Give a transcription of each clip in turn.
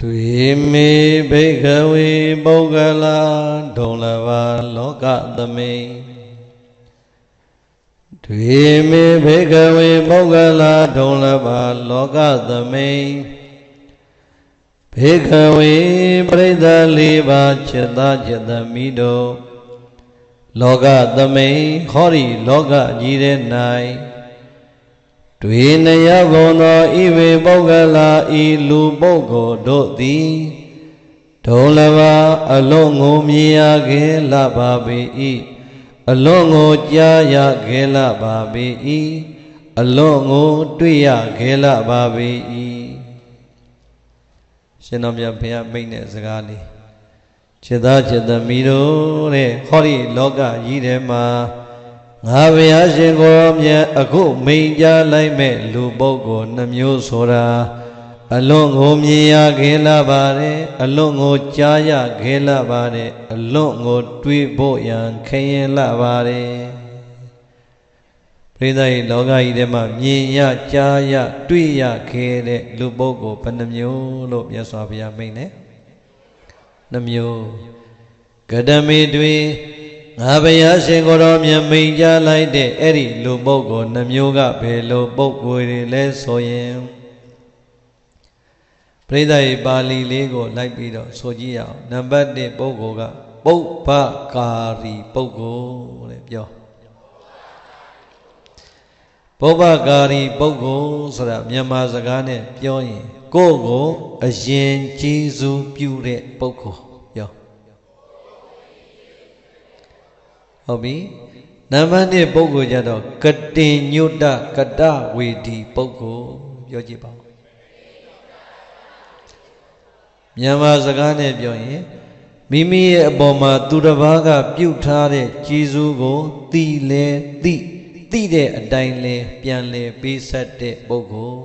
ဒွေမေဘိကဝေပုဂ္ဂလာဒုံလဘာလောကသမိန်ဒွေမေဘိကဝေပုဂ္ဂလာဒုံလဘာလောကသမိန်ဘေကဝေပရိသလေးပါจิตာจิตမိတို့လောကသမိန်ခောရီလောကကြီးတဲ့၌ တွေနယဘုံသောဤဝေပုဂ္ဂလာဤလူပုဂ္ဂိုလ်တို့သည်ဒုလဘအလွန်ငိုမြင်ရခဲ့လပါပေ၏အလွန်ငိုကြားရခဲ့လပါပေ၏အလွန်ငိုတွေ့ရခဲ့လပါပေ၏ရှင်တော်မြတ်ဘုရားမိန့်တဲ့စကားလေးจิตသားจิตသမီးတို့တဲ့ဟောဒီလောကကြီးထဲမှာ ငါဘုရားရှင်ကိုရောမြတ်အခုမိန်ကြားလိုက်မဲ့လူပုဂ္ဂိုလ်နှမျိုးဆိုတာအလွန်ကိုမြင်ရခဲ့လာပါတယ်အလွန်ကိုကြားရခဲ့လာပါတယ်အလွန်ကိုတွေးဖို့ရန်ခရင်လာပါတယ်ပရိသတ်ရဲ့လောကကြီးထဲမှာမြင်ရကြားရတွေ့ရခဲ့တဲ့လူပုဂ္ဂိုလ်ဘယ်နှမျိုးလို့မြတ်စွာဘုရားမိန့်တယ်နှမျိုးကတမေတွေငါ ဘုရားရှင်ကိုယ်တော်မြတ်မိန်ကြားလိုက်တဲ့အဲ့ဒီလူပုဂ္ဂိုလ်နှမျိုးကဘယ်လိုပုဂ္ဂိုလ်တွေလဲဆိုရင်ပရိသတ်ပါဠိလေးကိုလိုက်ပြီးတော့ဆိုကြည့်ရအောင်နံပါတ်1ပုဂ္ဂိုလ်ကပုပ္ပကာရီပုဂ္ဂိုလ်တဲ့ပြောပုပ္ပကာရီပုဂ္ဂိုလ်ဆိုတာမြန်မာစကားနဲ့ပြောရင်ကိုယ့်ကိုအရင်ကျေးဇူးပြုတဲ့ပုဂ္ဂိုလ် ဟုတ်ပြီနံပါတ်1ပုဂ္ဂိုလ်ကြတော့ကတင်ညုတကတဝေဒီပုဂ္ဂိုလ်ပြောကြည့်ပါဦးမြန်မာစကားနဲ့ပြောရင်မိမိရဲ့အပေါ်မှာသူတစ်ပါးကပြုတ်ထားတဲ့ကျေးဇူးကိုသိလဲသိသိတဲ့အတိုင်းလဲပြန်လဲပေးဆက်တဲ့ပုဂ္ဂိုလ်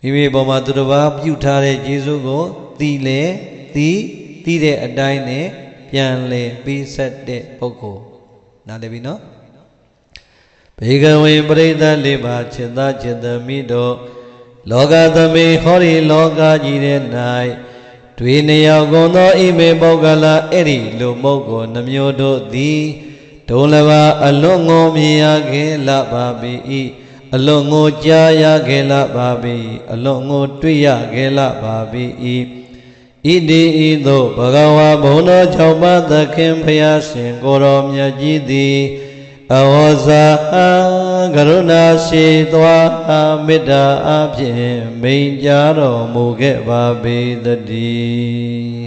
မိမိအပေါ်မှာသူတစ်ပါးပြုတ်ထားတဲ့ကျေးဇူးကိုသိလဲသိသိတဲ့အတိုင်းနဲ့ ပြန်လဲပေးဆက်တဲ့ပုဂ္ဂိုလ်နားလည်ပြီနော်ဘေကဝေပရိသတ်လေးပါจิตသားจิตသမီးတို့လောကသမိဟောဒီလောကကြီးတဲ့၌တွေနေရောက်ကုန်သောဣမေပုဂ္ဂလာအဲ့ဒီလူပုဂ္ဂိုလ်နှမျိုးတို့သည်ဒုလဘအလွန်ငုံမြင်ရခဲ့လပါပြီအလွန်ငိုကြားရခဲ့လပါပြီအလွန်ငိုတွေ့ရခဲ့လပါပြီ ဣတိဤသို့ဘဂဝါဘုံတော်၆ပါးသခင်ဖျားရှင်ကိုတော်မြတ်ကြီးသည်အဝဇာကရုဏာရှိသွားမေတ္တာအဖြင့်မိန်ကြားတော်မူခဲ့ပါပေတည်း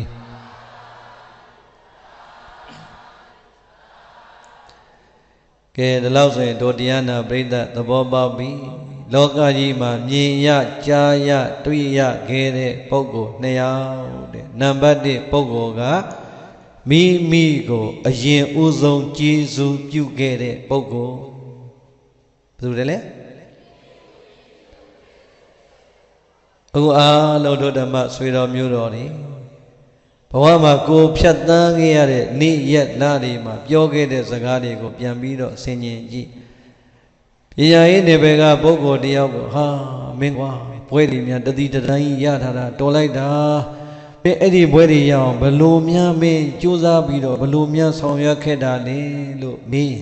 ကဲဒီလောက်ဆိုရင်တို့တရားနာပရိသတ်သဘောပေါက်ပြီ လောကကြီးမှာမြင်ရကြားရတွေ့ရခဲ့တဲ့ပုဂ္ဂိုလ်နှစ်ယောက်တဲ့နံပါတ်1ပုဂ္ဂိုလ်ကမိမိကိုအရင်ဥဆုံးကျေးဇူးပြုခဲ့တဲ့ပုဂ္ဂိုလ်ဘယ်သူလဲအခုအားလုံးတို့ဓမ္မဆွေတော်မျိုးတော်တွေဘဝမှာကိုဖြတ်သန်းခဲ့ရတဲ့နေ့ရက်လတွေမှာပြောခဲ့တဲ့စကားတွေကိုပြန်ပြီးတော့ဆင်ញင်ကြည့် ပညာရေးနယ်ပယ်ကပုဂ္ဂိုလ်တယောက်ကိုဟာမင်းကွာဘွဲတွေများတတိတတိုင်းရထားတာတော်လိုက်တာမင်းအဲ့ဒီဘွဲတွေရအောင်ဘလို့များမင်းစူးစမ်းပြီးတော့ဘလို့များဆောင်ရွက်ခဲ့တာလဲလို့မေး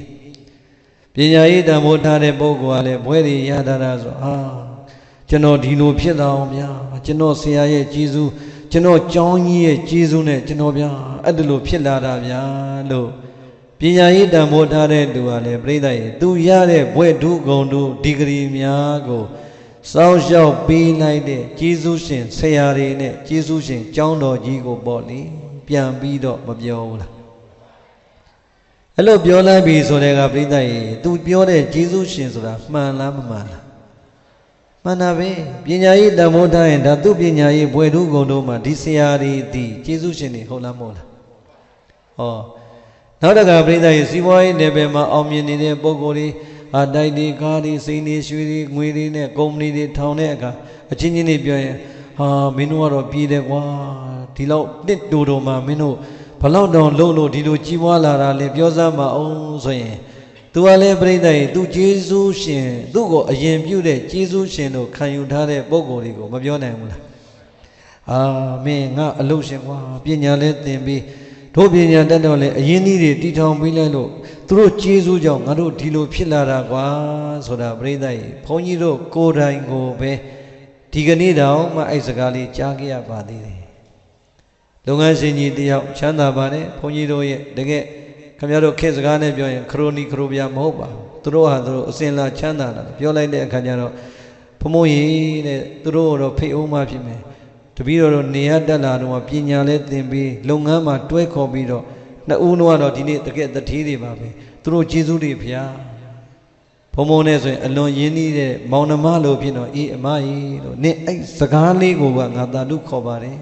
ပညာရေးတံမိုးထားတဲ့ပုဂ္ဂိုလ်ကလည်းဘွဲတွေရထားတာဆိုဟာကျွန်တော်ဒီလိုဖြစ်တာအောင်ဗျာကျွန်တော်ဆရာရဲ့ကြီးစုကျွန်တော်ကျောင်းကြီးရဲ့ကြီးစုနဲ့ကျွန်တော်ဗျာအဲ့ဒါလိုဖြစ်လာတာဗျာလို့ ပညာရေးတန်ဖိုးထားတဲ့သူကလည်းပြိဿရေသူရတဲ့ဘွဲ့ဒုဂုံတို့ဒီဂရီများကိုစောင့်ရှောက်ပေးလိုက်တဲ့ကျေးဇူးရှင်ဆရာတွေနဲ့ကျေးဇူးရှင်ကျောင်းတော်ကြီးကိုပေါ့လေပြန်ပြီးတော့မပြောဘူးလားအဲ့လိုပြောလိုက်ပြီဆိုတဲ့ကပြိဿရေသူပြောတဲ့ကျေးဇူးရှင်ဆိုတာမှန်လားမမှန်လားမှန်တာပဲပညာရေးတန်ဖိုးထားရင်ဒါသူပညာရေးဘွယ်ဒုဂုံတို့မှာဒီဆရာတွေဒီကျေးဇူးရှင်တွေဟုတ်လားမဟုတ်လားဟော နောက်တကပြိဿရဲ့စီးပွားရေးနယ်ပယ်မှာအောင်မြင်နေတဲ့ပုံကိုယ်တွေအတိုက်တွေကားတွေစိန်တွေရွှေတွေငွေတွေနဲ့ကုမ္ပဏီတွေထောင်တဲ့အခါအချင်းချင်းတွေပြောရင်ဟာမင်းတို့ကတော့ပြည်တယ်ကွာဒီလောက်တစ်တူတူမှမင်းတို့ဘလောက်တောင်လှုပ်လို့ဒီလိုကြီးပွားလာတာလေပြောစမ်းမအောင်ဆိုရင်သူကလည်းပြိဿရဲ့သူဂျေဇုရှင်သူ့ကိုအရင်ပြုတဲ့ဂျေဇုရှင်တို့ခံယူထားတဲ့ပုံကိုယ်တွေကိုမပြောနိုင်ဘူးလားဟအာမင်းငါအလုပ်ရှင်ကွာပညာလဲသင်ပြီး တို့ပညာတတ်တော့လေအရင်ကြီးတွေတီထောင်ပြီးလိုက်လို့သူတို့ကျေးဇူးကြောင့်ငါတို့ဒီလိုဖြစ်လာတာကွာဆိုတာပြိဿကြီးဘုန်းကြီးတို့ကိုယ်တိုင်ကိုပဲဒီကနေ့တောင်မှအဲ့စကားလေးကြားခဲ့ရပါသေးတယ်လုပ်ငန်းရှင်ကြီးတယောက်ချမ်းသာပါတယ်ဘုန်းကြီးတို့ရဲ့တကယ်ခင်ဗျားတို့ခေတ်စကားနဲ့ပြောရင်ခရိုနီခရိုပြာမဟုတ်ပါဘူးသူတို့ဟာသူတို့အစင်လာချမ်းသာတာပြောလိုက်တဲ့အခါကျတော့ဖမိုးကြီးတဲ့သူတို့တော့ဖိအောင်မှဖြစ်မယ် တပည့်တော်တို့နေရတက်လာတော့ပညာလဲသင်ပြီးလုပ်ငန်းမှာတွဲခေါ်ပြီးတော့နှစ်ဦးတော့ဒီနေ့တကယ်တတိတွေပါပဲသူတို့ကျေးဇူးတွေဖျားဘုံဘုံနဲ့ဆိုရင်အလွန်ရင်းနှီးတဲ့မောင်နှမလို့ဖြစ်တော့အေးအမကြီးလို့နင့်အဲ့စကားလေးကိုကငါသာဓုခေါ်ပါတယ်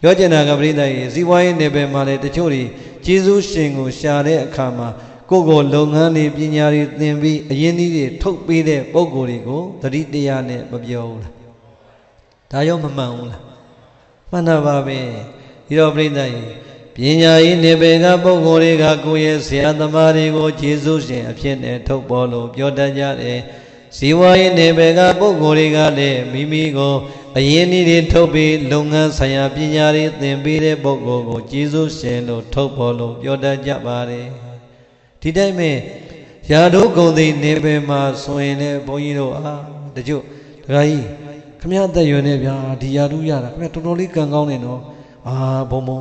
ပြောချင်တာကပရိသတ်ကြီးဇီဝရေးနယ်ပယ်မှာလည်းတချို့တွေကျေးဇူးရှင်ကိုရှာတဲ့အခါမှာကိုယ်ကိုလုပ်ငန်းတွေပညာတွေသင်ပြီးအရင်နည်းတွေထုတ်ပေးတဲ့ပုံကိုယ်တွေကိုတတိတရားနဲ့မပြောဘူးလား ဒါရောမမှန်ဘူးလားမှန်တာပါပဲဒီတော့ပြိဿကြီးပညာရေးနေပေကပုံကိုယ်တွေကကိုယ့်ရဲ့ဆရာသမားတွေကိုကျေးဇူးရှင်အဖြစ်နဲ့ထုတ်ပေါ်လို့ပြောတတ်ကြတယ်ဇီဝရေးနေပေကပုံကိုယ်တွေကလည်းမိမိကိုအရင်နည်းတွေထုတ်ပြီးလုပ်ငန်းဆိုင်ရာပညာတွေသင်ပေးတဲ့ပုဂ္ဂိုလ်ကိုကျေးဇူးရှင်လို့ထုတ်ပေါ်လို့ပြောတတ်ကြပါတယ်ဒီတိုင်းပဲရာတို့ဂုံသိနေပင်မှာဆိုရင်လည်းဘုန်းကြီးတို့အာတချို့ဒကာကြီး ခမရသက်ရွယ်နေဗျာဒီရာတို့ရတာခမရတော်တော်လေးကံကောင်းနေနော်အာဘုံဘုံ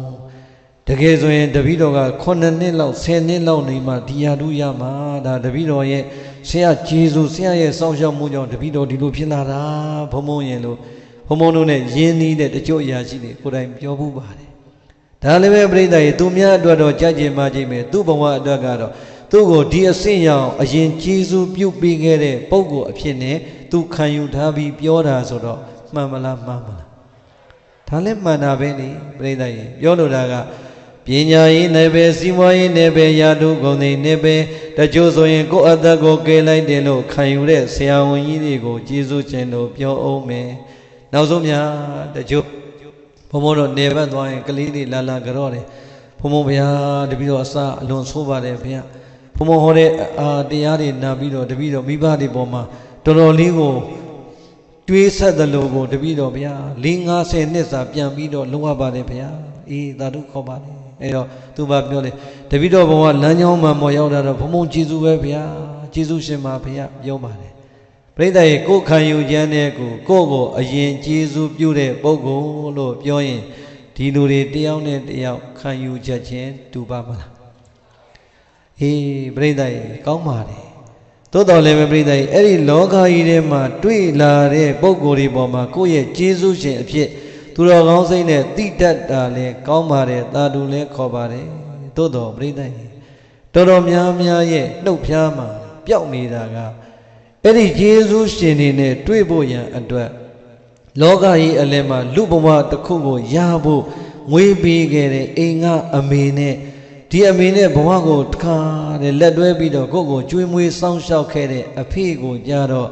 တကယ်ဆိုရင်တပည့်တော်က9နှစ်လောက်10နှစ်လောက်နေမှဒီရာတို့ရမှာဒါတပည့်တော်ရဲ့ဆရာကျေးဇူးဆရာရဲ့စောင့်ရှောက်မှုကြောင့်တပည့်တော်ဒီလိုဖြစ်လာတာဘုံဘုံရင်လို့ဘုံဘုံတို့နဲ့ယင်းနီးတဲ့တချို့အရာရှိတွေကိုယ်တိုင်ပြောဘူးပါတယ်ဒါလည်းပဲပြိဿရေသူများအတွက်တော့ကြကြင်မှကြည့်မယ်သူ့ဘဝအတွက်ကတော့သူ့ကိုဒီအဆင့်ရောက်အရင်ကျေးဇူးပြုပေးခဲ့တဲ့ပုံကိုအဖြစ်နဲ့ သူခံယူထားပြီးပြောတာဆိုတော့မှန်မလားမှန်မလားဒါလည်းမှန်တာပဲလေပြိဿရေပြောလို့တာကပညာရေးနယ်ပယ်စီးပွားရေးနယ်ပယ်ရာထုဂုံသိနယ်ပယ်တချို့ဆိုရင်ကိုယ့်အသက်ကိုကယ်လိုက်တယ်လို့ခံယူတဲ့ဆရာဝန်ကြီးတွေကိုကျေးဇူးခြင်းလို့ပြောအောင်မယ်နောက်ဆုံးများတချို့ဘုံဘုံတို့နေဘက်သွားရင်ကလေးတွေလာလာကြော့တယ်ဘုံဘုံဘုရားတပည့်တော်အစအလွန်ဆိုးပါတယ်ဘုရားဘုံဘုံဟောတဲ့အာတရားတွေနာပြီးတော့တပည့်တော်မိဘတွေပေါ်မှာ တော်တော်လေးကိုတွေးဆက်သလိုကိုတပည့်တော်ဘုရား၄50နှစ်စာပြန်ပြီးတော့လုံရပါတယ်ဘုရားအေးသာဓုခေါ်ပါတယ်အဲ့တော့သူဘာပြောလဲတပည့်တော်ဘုံကလမ်းကြောင်းမှာမော်ရောက်တာတော့ဘုံဘုံကျေးဇူးပဲဘုရားကျေးဇူးရှင်ပါဘုရားပြောပါတယ်ပရိသတ်ရေကိုယ်ခံယူခြင်းနဲ့ကိုကိုယ့်ကိုအရင်ကျေးဇူးပြုတဲ့ပုဂ္ဂိုလ်လို့ပြောရင်ဒီလူတွေတယောက်နဲ့တယောက်ခံယူချက်ချင်းတူပါမလားအေးပရိသတ်ရေကောင်းပါတယ် သို့တော်လည်းပဲပရိသတ်ရေအဲ့ဒီလောကကြီးထဲမှာတွေ့လာတဲ့ပုဂ္ဂိုလ်တွေပေါ်မှာကိုယ့်ရဲ့ကျေးဇူးရှင်အဖြစ်သူတော်ကောင်းစိတ်နဲ့တိတတ်တာလဲကောင်းပါတယ်တာတူလဲခေါ်ပါတယ်သို့တော်ပရိသတ်ရေတော်တော်များများရဲ့နှုတ်ဖျားမှာပျောက်နေတာကအဲ့ဒီယေရှုရှင်နေနဲ့တွေ့ဖို့ရန်အတွက်လောကကြီးအလယ်မှာလူဘဝတစ်ခုကိုရဖို့ငွေပေးခဲ့တဲ့အိမ်ကအမေနဲ့ ဒီအမေနဲ့ဘဝကိုတခါတဲ့လက်တွဲပြီးတော့ကိုယ့်ကိုကျွေးမွေးစောင့်ရှောက်ခဲ့တဲ့အဖေကိုကြတော့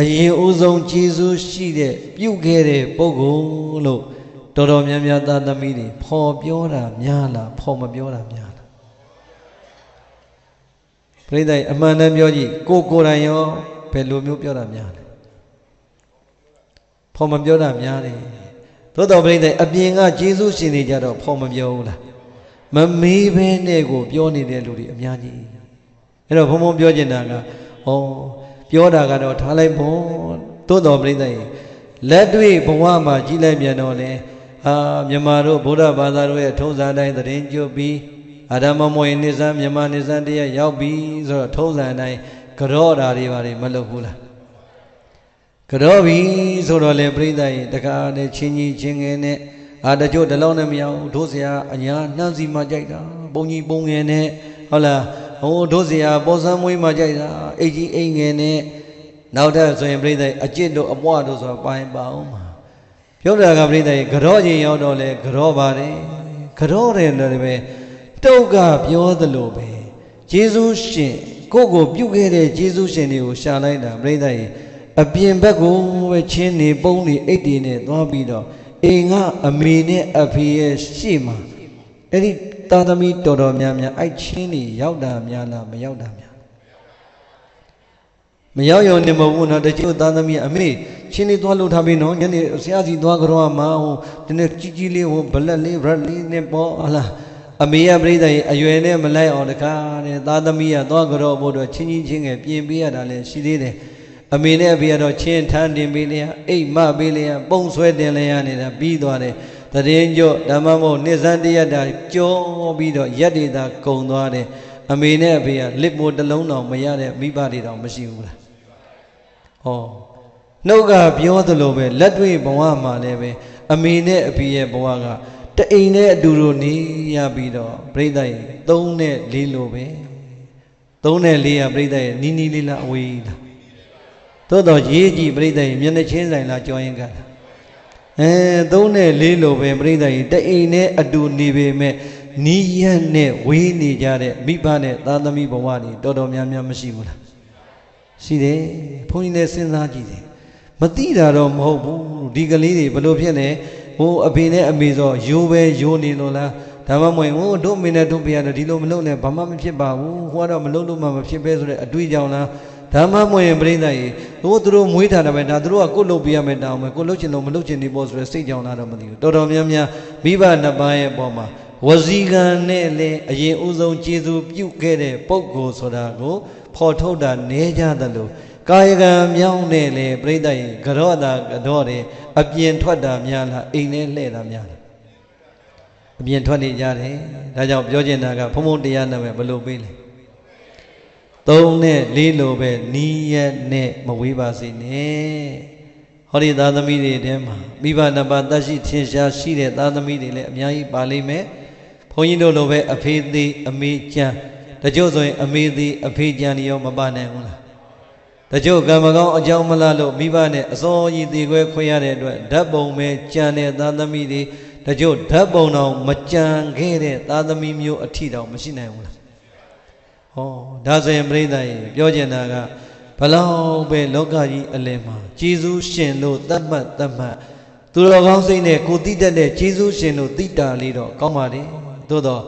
အရင်ဦးဆုံးကျေးဇူးရှိတဲ့ပြုခဲ့တဲ့ပုဂ္ဂိုလ်လို့တော်တော်များများသာသမီတွေဖော်ပြောတာများလားဖော်မပြောတာများလားပြိဿအမှန်တမ်းပြောကြည့်ကိုကိုယ်တိုင်ရောဘယ်လိုမျိုးပြောတာများလဲဖော်မပြောတာများတယ်သို့တော်ပြိဿအပြင်ကဂျေစုရှင်တွေကြတော့ဖော်မပြောဘူးလား မမေးဘဲနဲ့ကို ပြောနေတဲ့လူတွေအများကြီးအဲ့တော့ဘုံဘုံပြောချင်တာကဟောပြောတာကတော့ထားလိုက်ဖို့သို့တော်ပြိဿလက်တွေ့ဘဝမှာကြီးလိုက်ပြန်တော့လေအာမြန်မာတို့ဗုဒ္ဓဘာသာတို့ရဲ့ထုံးစံတိုင်းသတင်းကြွပြီးအာဓမ္မမွေနေစံမြန်မာနေစံတရရောက်ပြီဆိုတော့ထုံးစံတိုင်းကြော့တာတွေပါတွေမလုပ်ဘူးလားကြော့ပြီဆိုတော့လေပြိဿရင်တကားနဲ့ချင်းကြီးချင်းငယ်နဲ့ အာတချို့တလုံးနဲ့မရဘူးတို့စရာအညာနှမ်းစီမှကြိုက်တာပုံကြီးပုံငယ်နဲ့ဟုတ်လားဟိုတို့စရာပေါ်စမ်းမွေးမှကြိုက်တာအိတ်ကြီးအိမ်ငယ်နဲ့နောက်ထပ်ဆိုရင်ပြိဿအကျင့်တို့အပွားတို့ဆိုတာပိုင်ပါအောင်မှာပြောတာကပြိဿရေကြော့ချင်းရောက်တော့လေကြော့ပါတယ်ကြော့တယ်လည်းပဲတုတ်ကပြောသလိုပဲဂျေဇုရှင်ကိုကိုပြုတ်ခဲ့တဲ့ဂျေဇုရှင်တွေကိုရှာလိုက်တာပြိဿရေအပြင်ဘက်ကိုပဲချင်းနေပုံးနေအိတ်တွေနဲ့သွားပြီးတော့ အိမ်ကအမေနဲ့အဖေရဲ့ရှေ့မှာအဲ့ဒီသာသမီတော်တော်များများအဲ့ချင်းတွေရောက်တာများလားမရောက်တာများမရောက်ရုံနဲ့မဟုတ်ဘူးနော်တချို့သားသမီးအမေချင်းလေးသွားလှုပ်ထားပြီနော်ညနေဆရာစီသွားကြတော့မှာဟိုဒီနေ့ကြီးကြီးလေးဟိုဘလက်လေးရက်လေးနဲ့ပေါ့ဟလားအမေရပြိဿရဲ့အရွယ်နဲ့မလိုက်အောင်တကားတဲ့သားသမီးကသွားကြတော့ဖို့တော့ချင်းချင်းချင်းငယ်ပြင်ပေးရတာလည်းရှိသေးတယ် အမေနဲ့အဖေကတော့ချင်းထန်းတင်ပေးလျာအိတ်မပေးလျာပုံဆွဲတင်လျာနေတာပြီးသွားတယ်တရင်ကျော့ဓမ္မမို့နှစ်စန်းတရက်တာကြောပြီးတော့ရက်တွေသာကုံသွားတယ်အမေနဲ့အဖေကလစ်မို့တလုံးတော်မရတဲ့မိဘတွေတော့မရှိဘူးလားဟောနှုတ်ကပြောသလိုပဲလက်တွေ့ဘဝမှာလည်းပဲအမေနဲ့အဖေရဲ့ဘဝကတအိမ်နဲ့အတူတူနေရပြီးတော့ပြိဿရဲ့3နဲ့4လိုပဲ3နဲ့4ကပြိဿရဲ့နီးနီးလေးလားအဝေးလား သို့တော့ရေးကြည့်ပြိဿရဲ့မျက်နှာချင်းဆိုင်လားကြောရင်ကလားအဲ3နဲ့4လိုပဲပြိဿရဲ့တအိမ်နဲ့အတူနေပေမဲ့နီးရက်နဲ့ဝေးနေကြတဲ့မိဘနဲ့သားသမီးဘဝတွေတော်တော်များများမရှိဘူးလားရှိတယ်ဘုန်းကြီးလည်းစဉ်းစားကြည့်တယ်မသိတာတော့မဟုတ်ဘူးဒီကလေးတွေဘလို့ဖြစ်နေဟိုအဖေနဲ့အမေဆိုရိုးပဲရိုးနေလို့လားဒါမှမဟုတ်ဟိုတို့အမေနဲ့တို့ဖေကတော့ဒီလိုမလုပ်နဲ့ဘာမှမဖြစ်ပါဘူးဟိုကတော့မလုပ်လို့မှမဖြစ်ပဲဆိုတဲ့အတွေ့အကြုံလား ဓမ္မမွေပြိဿရေတို့သူတို့မွေးထားတာပဲဒါသူတို့ကကိုယ်လုပ်ပြရမယ်တောင်းမယ်ကိုယ်လုပ်ချင်လို့မလုပ်ချင်နေပေါ့ဆိုတဲ့စိတ်ကြောင့်လားတော့မသိဘူးတော်တော်များများမိဘနှစ်ပါးရဲ့အပေါ်မှာဝစီကံနဲ့လည်းအရင်ဥဆုံးကျေစုပြုခဲ့တဲ့ပုဂ္ဂိုလ်ဆိုတာကိုဖော်ထုတ်တာနေကြသလိုကာယကံမြောင်းနဲ့လေပြိဿရေကြော့တာကြော့တယ်အပြင်ထွက်တာများလားအိမ်နဲ့လှဲ့တာများလားအပြင်ထွက်နေကြတယ်ဒါကြောင့်ပြောချင်တာကဘုံဘုံတရားနဲ့ပဲဘယ်လိုပေးလဲ သုံးနဲ့လေးလိုပဲနီးရက်နဲ့မဝေးပါစေနဲ့ဟောဒီသားသမီးတွေထဲမှာမိဘနှစ်ပါးတရှိထင်ရှားရှိတဲ့သားသမီးတွေလည်းအများကြီးပါလိမ့်မယ်ဘုန်းကြီးတို့လိုပဲအဖေသေးအမေကျန်တချို့ဆိုရင်အမေသေးအဖေကျန်ရောမပါနိုင်ဘူးလားတချို့ကံမကောင်းအကြောင်းမလားလို့မိဘနဲ့အစောကြီးတည်ခွဲခွဲရတဲ့အတွက်ဓာတ်ပုံပဲကြံတဲ့သားသမီးတွေတချို့ဓာတ်ပုံတော်မကြံခဲ့တဲ့သားသမီးမျိုးအထီတောင်မရှိနိုင်ဘူးလား ဟောဒါဆိုရင်ပြိဿရေပြောချင်တာကဘလောက်ပဲလောကကြီးအလယ်မှာဂျေဇုရှင်လို့တတ်မှတ်တတ်မှတ်သူတော်ကောင်းစိတ်နဲ့ကိုတိတတ်တဲ့ဂျေဇုရှင်လို့တိတာလေးတော့ကောင်းပါလေသို့တော့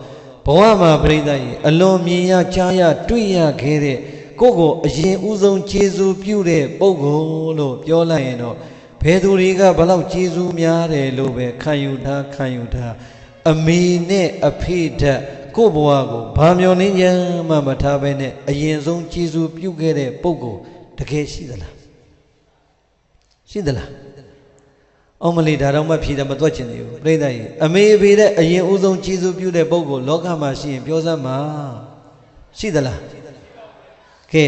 ဘဝမှာပြိဿရေအလွန်မြင်ရကြားရတွေ့ရခဲ့တဲ့ကိုကိုအရင်ဥဆုံးကျေးဇူးပြုတဲ့ပုဂ္ဂိုလ်လို့ပြောလိုက်ရင်တော့ဘယ်သူတွေကဘလောက်ကျေးဇူးများတယ်လို့ပဲခံယူထားခံယူထားအမေနဲ့အဖေဓာတ် ကိုဘဝကိုဘာမျောနှင်းချမ်းမှမထားဘဲနဲ့အရင်ဆုံးကျေးဇူးပြုခဲ့တဲ့ပုဂ္ဂိုလ်တကယ်ရှိသလားရှိသလားအောင်မလေးဒါတော့မှဖြေတယ်မတွက်ချင်သေးဘူးပြိဿကြီးအမေအဖေတဲ့အရင်ဦးဆုံးကျေးဇူးပြုတဲ့ပုဂ္ဂိုလ်လောကမှာရှိရင်ပြောစမ်းပါရှိသလားကဲ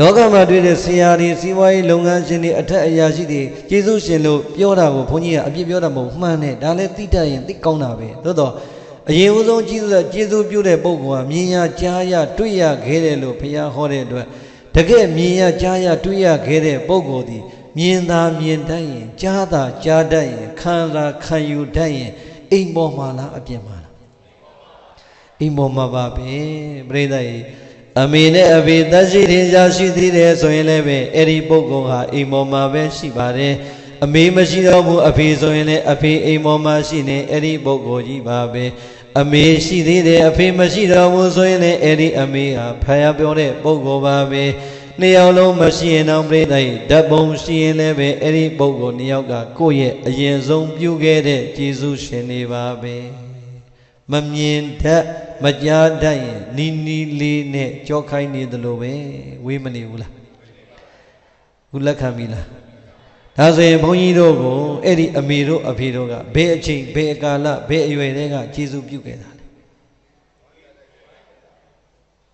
လောကမှာတွေ့တဲ့ဆရာတွေစီးပွားရေးလုပ်ငန်းရှင်တွေအထက်အရာရှိတွေကျေးဇူးရှင်လို့ပြောတာကိုဘုန်းကြီးကအပြစ်ပြောတာမဟုတ်မှန်တယ်ဒါလည်းသိတတ်ရင်သိကောင်းတာပဲသို့တော့ အရင်ဦးဆုံးကျေးဇူးကျေးဇူးပြုတဲ့ပုဂ္ဂိုလ်ကမြင်ရကြားရတွေ့ရခဲ့တယ်လို့ဘုရားဟောတဲ့အတွက်တကယ်မြင်ရကြားရတွေ့ရခဲ့တဲ့ပုဂ္ဂိုလ်ဒီမြင်သာမြင်တတ်ရင်ကြားသာကြားတတ်ရင်ခံသာခံယူတတ်ရင်အိမ်ပေါ်မှာလားအပြင်မှာလားအိမ်ပေါ်မှာပါပဲပြိဿရေအမေနဲ့အဖေသက်ရှိထင်ရှားရှိသေးတယ်ဆိုရင်လည်းပဲအဲ့ဒီပုဂ္ဂိုလ်ဟာအိမ်ပေါ်မှာပဲရှိပါတယ် အမေမရှိတော့ဘူးအဖေဆိုရင်လည်းအဖေအိမ်ပေါ်မှာရှိနေအဲ့ဒီပုဂ္ဂိုလ်ကြီးပါပဲအမေရှိသေးတယ်အဖေမရှိတော့ဘူးဆိုရင်လည်းအဲ့ဒီအမေဟာဖယားပြောတဲ့ပုဂ္ဂိုလ်ပါပဲနှစ်ယောက်လုံးမရှိရင်တော့ပြိတ္တိဓာတ်ပုံရှိရင်လည်းပဲအဲ့ဒီပုဂ္ဂိုလ်နှစ်ယောက်ကကိုယ့်ရဲ့အရင်ဆုံးပြုခဲ့တဲ့ကျေးဇူးရှင်တွေပါပဲမမြင်တတ်မကြားတတ်ရင်နီးနီးလေးနဲ့ကြောခိုင်းနေသလိုပဲဝေးမနေဘူးလားခုလက်ခံပြီလား ဒါဆိုရင်ဘုန်းကြီးတို့ကိုအဲ့ဒီအမေတို့အဖေတို့ကဘယ်အချိန်ဘယ်အကာလဘယ်အရွယ်တွေကကျေးဇူးပြုခဲ့တာလဲ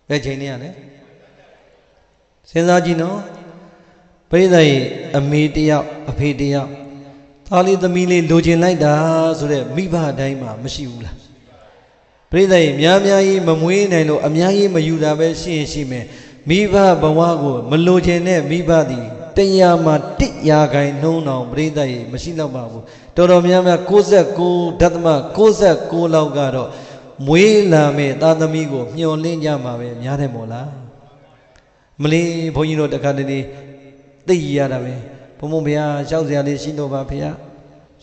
ဘယ်ချိန်နေရလဲစဉ်းစားကြည့်နော်ပရိသတ်ရဲ့အမေတယောက်အဖေတယောက်သားလေးသမီးလေးလိုချင်လိုက်တာဆိုတဲ့မိဘအတိုင်းမှာမရှိဘူးလားပရိသတ်များများကြီးမမွေးနိုင်လို့အများကြီးမယူတာပဲရှိရင်ရှိမယ်မိဘဘဝကိုမလိုချင်တဲ့မိဘသည် တရားမှာတစ်ရာခိုင်နှုံးအောင်ပရိသတ်ကြီးမရှိတော့ပါဘူးတော်တော်များများ69ဓသမ69လောက်ကတော့မွေးလာမဲ့သားသမီးကိုမျှော်လင့်ကြမှာပဲများတယ်မို့လားမလေးဘုန်းကြီးတို့တခါတည်းသိရတာပဲဘုံဘုံဘုရားရှောက်စရာလေးရှိလို့ပါဘုရား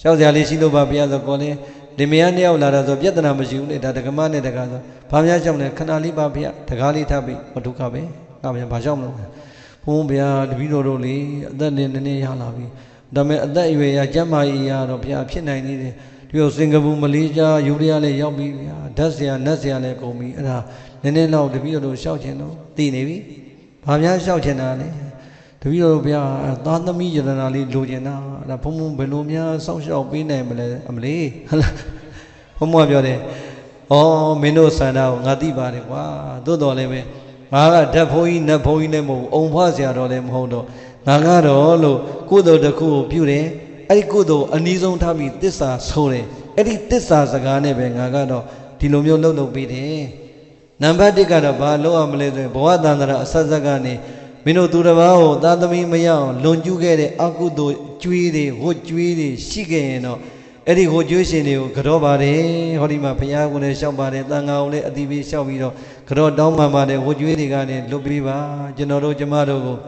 ရှောက်စရာလေးရှိလို့ပါဘုရားဆိုကောလေးဒီမယားနှစ်ယောက်လာတာဆိုပြဿနာမရှိဘူးလေဒါတက္ကမနဲ့တက္ကဆိုဘာများရှောက်လဲခဏလေးပါဘုရားတကားလေးထပ်ပြီးမဒုက္ခပဲငါဘုရားဘာရှောက်မလို့ ဘဘုန်းဗျာတပည့်တော်တို့လေအသက်နဲ့နည်းနည်းရလာပြီဒါပေမဲ့အသက်အရွယ်ရကျမ်းမာရေးရတော့ဗျာဖြစ်နိုင်နေတယ်ဒီလိုစင်ကာပူမလေးရှားယူရီးယားလည်းရောက်ပြီဗျာဓာတ်ဆရာနတ်ဆရာလည်းကုန်ပြီအဲ့ဒါနည်းနည်းတော့တပည့်တော်တို့ရှောက်ချင်တော့တည်နေပြီဘာများရှောက်ချင်တာလဲတပည့်တော်တို့ဗျာသားသမီးယရနာလေးလိုချင်တာအဲ့ဒါဘုံဘုံဘယ်လိုများစောင့်ရှောက်ပေးနိုင်မလဲအမလေးဟုတ်လားဘုံဘုံကပြောတယ်ဩမင်းတို့ဆန္ဒကိုငါသိပါတယ်ကွာသို့တော်လည်းပဲ ငါကဓာတ်ဘုန်းကြီးနတ်ဘုန်းကြီးလည်းမဟုတ်ဘူးအုံဖွားဆရာတော်လည်းမဟုတ်တော့ငါကတော့လို့ကုသိုလ်တစ်ခုကိုပြုတယ်အဲ့ဒီကုသိုလ်အနည်းဆုံးထားပြီးတစ္ဆာဆိုတယ်အဲ့ဒီတစ္ဆာစကားနဲ့ပဲငါကတော့ဒီလိုမျိုးလှုပ်လှုပ်ပေးတယ်နံပါတ်1ကတော့ဘာလုပ်ရမလဲဆိုရင်ဘဝတန်တရာအဆက်ဆက်ကနေမင်းတို့သူတစ်ပါးကိုသာသမီမရအောင်လွန်ကျူးခဲ့တဲ့အကုသိုလ်ကျွေးတွေဝတ်ကျွေးတွေရှိခဲ့ရင်တော့အဲ့ဒီဟိုကျွေးရှင်တွေကိုကြောပါတယ်ဟောဒီမှာဘုရားကိုလည်းရှောက်ပါတယ်တန်ခါကိုလည်းအတိပေးရှောက်ပြီးတော့ ကြောတောင်းပန်ပါတယ်ဝတ်ကျွေးတွေကနေလွတ်ပေးပါကျွန်တော်တို့ကျမတို့ကို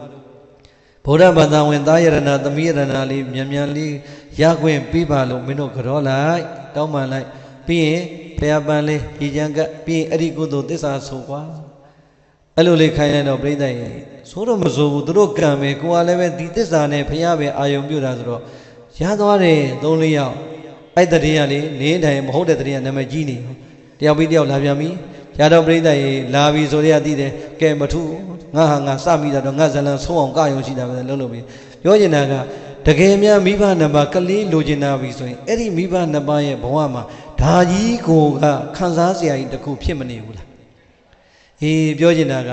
ဗုဒ္ဓဘာသာဝင်သားယရဏသမီးယရဏလေးမြန်မြန်လေးရခွင့်ပေးပါလို့မင်းတို့ကြောလိုက်တောင်းပန်လိုက်ပြီးရင်ဘုရားပန်လေးဒီကြံကပြီးရင်အဲ့ဒီကုသိုလ်သစ္စာဆိုကွာအဲ့လိုလေးခိုင်းရတော့ပြိဿရဲ့ဆိုတော့မဆိုဘူးသူတို့ကံပဲကိုကလည်းပဲဒီသစ္စာနဲ့ဘုရားပဲအာယုံပြုတာဆိုတော့ရသွားတယ်သုံးလေးယောက်အဲ့တတိယလေးနေတိုင်မဟုတ်တဲ့တတိယနာမည်ကြီးနေတယောက်ပြီးတယောက်လာပြန်ပြီ ရတော့ပြိဿရေလာပြီဆိုရသိတယ်ကဲမထူငါဟာငါစမိတာတော့ငါဇလန်ဆုံးအောင်ကယုံရှိတာပဲလုံးလုံးပြီပြောချင်တာကတကယ်များမိဘနှစ်ပါးကလေးလိုချင်တာပြီဆိုရင်အဲ့ဒီမိဘနှစ်ပါးရဲ့ဘဝမှာဒါကြီးကိုကခံစားစရာကြီးတစ်ခုဖြစ်မနေဘူးလားအေးပြောချင်တာက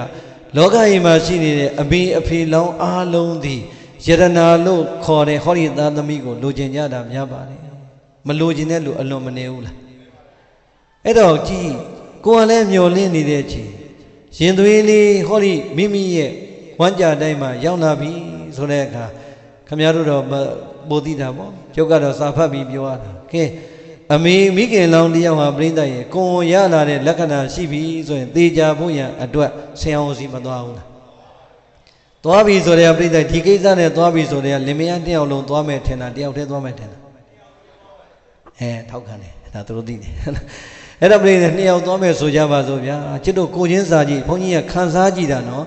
လောကကြီးမှာရှိနေတဲ့အမေအဖေလောင်းအားလုံးသည်ယရနာလို့ခေါ်တဲ့ဟောဒီသားသမီးကိုလိုချင်ကြတာများပါတယ်မလိုချင်တဲ့လူအလွန်မနေဘူးလားအဲ့တော့ကြည် ကိုယ်ကလည်းမျောလင့်နေတဲ့အချိန်ရင်သွေးလေးဟောဒီမိမိရဲ့ဝမ်းကြတိုင်းမှာရောက်လာပြီဆိုတဲ့အခါခမရတို့တော့ပိုသိတာပေါ့ကျုပ်ကတော့စာဖတ်ပြီးပြောရတာကဲအမေမိခင်လောင်တယောက်ဟာပြိဿရဲ့ကိုယ်ရလာတဲ့လက္ခဏာရှိပြီဆိုရင်သေချာဖို့ရန်အတွက်ဆင်အောင်စီမသွားဘူးလားသွားပြီဆိုတဲ့ပြိဿဒီကိစ္စနဲ့သွားပြီဆိုတဲ့လင်မယားတယောက်လုံးသွားမယ်ထင်တာတယောက်တည်းသွားမယ်ထင်တာအဲထောက်ခံတယ်ဒါသူတို့သိတယ် အဲ့ဒါပြိဿနှစ်ယောက်သွားမယ်ဆိုကြပါစို့ဗျာချစ်တို့ကိုချင်းစာကြည့်ဘုန်းကြီးကခံစားကြည့်တာနော်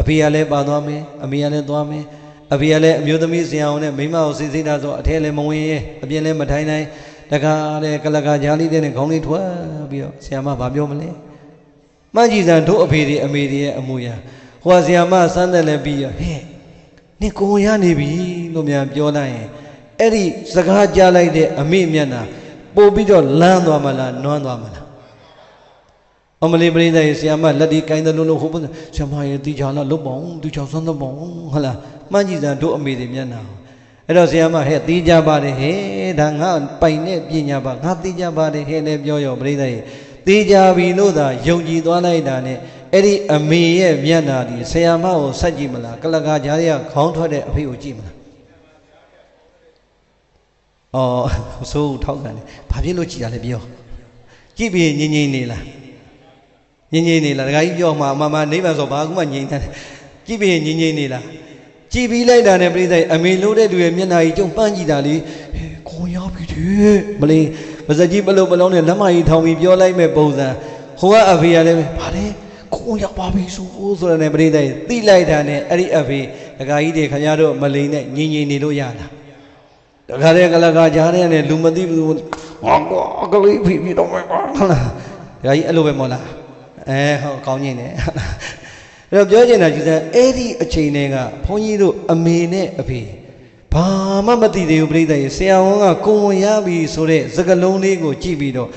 အဖေကလည်းပါသွားမယ်အမေကလည်းသွားမယ်အဖေကလည်းအမျိုးသမီးဆရာအောင်နဲ့မိမကိုစိတ်စိတ်တာဆိုအထဲလည်းမဝင်ရဲအပြင်လည်းမထိုင်နိုင်တခါတဲ့ကလကကြားလေးတဲ့ခေါင်းလေးထွက်ပြီးတော့ဆရာမဘာပြောမလဲမှန်ကြည်စံတို့အဖေတွေအမေတွေရဲ့အမူအရာဟိုဆရာမစမ်းတယ်လည်းပြီးရဟဲ့နင်ကိုရနေပြီလို့များပြောလိုက်ရင်အဲ့ဒီစကားကြားလိုက်တဲ့အမေမျက်နှာ ပို့ပြီးတော့လမ်းသွားမလားနွမ်းသွားမလားအမလေးပရိသတ်ရေဆရာမလက်ဒီကိုင်းတယ်လို့လို့ဟိုဘဆရာမရေတီချာလာလုတ်ပေါင်းတီချာဆွမ်းသပေါင်းဟုတ်လားမှန်ကြည်စံတို့အမေတွေမျက်နှာအဲ့တော့ဆရာမဟဲ့သိကြပါတယ်ဟဲ့ဒါငါပိုင်တဲ့ပညာပါငါသိကြပါတယ်ဟဲ့လည်းပြောရောပရိသတ်ရေသိကြပြီလို့သာယုံကြည်သွားလိုက်တာနဲ့အဲ့ဒီအမေရဲ့မျက်နှာဒီဆရာမကိုဆက်ကြည့်မလားကလကာကြားရခေါင်းထွက်တဲ့အဖေကိုကြည့်မလား အော်ဆိုးထောက်ကန်တယ်ဘာဖြစ်လို့ကြည်တာလဲပြောကြည့်ပြီးငြိမ့်ငြိမ့်နေလားငြိမ့်ငြိမ့်နေလားဒကာကြီးပြောမှာအမှန်မှနိဗ္ဗာန်ဆိုဘာကူမှငြိမ့်တယ်ကြည့်ပြီးငြိမ့်ငြိမ့်နေလားကြည်ပြီးလိုက်တာနဲ့ပြိဿအမေလို့တဲ့သူရဲ့မျက်နှာကြီးကျုံပန်းကြည့်တာလေကိုရောက်ပြီတဲ့မလေးပါစကြီးပလုတ်ပလုံးနဲ့လက်မကြီးထောင်ပြီးပြောလိုက်မဲ့ပုံစံဟိုကအဖေကလည်းဗါလဲကိုရောက်ပါပြီဆိုဆိုရတဲ့ပြိဿသိလိုက်တာနဲ့အဲ့ဒီအဖေဒကာကြီးတွေခင်ဗျားတို့မလိန်နဲ့ငြိမ်ငြိမ်နေလို့ရလားတ ခါတည်းကလကာကြားတဲ့နဲ့လူမသိဘူးငါကကလေးဖိပြီးတော့မယ်ပါဟုတ်လားဒကာကြီးအဲ့လိုပဲမဟုတ်လားအဲဟုတ်ကောင်းကြီးနေအဲ့တော့ပြောချင်တာယူဆအဲ့ဒီအချိန်တွေကဘုန်းကြီးတို့အမေနဲ့အဖေဘာမှမသိသေးဘူးပြိဿရေဆရာဝန်ကကိုဝင်ရပြီဆိုတဲ့စကလုံးလေးကိုကြည့်ပြီးတော့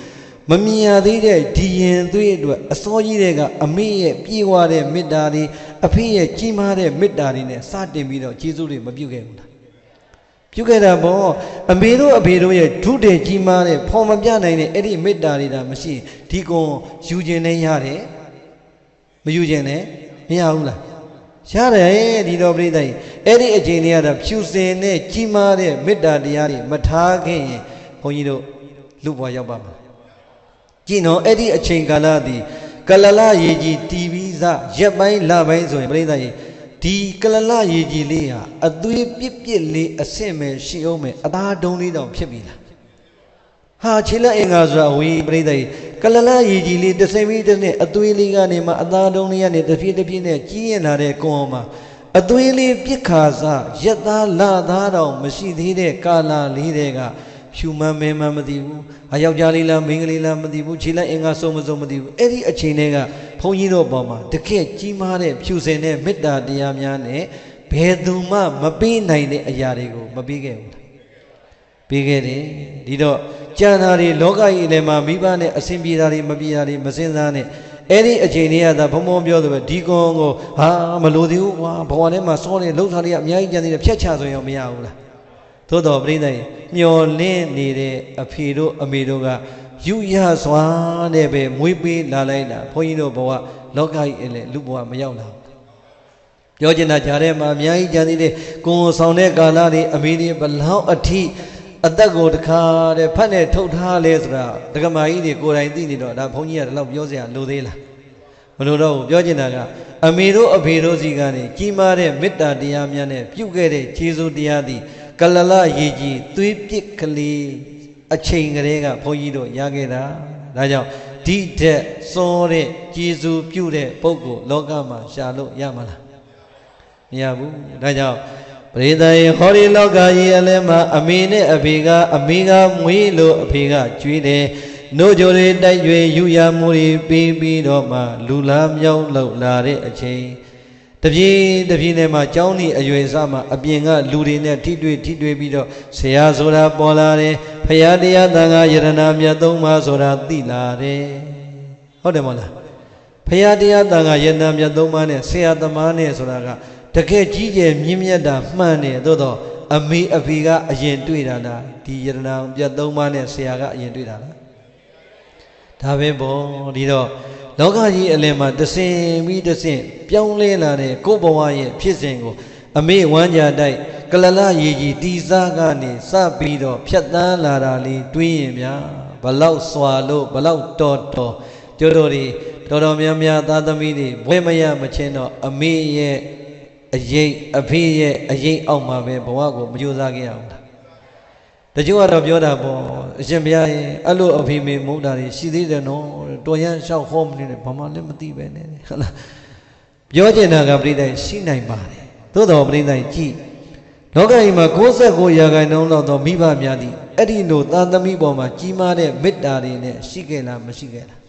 မမြင်ရသေးတဲ့ဒီရင်သွေးအတွက်အစောကြီးတွေကအမေရဲ့ပြေဝတဲ့မေတ္တာတွေအဖေရဲ့ကြီးမားတဲ့မေတ္တာတွေနဲ့စတင်ပြီးတော့ကျေးဇူးတွေမပြုတ်ခဲ့ဘူးလား ပြုတ်ခဲ့တာပေါ့အမေတို့အဖေတို့ရဲ့ဒုတဲ့ကြီးမားတဲ့ဖော်မပြနိုင်တဲ့အဲ့ဒီမေတ္တာတွေဒါမရှိဒီကွန်ယူခြင်းနဲ့ရတယ်မယူခြင်းနဲ့မရဘူးလားရတယ်ဒီတော်ပြိဿကြီးအဲ့ဒီအချိန်တွေကတော့ဖြူစင်တဲ့ကြီးမားတဲ့မေတ္တာတရားတွေမထားခင်ရင်ဘုန်းကြီးတို့လူဘွားရောက်ပါမှာကြည့်နော်အဲ့ဒီအချိန်ကာလသည်ကလလရေကြီးတီးပြီးစရက်ပိုင်းလပိုင်းဆိုရင်ပြိဿကြီး ဒီကလလရေကြီးလေးဟာအသွေးပြစ်ပြစ်လေးအဆင့်ပဲရှိအောင်မယ်အသားတုံးလေးတောင်ဖြစ်ပြီလားဟာခြေလက်အင်္ဂါဆိုတာဝေးပြိဿကြီးကလလရေကြီးလေးတစ်စိမ့်ပြီးတစ်နဲ့အသွေးလေးကနေမှအသားတုံးလေးကနေတစ်ဖြည်းတစ်ဖြည်းနဲ့ကြီးရင်လာတဲ့ကွန်အောင်မှာအသွေးလေးပြစ်ခါစားရက်သားလာသားတော်မရှိသေးတဲ့ကာလလေးတွေက ဖြူမန်းမဲမန်းမသိဘူးအယောက်ျားလေးလားမိန်းကလေးလားမသိဘူးခြေလိုက်အင်္ဂါစုံမစုံမသိဘူးအဲ့ဒီအချိန်တွေကဘုန်းကြီးတို့ပေါ်မှာတကယ့်ကြီးမားတဲ့ဖြူစင်တဲ့မေတ္တာတရားများနဲ့ဘယ်သူမှမပေးနိုင်တဲ့အရာတွေကိုမပေးခဲ့ဘူးလားပေးခဲ့တယ်ဒီတော့ကြံတာတွေလောကကြီးလည်းမှာမိဘနဲ့အစဉ်ပြေတာတွေမပြေတာတွေမစင်စားနဲ့အဲ့ဒီအချိန်လေးကသာဘုံဘုံပြောသလိုဒီကွန်ကိုဟာမလို့သေးဘူးကွာဘဝထဲမှာစောနေလှုပ်ထားလေးကအများကြီးကြံနေတယ်ဖြတ်ချဆိုရင်မရဘူးလား သို့တော်ပြိဿရင်မျော်လင့်နေတဲ့အဖေတို့အမေတို့ကယူရစွာနဲ့ပဲမွေးပေးလာလိုက်တာဘုန်းကြီးတို့ဘဝလောကကြီးအလေလူဘဝမရောက်လာပြောချင်တာကြားထဲမှာအများကြီးကြံသေးတယ်ကိုယ်ဆောင်တဲ့ကာလတွေအမေတွေဘလောက်အထိအသက်ကိုတခါတဲ့ဖတ်နဲ့ထုတ်ထားလဲဆိုတာဒကမာကြီးတွေကိုယ်တိုင်သိနေတော့ဒါဘုန်းကြီးကဒီလောက်ပြောစရာလိုသေးလားမလိုတော့ဘူးပြောချင်တာကအမေတို့အဖေတို့စီကနေကြီးမားတဲ့မေတ္တာတရားများနဲ့ပြုခဲ့တဲ့ခြေစွတရားသည် ကလလရေကြီးသွေးပစ်ကလေးအချိန်ကလေးကဘုန်းကြီးတို့ရခဲ့တာဒါကြောင့်ဒီတဲ့စောတဲ့ကျေစုပြုတဲ့ပုဂ္ဂိုလ်လောကမှာရှာလို့ရမလားမရဘူးဒါကြောင့်ပရိသတ်ရေဟောဒီလောကကြီးအလဲမှာအမေနဲ့အဖေကအမေကမွေးလို့အဖေကကျွေးတယ်နို့ကြိုတွေတိုက်ရွေယူရမှုတွေပြီးပြီးတော့မှလူလားမြောင်းလောက်လာတဲ့အချိန် တပြေးတပြေးနဲ့မှကျောင်းဤအရွယ်စမှအပြင်ကလူတွေနဲ့ထိတွေ့ထိတွေ့ပြီးတော့ဆရာဆိုတာပေါ်လာတယ်ဖရာတရားတန်ခါယရနာမြတ်သုံးပါဆိုတာသိလာတယ်ဟုတ်တယ်မဟုတ်လားဖရာတရားတန်ခါယရနာမြတ်သုံးပါနဲ့ဆရာသမားနဲ့ဆိုတာကတကယ်ကြီးကျယ်မြင့်မြတ်တာမှန်တယ်သို့တော့အမေအဖေကအရင်တွေ့တာလားဒီယရနာမြတ်သုံးပါနဲ့ဆရာကအရင်တွေ့တာလားဒါပဲပေါ့ဒီတော့ လောကကြီးအလင်းမှာတဆင်ပြီးတဆင်ပြောင်းလဲလာတဲ့ကိုယ်ဘဝရဲ့ဖြစ်စဉ်ကို အမေဝမ်းကြတိုက်ကလလရေကြီးတီစားကနေစပြီးတော့ဖြတ်တန်းလာတာလေးတွေးရင်ဗျာဘလောက်စွာလို့ဘလောက်တော်တော်ကျတို့တွေတော်တော်များများသားသမီးတွေဘွဲမရမချင်းတော့အမေရဲ့အရေးအဖေရဲ့အရေးအောက်မှာပဲဘဝကိုမကြိုးစားခဲ့ရအောင်လား တချို့ကတော့ပြောတာပေါ့အရှင်ဘုရားရဲ့အဲ့လိုအဖေမေမုန်းတာတွေရှိသေးတယ်နော်တော်ရန်လျှောက်ဟောမနေနဲ့ဘာမှလည်းမသိပဲနဲ့ဟုတ်လားပြောချင်တာကပြိဿရှိနိုင်ပါတယ်သို့တော်ပြိဿကြည့်လောကကြီးမှာ69ရာခိုင်နှုန်းလောက်သောမိဘများသည်အဲ့ဒီလိုသာသမီပေါ်မှာကြီးမားတဲ့မေတ္တာတွေနဲ့ရှိခဲ့လားမရှိခဲ့လား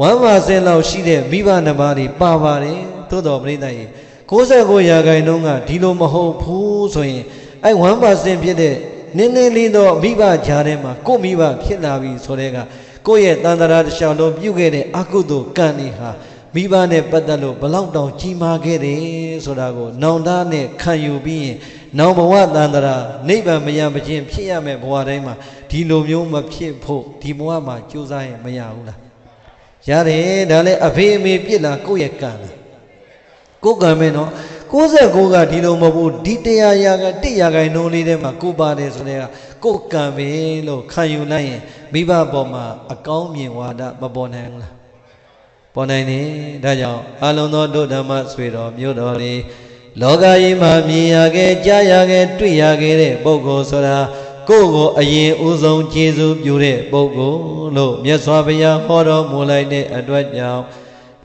ဝမ်းပါစင်လောက်ရှိတဲ့မိဘနှစ်ပါးတွေပါပါတယ်သို့တော်ပြိဿရေ69ရာခိုင်နှုန်းကဒီလိုမဟုတ်ဘူးဆိုရင်အဲ့1%ဖြစ်တဲ့ နည်းနည်းလေးတော့မိဘကြားထဲမှာကိုမိဘဖြစ်လာပြီဆိုတဲ့ကကိုယ့်ရဲ့တန်တရာတစ်လျှောက်လုံးပြုတ်ခဲ့တဲ့အကုသိုလ်ကံတွေဟာမိဘနဲ့ပတ်သက်လို့ဘလောက်တောင်ကြီးမားခဲ့တယ်ဆိုတာကိုနောင်တနဲ့ခံယူပြီးရင်နောင်ဘဝတန်တရာနိဗ္ဗာန်မရမချင်းဖြစ်ရမယ့်ဘဝတိုင်းမှာဒီလိုမျိုးမဖြစ်ဖို့ဒီဘဝမှာကြိုးစားရင်မရဘူးလားရတယ်ဒါလည်းအဖေအမေပြစ်လာကိုယ့်ရဲ့ကံလားကိုယ်ကံပဲနော် 69ကဒီလိုမဟုတ်ဘူးဒီတရားရာက1ရာခိုင်နှုန်းလေးထဲမှာကိုပါတယ်ဆိုတဲ့ကကိုယ်ကံပဲလို့ခံယူလိုက်ရင်မိဘပေါ်မှာအကောင်းမြင်ဝါဒမပေါ်နိုင်ဘူးလားပေါ်နိုင်တယ်ဒါကြောင့်အလုံးသောဒုဓမ္မဆွေတော်မြို့တော်လေးလောကကြီးမှာမြင်ရခဲ့ကြားရခဲ့တွေ့ရခဲ့တဲ့ပုဂ္ဂိုလ်ဆိုတာကိုယ့်ကိုအရင်ဦးဆုံးကျေးဇူးပြုတဲ့ပုဂ္ဂိုလ်လို့မြတ်စွာဘုရားဟောတော်မူလိုက်တဲ့အတွက်ကြောင့်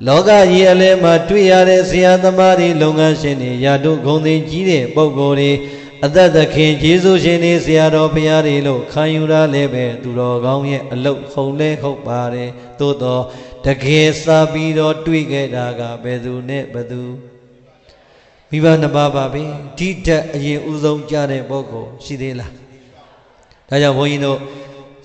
လောကကြီးအလဲမှာတွေ့ရတဲ့ဆရာသမားတွေလုပ်ငန်းရှင်တွေရာတို့ဂုံသိကြီးတဲ့ပုဂ္ဂိုလ်တွေအသက်သခင်ယေရှုရှင်တွေဆရာတော်ဘုရားတွေလို့ခံယူရလဲပဲသူတော်ကောင်းရဲ့အလုတ်ဟုံလဲဟုတ်ပါတယ်သို့တော့တကယ်စာပြီးတော့တွေ့ခဲ့တာကဘယ်သူနဲ့ဘယ်သူမိဘနှစ်ပါးပါပဲဒီတက်အရင်ဦးဆုံးကြတဲ့ပုဂ္ဂိုလ်ရှိသေးလားဒါကြောင့်ဘုန်းကြီးတို့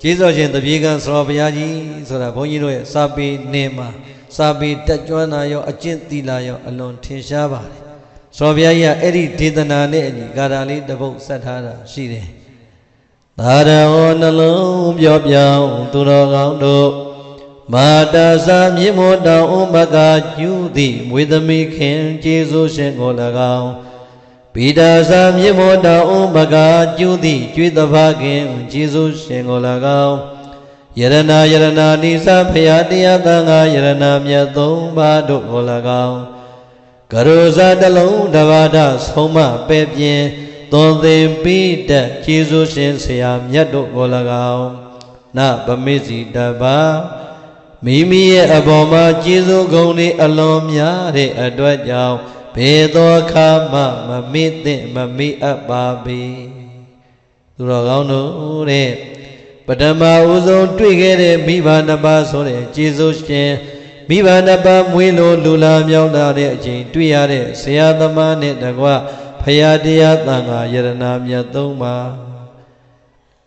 ကျေးဇူးရှင်တပြေကံဆရာဘုရားကြီးဆိုတာဘုန်းကြီးတို့ရဲ့စာပေနေမှာ စာပေတက်ကြွနာရောအကျင့်သီလာရောအလွန်ထင်ရှားပါတယ်။သောဘုရားကြီးကအဲ့ဒီဒေသနာနဲ့အညီဂါထာလေးတစ်ပုဒ်ဆက်ထားတာရှိတယ်။သာရဟောနှလုံးပြောပြောင်းသူတော်ကောင်းတို့မာတာစာမြေမောတောင်ဥမကကျူးသည်မွေသမီးခင်ကျေးဇူးရှင်ကို၎င်းဗိဒါစာမြေမောတောင်ဥမကကျူးသည်ကျွေးတဖခင်ကျေးဇူးရှင်ကို၎င်း ယရနာယရနာနိသဖယာတရားသံဃာယရနာမြတ်သုံးပါးတို့ကို၎င်းကရုဇာတလုံးတဘာဒဆုံးမပဲ့ပြင်းသွန်သင်ပြီးတတ်ကျေးဇူးရှင်ဆရာမြတ်တို့ကို၎င်းနဗမေစီတပါမိမိရဲ့အပေါ်မှာကျေးဇူးဂုဏ်တွေအလွန်များတဲ့အတွက်ကြောင့်ဘေသောခါမှမမေ့သင့်မမေ့အပ်ပါပေသူတော်ကောင်းတို့တဲ့ ပထမဦးဆုံးတွေ့ခဲ့တဲ့မိဘနှစ်ပါးဆိုတဲ့ကျေးဇူးရှင်မိဘနှစ်ပါးမွေးလို့လူလာမြောက်လာတဲ့အချိန်တွေ့ရတဲ့ဆရာသမားနဲ့တကွဖရာတရားတန်ခါယရနာမြတ်သုံးပါ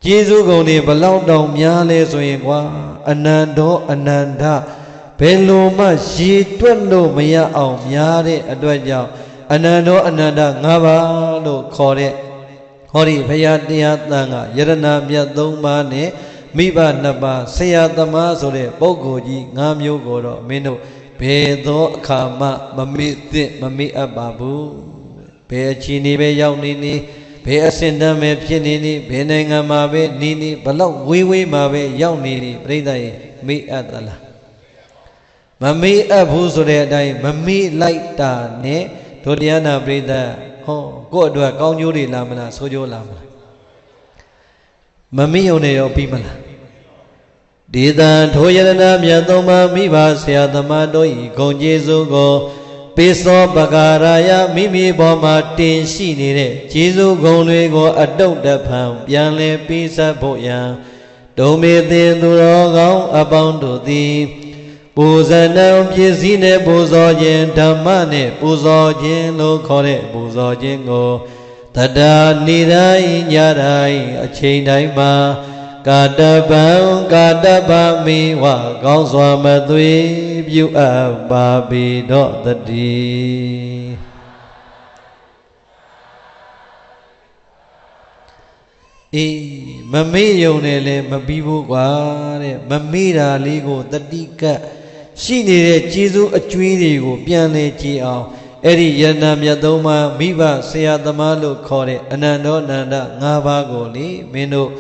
ကျေးဇူးကုန်တွေဘလောက်တောင်များလဲဆိုရင်ကွာအနန္တောအနန္တဘယ်လိုမှရေတွက်လို့မရအောင်များတဲ့အတွက်ကြောင့်အနန္တောအနန္တ၅ပါးလို့ခေါ်တဲ့ ဟောဒီဘုရားတရားတန်ကယရနာမြတ်၃ပါးနဲ့မိဘနှစ်ပါးဆရာသမားဆိုတဲ့ပုဂ္ဂိုလ်ကြီး၅မျိုးကိုတော့မင်းတို့ဘယ်သောအခါမှမမေ့သင့်မမေ့အပ်ပါဘူးဘယ်အခြေအနေပဲရောက်နေနေဘယ်အစင်တမ်းပဲဖြစ်နေနေဘယ်နိုင်ငံမှာပဲနေနေဘလောက်ဝေးဝေးမှာပဲရောက်နေနေပြိဿရဲ့မေ့အပ်သလားမမေ့အပ်ဘူးဆိုတဲ့အတိုင်းမမေ့လိုက်တာနဲ့ဒုတိယနာပြိဿ ဟောကိုယ့်အတွက်ကောင်းကျိုးတွေလာမလားဆိုးကျိုးလာမလားမမေ့ုံနဲ့ရောပြီးမလားဒေသထိုယရဏမြတ်သုံးပါးမိဘဆရာသမားတို့ဤဂုံကျေးဇူးကိုပိသောပကာရာယမိမိဘောမှာတင်ရှိနေတဲ့ကျေးဇူးဂုံတွေကို အတုတ်တဖန်ပြန်လဲပေးဆက်ဖို့ရန်ဒုံမေသင်သူတော်ကောင်းအပေါင်းတို့သည် ပူဇဏံပစ္စည်းနဲ့ပူဇော်ခြင်းဓမ္မနဲ့ပူဇော်ခြင်းလို့ခေါ်တဲ့ပူဇော်ခြင်းကိုတတနေတိုင်းညတိုင်းအချိန်တိုင်းမှာကာတပံကာတပမိဝကောင်းစွာမသွေပြုအပ်ပါပေတော့တည်းအေးမမေ့ယုံနဲ့လည်းမပြီးဘူးကွာတဲ့မမေ့တာလေးကိုတတိကတ် ရှိနေတဲ့ကျေးဇူးအကျွေးတွေကိုပြန်လဲကြည်အောင်အဲ့ဒီယန္နာမြတ်သုံးပါးမိဘဆရာသမားလို့ခေါ်တဲ့အနန္တောအနန္တ၅ပါးကိုလေမင်းတို့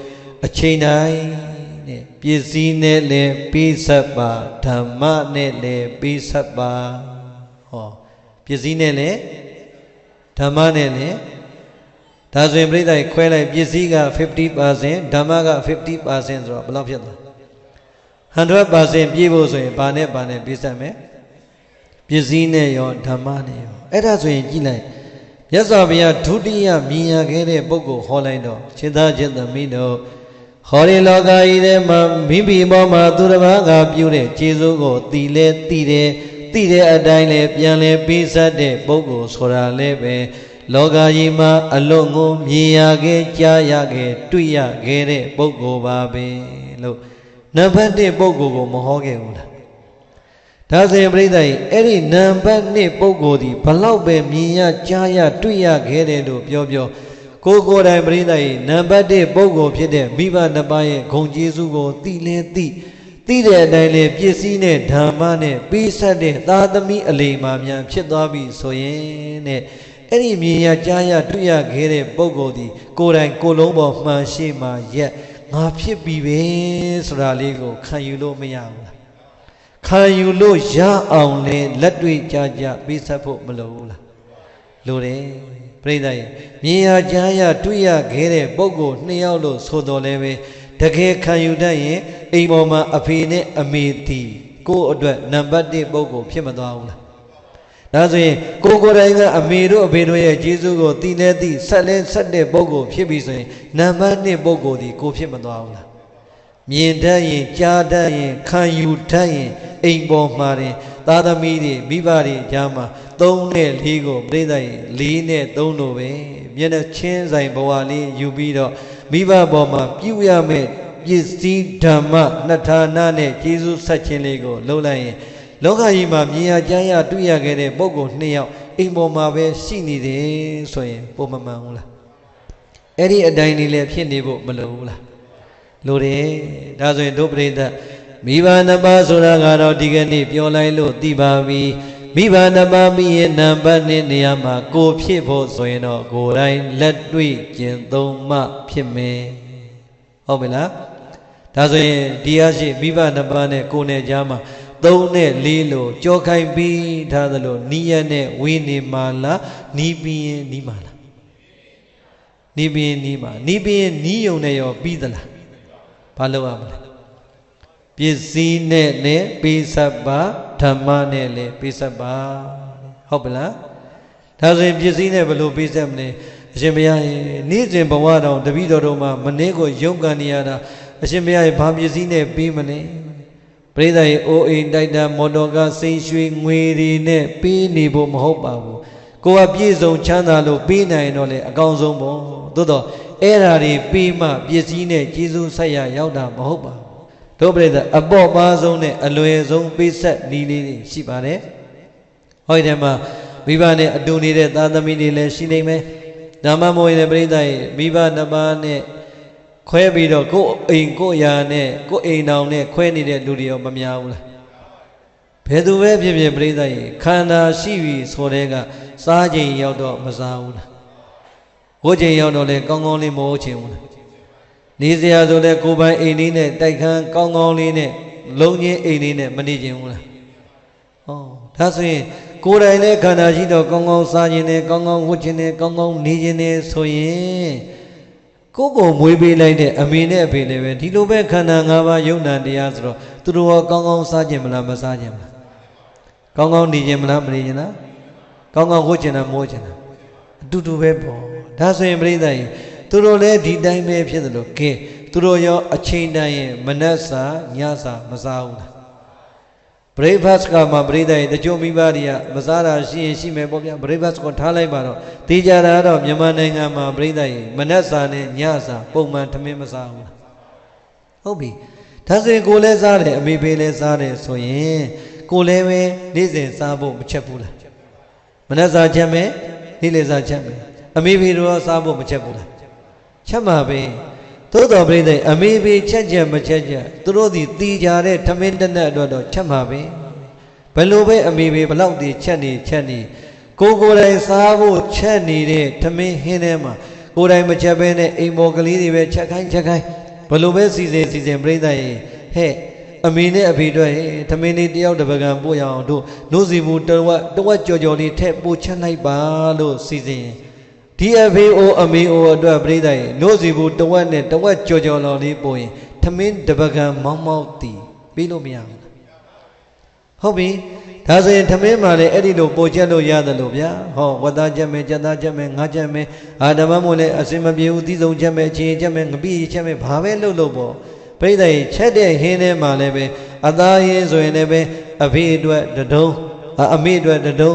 အချိန်တိုင်းနဲ့ပစ္စည်းနဲ့လည်းပေးဆက်ပါဓမ္မနဲ့လည်းပေးဆက်ပါဟောပစ္စည်းနဲ့လည်းဓမ္မနဲ့လည်းဒါဆိုရင်ပြိဿကြီးခွဲလိုက်ပစ္စည်းက50%ဓမ္မက50%ဆိုတော့ဘယ်လောက်ဖြစ်သွား 100%ပြည့်ဖို့ဆိုရင်ဘာနဲ့ဘာနဲ့ပြည့်စက်မယ်ပစ္စည်းနဲ့ရောဓမ္မနဲ့ရောအဲ့ဒါဆိုရင်ကြည့်လိုက်မြတ်စွာဘုရားဒုတိယမြင်ရခဲ့တဲ့ပုဂ္ဂိုလ်ဟောလိုက်တော့ခြေသားချက်သမီးတို့ဟောဒီလောကကြီးထဲမှာမိမိဘောမှာသူတစ်ပါးကပြုတဲ့ခြေစိုးကိုတီလဲတီတယ်တီတဲ့အတိုင်းလဲပြန်လဲပေးဆက်တဲ့ပုဂ္ဂိုလ်ဆိုတာလဲပဲလောကကြီးမှာအလွတ်ငုံမြင်ရခဲ့ကြားရခဲ့တွေ့ရခဲ့တဲ့ပုဂ္ဂိုလ်ပါပဲလို့ နံပါတ်1ပုဂ္ဂိုလ်ကိုမဟောခဲ့ဘူးလားဒါဆိုရင်ပြိဿကြီးအဲ့ဒီနံပါတ်1ပုဂ္ဂိုလ်ဒီဘလောက်ပဲမြင်ရကြားရတွေ့ရခဲ့တယ်လို့ပြောပြောကိုကိုယ်တိုင်ပြိဿကြီးနံပါတ်1ပုဂ္ဂိုလ်ဖြစ်တဲ့မိဘနှစ်ပါးရဲ့ဂုံကျေးဇူးကိုသိလဲသိသိတဲ့အတိုင်းလေပစ္စည်းနဲ့ဓမ္မနဲ့ပေးဆက်တဲ့သာသမီအလိမ္မာများဖြစ်သွားပြီဆိုရင်တဲ့အဲ့ဒီမြင်ရကြားရတွေ့ရခဲ့တဲ့ပုဂ္ဂိုလ်ဒီကိုယ်တိုင်ကိုယ်လုံးပေါ်မှန်ရှိမှရက် ငါဖြစ်ပြီပဲဆိုတာလေးကိုခံယူလို့မရဘူးလားခံယူလို့ရအောင်လေလက်တွေ့ကြကြပေးဆက်ဖို့မလိုဘူးလားလိုတယ်ပြိဿရဲ့မြင်ရကြားရတွေ့ရခဲ့တဲ့ပုံကိုနှစ်ယောက်လို့ဆိုတော်လဲပဲတကယ်ခံယူတတ်ရင်အိမ်ပေါ်မှာအဖေနဲ့အမေတီကိုယ့်အတွက်နံပါတ်1ပုံကိုဖြစ်မသွားဘူးလား ဒါဆိုရင်ကိုကိုယ်တိုင်ကအမေတို့အဖေတို့ရဲ့ကျေးဇူးကိုတည်နေသည့်ဆက်လဲဆက်တဲ့ပုဂ္ဂိုလ်ဖြစ်ပြီဆိုရင်နံပါတ်1ပုဂ္ဂိုလ်ဒီကိုဖြစ်မသွားဘူးလားမြင်တတ်ရင်ကြားတတ်ရင်ခံယူတတ်ရင်အိမ်ပေါ်မှာတင်သာသမီတွေမိဘတွေကြားမှာ3နဲ့4ကိုပြိဿရင်4နဲ့3လို့ပဲမျက်နှာချင်းဆိုင်ဘဝလေးယူပြီးတော့မိဘပေါ်မှာပြုရမယ့်ပစ္စည်းဓမ္မနှစ်ဌာနနဲ့ကျေးဇူးဆက်ခြင်းလေးကိုလှုပ်လိုက်ရင် လောကကြီးမှာမြင်ရကြားရတွေ့ရခဲ့တဲ့ပုဂ္ဂိုလ်နှစ်ယောက်အိမ်ပေါ်မှာပဲရှိနေတယ်ဆိုရင်ပုံမမှန်ဘူးလားအဲ့ဒီအတိုင်းလေးလည်းဖြစ်နေဖို့မလိုဘူးလားလိုတယ်ဒါဆိုရင်ဒုပရိသတ်မိဘနှစ်ပါးဆိုတာကတော့ဒီကနေ့ပြောလိုက်လို့သိပါပြီမိဘနှစ်ပါးပြီးရင်နံပါတ်1နေရာမှာကိုဖြစ်ဖို့ဆိုရင်တော့ကိုယ်တိုင်လက်တွေ့ကျင့်သုံးမှဖြစ်မယ်ဟုတ်ပြီလားဒါဆိုရင်ဒီအရှိမိဘနှစ်ပါးနဲ့ကိုယ်နဲ့ကြားမှာ 3နဲ့4လို့ကြောခိုင်ပြီးထားသလိုနီးရနဲ့ဝင်းနေမှာလားနီးပြီးရင်နီးမှာလားနီးပြီးရင်နီးမှာနီးပြီးရင်နီးယုံနဲ့ရောပြီးသလားဘာလုပ်ရမလဲပစ္စည်းနဲ့နဲ့ပေးဆက်ပါဓမ္မနဲ့လည်းပေးဆက်ပါဟုတ်ပလားဒါဆိုရင်ပစ္စည်းနဲ့ဘယ်လိုပေးဆက်မလဲအရှင်ဘုရားရေနေ့စဉ်ဘဝတော်တပည့်တော်တို့မှာမနေ့ကိုရုံကန်နေရတာအရှင်ဘုရားရေဘာပစ္စည်းနဲ့ပေးမလဲ ပရိသတ်ရေအိုးအိမ်တိုက်တာမော်တော်ကားစိန်ရွှေငွေတွေနဲ့ပေးနေဖို့မဟုတ်ပါဘူးကိုကပြည့်စုံချမ်းသာလို့ပေးနိုင်တော့လေအကောင်းဆုံးပေါ့သို့တော့အဲ့ဓာတွေပေးမှပစ္စည်းနဲ့ကျေးဇူးဆက်ရရောက်တာမဟုတ်ပါဘူးတို့ပြိဿအပေါ့ပါဆုံးနဲ့အလွယ်ဆုံးပေးဆက်နီးလေးတွေရှိပါတယ်ဟောဒီထဲမှာမိဘနဲ့အတူနေတဲ့သားသမီးတွေလည်းရှိနေမယ်ဓမ္မမိုးရဲ့ပြိဿရဲ့မိဘနှစ်ပါးနဲ့ ခွဲပြီးတော့ကိုယ်အိမ်ကိုယ်ယာနဲ့ကိုယ်အိမ်တော်နဲ့ခွဲနေတဲ့လူတွေရောမများဘူးလားဘယ်သူပဲဖြစ်ဖြစ်ပြိဿရဲ့ခန္ဓာရှိပြီဆိုတဲ့ကစားချိန်ရောက်တော့မစားဘူးလားဝတ်ချိန်ရောက်တော့လေကောင်းကောင်းလေးမဟုတ်ချင်ဘူးလားနေစရာဆိုလဲကိုယ်ပိုင်အိမ်လေးနဲ့တိုက်ခန်းကောင်းကောင်းလေးနဲ့လုံးချင်းအိမ်လေးနဲ့မနေချင်ဘူးလားဩဒါဆိုရင်ကိုယ်တိုင်လည်းခန္ဓာရှိတော့ကောင်းကောင်းစားခြင်းနဲ့ကောင်းကောင်းဝတ်ခြင်းနဲ့ကောင်းကောင်းနေခြင်းနဲ့ဆိုရင် ကိုယ်ကိုမွေးပေးလိုက်တဲ့အမေနဲ့အဖေလည်းပဲဒီလိုပဲခန္ဓာ၅ပါးယုံနာတရားဆိုတော့သူတို့ရောကောင်းကောင်းစားခြင်းမလားမစားခြင်းမလားကောင်းကောင်းနေခြင်းမလားမနေခြင်းလားကောင်းကောင်းဝတ်ခြင်းလားမိုးခြင်းလားအတူတူပဲပေါ့ဒါဆိုရင်ပြိဿကြီးသူတို့လည်းဒီတိုင်းပဲဖြစ်တယ်လို့ကဲသူတို့ရောအချိန်တိုင်းရင်မနက်စာညစာမစားဘူးလား breakfast ကမှပြိဿရဲ့တချို့မိဘတွေကမစားတာရှိရင်ရှိမယ်ပေါ့ဗျာ breakfast ကိုထားလိုက်ပါတော့တေးကြတာတော့မြန်မာနိုင်ငံမှာပြိဿရဲ့မနက်စာနဲ့ညစာပုံမှန်ထမင်းမစားဘူးလားဟုတ်ပြီဒါဆိုရင်ကိုလည်းစားတယ်အမေဖေလည်းစားတယ်ဆိုရင်ကိုလည်းပဲနေ့စဉ်စားဖို့မချက်ဘူးလားမနက်စာချက်မယ်နေ့လယ်စာချက်မယ်အမေဖေတို့စားဖို့မချက်ဘူးလားချက်မှာပဲ သို့တော်ပြိဿအမေဖေချက်ချက်မချက်ချက်သူတို့ဒီတီကြတဲ့ထမင်းတနက်အတွက်တော့ချက်မှာပဲဘယ်လိုပဲအမေဖေဘလောက်ဒီချက်နေချက်နေကိုကိုယ်တိုင်စားဖို့ချက်နေတဲ့ထမင်းဟင်းထဲမှာကိုယ်တိုင်မချက်ဘဲနဲ့အိမ်ပေါ်ကလေးတွေပဲချက်ခိုင်းချက်ခိုင်းဘယ်လိုပဲစီစဉ်စီစဉ်ပြိဿရေဟဲ့အမေနဲ့အဖေတို့ဟဲ့ထမင်းလေးတယောက်တစ်ပကံပို့ရအောင်တို့နှုတ်စီဘူးတဝက်တဝက်ကြော်ကြော်လေးထည့်ပို့ချက်လိုက်ပါလို့စီစဉ် ဒီအဖေအိုအမေအိုအတွက်ပြိဿရေနှုတ်စီဘူးတဝက်နဲ့တဝက်ကြော်ကြော်လော်လေးပို့ရင်ထမင်းတစ်ပကံမောင်းမောင်းတီးပြီးလို့မရဘူးဟုတ်ပြီဒါဆိုရင်ထမင်းမှလည်းအဲ့ဒီလိုပိုချက်လို့ရတယ်လို့ဗျာဟောဝတ်သားချက်မယ်ကြက်သားချက်မယ်ငါးချက်မယ်အာဓမ္မမို့လည်းအစင်မပြေဘူးသီးဆုံးချက်မယ်အချင်းချက်မယ်ငပိချက်မယ်ဘာပဲလုပ်လို့ပေါ့ပြိဿရေချက်တဲ့ဟင်းထဲမှာလည်းပဲအသားရင်းဆိုရင်လည်းပဲအဖေအတွက်တဒုံအမေအတွက်တဒုံ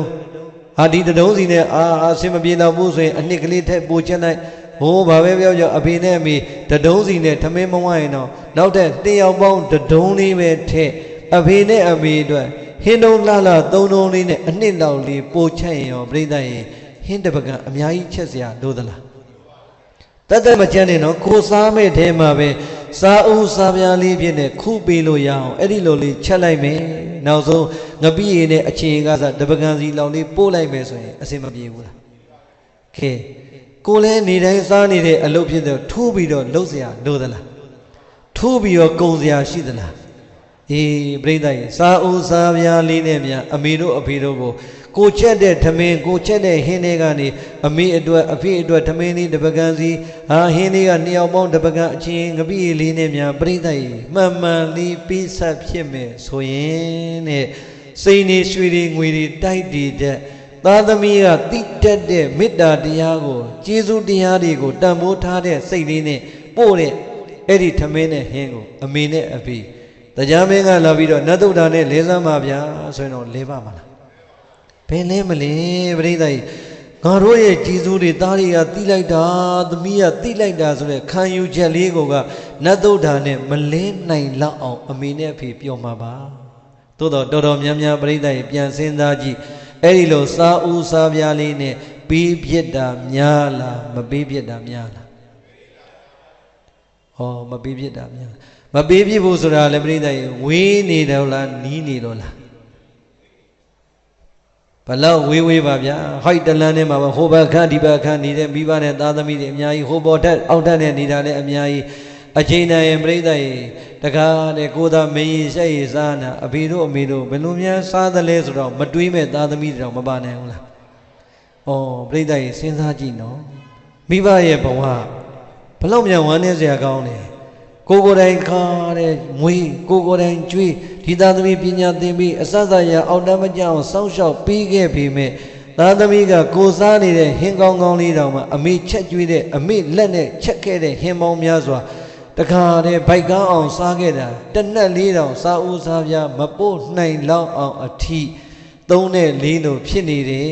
ဟာဒီတဒုံစီနဲ့အာအစင်မပြေတော့ဘူးဆိုရင်အနှစ်ကလေးထက်ပိုချက်လိုက်ဟိုးဘာပဲပြောပြောအဖေနဲ့အမေတဒုံစီနဲ့ထမင်းမဝရင်တော့နောက်တဲ့တယောက်ပေါင်းတဒုံလေးပဲထက်အဖေနဲ့အမေအတွက်ဟင်းတုံးလှလှသုံးတုံးလေးနဲ့အနှစ်လောက်လေးပိုချက်ရင်ရောပြိဿရေဟင်းတပကအများကြီးချက်စရာလိုသလား တတ်တတ်မကြမ်းနဲ့နော်ကိုစားမဲ့ထဲမှာပဲစားဦးစားပြားလေးဖြစ်နေခုပေးလို့ရအောင်အဲ့ဒီလိုလေးချက်လိုက်မယ်နောက်ဆုံးငပိရည်နဲ့အချင်းကစားတပကံစီလောက်လေးပို့လိုက်မယ်ဆိုရင်အဆင်မပြေဘူးလားခေကိုလည်းနေတိုင်းစားနေတဲ့အလုပ်ဖြစ်တဲ့ထိုးပြီးတော့လှုပ်เสียလိုသလားထိုးပြီးတော့ကုံเสียရှိသလားအေးပြိဿရေစားဦးစားပြားလေးနဲ့များအမေတို့အဖေတို့ကို ကိုချက်တဲ့ထမင်းကိုချက်တဲ့ဟင်းတွေကနေအမေအတွက်အဖေအတွက်ထမင်းလေးတပကံစီဟာဟင်းလေးကနှစ်ယောက်ပေါင်းတပကံအချင်းငပိလေးနဲ့များပြိဿရေမှန်မှန်လေးပြီးဆက်ဖြစ်မယ်ဆိုရင်တဲ့စိန်နေရွှေတွေငွေတွေတိုက်တည်တဲ့သားသမီးကတိတက်တဲ့မေတ္တာတရားကိုကျေးဇူးတရားတွေကိုတန်ဖိုးထားတဲ့စိတ်လေးနဲ့ပို့တဲ့အဲ့ဒီထမင်းနဲ့ဟင်းကိုအမေနဲ့အဖေတရားမင်းကလာပြီးတော့နတ်သုဒ္ဓနဲ့လဲစမ်းပါဗျာဆိုရင်တော့လဲပါမလား ဘယ်လဲမလဲပရိသတ်ကြီးငါတို့ရဲ့ကြည်စိုးတွေသားတွေကတိလိုက်တာသမီးကတိလိုက်တာဆိုတဲ့ခံယူချက်လေးကိုကနတ်သုဒ္ဓနဲ့မလဲနိုင်လောက်အောင်အမေနဲ့အဖေပြောမှာပါသို့တော့တော်တော်များများပရိသတ်ကြီးပြန်စဉ်းစားကြည့်အဲ့ဒီလိုစားဦးစားပြားလေးနဲ့ပေးပြစ်တာများလားမပေးပြစ်တာများလားဟောမပေးပြစ်တာများလားမပေးပြဖို့ဆိုတာလည်းပြိဿရေဝေးနေတော့လားနီးနေတော့လား ဘလောက်ဝေးဝေးပါဗျာဟိုက်တလန်းထဲမှာဟိုဘက်ခန်းဒီဘက်ခန်းနေတဲ့မိဘနဲ့သားသမီးတွေအများကြီးဟိုဘော်ထက်အောက်ထက်နဲ့နေတာလည်းအများကြီးအချိန်တိုင်းရင်ပြိဿရေတကားတဲ့ကိုသာမင်းကြီးရှိုက်ရစားနာအဖေတို့အမေတို့ဘယ်လိုများစားသလဲဆိုတော့မတွေးမဲ့သားသမီးတွေတော့မပါနိုင်ဘူးလား။အော်ပြိဿရေစဉ်းစားကြည့်နော်မိဘရဲ့ဘဝဘလောက်မြန်ဝမ်းနေစရာကောင်းတယ်။ ကိုကိုယ်တိုင်ခါတဲ့မွေးကိုကိုယ်တိုင်ကျွေးဒီသားသမီးပညာသင်ပြီးအစစရအောင်တမ်းမကြအောင်စောင့်ရှောက်ပေးခဲ့ပေမဲ့သားသမီးကကိုစားနေတဲ့ဟင်းကောင်းကောင်းလေးတောင်မှအမေချက်ကျွေးတဲ့အမေလက်နဲ့ချက်ခဲ့တဲ့ဟင်းပေါင်းများစွာတခါတည်းဘိုက်ကားအောင်စားခဲ့တာတနက်လေးတောင်စားဦးစားပြမပို့နိုင်လောက်အောင်အထီးသုံးတဲ့လေးတို့ဖြစ်နေတယ်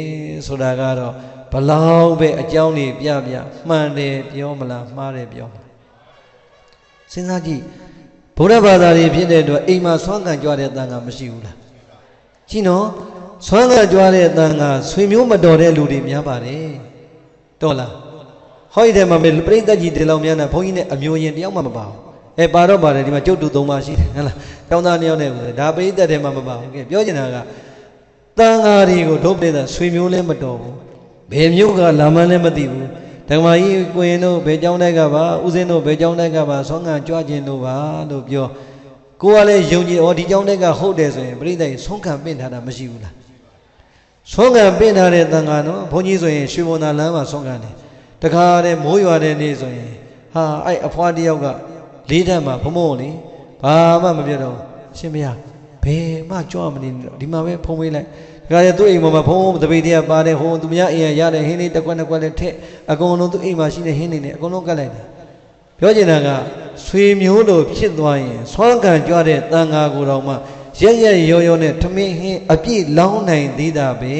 ဆိုတာကတော့ဘလောက်ပဲအကြောင်းတွေပြပြမှန်တယ်ပြောမလားမှားတယ်ပြောမလား စဉ်းစားကြည့်ဗုဒ္ဓဘာသာတွေဖြစ်တဲ့အတွက်အိမ်မှာဆွမ်းခံကြွတဲ့တန်ခါမရှိဘူးလားကြည့်နော်ဆွမ်းခံကြွတဲ့တန်ခါဆွေမျိုးမတော်တဲ့လူတွေများပါတယ်တော်လားဟောဒီထဲမှာပြိဿကြီးဒီလောက်များနေဘုန်းကြီးနဲ့အမျိုးရင်တယောက်မှမပါဘူးအဲပါတော့ပါတယ်ဒီမှာကျုပ်တူ၃ပါးရှိတယ်ဟဲ့လားကျောင်းသားနှစ်ယောက်နဲ့ဒါပရိသတ်ထဲမှာမပါဘူးကဲပြောချင်တာကတန်ဃာတွေကိုဒုပရိသတ်ဆွေမျိုးလည်းမတော်ဘူးဘယ်မျိုးကလာမှန်းလည်းမသိဘူး ဓမ္မကြီးကိုရင်တို့ဘယ်ကျောင်းတိုက်ကပါဥစဉ်တို့ဘယ်ကျောင်းတိုက်ကပါဆောင်းငံကြွခြင်းတို့ပါလို့ပြောကိုကလည်းယုံကြည်ဩဒီကျောင်းတိုက်ကဟုတ်တယ်ဆိုရင်ပြိဿကြီးဆုံးခံပင့်ထားတာမရှိဘူးလားဆုံးခံပင့်ထားတဲ့တန်ဃာနော်ဘုန်းကြီးဆိုရင်ရွှေဘုံသာလမ်းမှာဆုံးခံတယ်တခါတည်းမိုးရွာတဲ့နေ့ဆိုရင်ဟာအဲ့အဖွားတယောက်ကလေးထက်မှာဘုံဘုံလေဘာမှမပြောတော့ရှင်မရဘယ်မှကြွမနေတော့ဒီမှာပဲဖုံးပေးလိုက် ဒါကြတဲ့သူ့အိမ်မှာဖုံးတပိတ်တည်းပါတယ်ဟိုသူများအိမ်ရရတဲ့ဟင်းလေးတစ်ကွက်နှစ်ကွက်လေးထက်အကုန်လုံးသူ့အိမ်မှာရှိတဲ့ဟင်းလေးနဲ့အကုန်လုံးကတ်လိုက်တာပြောချင်တာကဆွေမျိုးလိုဖြစ်သွားရင်ဆွမ်းခံကြွတဲ့တန်ဃာကိုယ်တော်မှရက်ရက်ရောရောနဲ့ထမင်းဟင်းအပြည့်လောင်းနိုင်သေးတာပဲ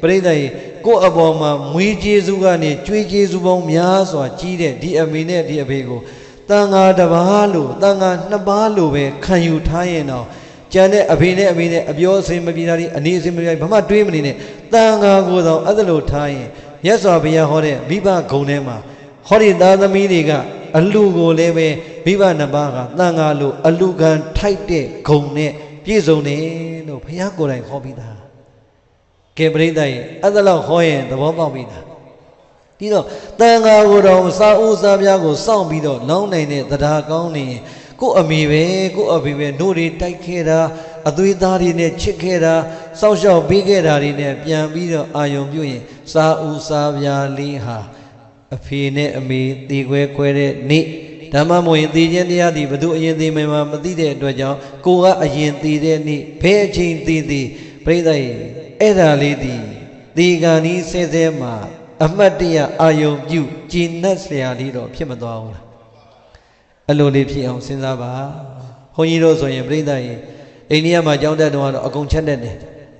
ပြိဿရေကိုယ့်အပေါ်မှာမွေးကျေးဇူးကနေကြွေးကျေးဇူးပေါင်းများစွာကြီးတဲ့ဒီအမေနဲ့ဒီအဖေကိုတန်ဃာတစ်ပါးလို့တန်ဃာနှစ်ပါးလို့ပဲခံယူထားရင်တော့ ကျန်တဲ့အဖေနဲ့အမေနဲ့အပြောအစင်မပြေတာဒီအနေအစင်မပြေဘာမှတွေးမနေနဲ့တန်ဃာကိုယ်တော်အဲ့ဒါလို့ထားရင်မြတ်စွာဘုရားဟောတဲ့မိဘဂုံထဲမှာဟောဒီသားသမီးတွေကအလူကိုလည်းပဲမိဘနှစ်ပါးကတန်ဃာလို့အလူခံထိုက်တဲ့ဂုံနဲ့ပြည့်စုံတယ်လို့ဘုရားကိုယ်တိုင်ဟောပြီးသားကဲပရိသတ်ရဲ့အဲ့ဒါလောက်ဟောရင်သဘောပေါက်ပြီလားဒီတော့တန်ဃာကိုတော်စာဦးစာပြားကိုစောင့်ပြီးတော့လောင်းနိုင်တဲ့တရားကောင်းနေရင် ကို့အမိပဲကို့အဖေပဲနှုတ်တွေတိုက်ခဲ့တာအသွေးသားတွေနဲ့ချစ်ခဲ့တာစောင့်ရှောက်ပေးခဲ့တာတွေနဲ့ပြန်ပြီးတော့အာယုံပြုရင်စာဦးစာပြားလေးဟာအဖေနဲ့အမေတည်ခွဲခွဲတဲ့နေ့ဓမ္မမို့ရင်တည်ခြင်းတရားဒီဘသူအရင်တည်မယ်မှာမသိတဲ့အတွက်ကြောင့်ကိုကအရင်တည်တဲ့နေ့ဘယ်အချိန်တည်တည်ပြိဿရဲ့အဲ့ဒါလေးဒီဒီကံဤဆဲဆဲမှာအမတ်တရအာယုံပြုကျင့်납ဆရာလေးတော့ဖြစ်မသွားဘူးလား အဲ့လိုလေးဖြစ်အောင်စဉ်းစားပါဘုန်းကြီးတို့ဆိုရင်ပြိဿရဲ့အိန္ဒိယမှာကြောင်းတက်တော့အကုန်ချက်တက်တယ်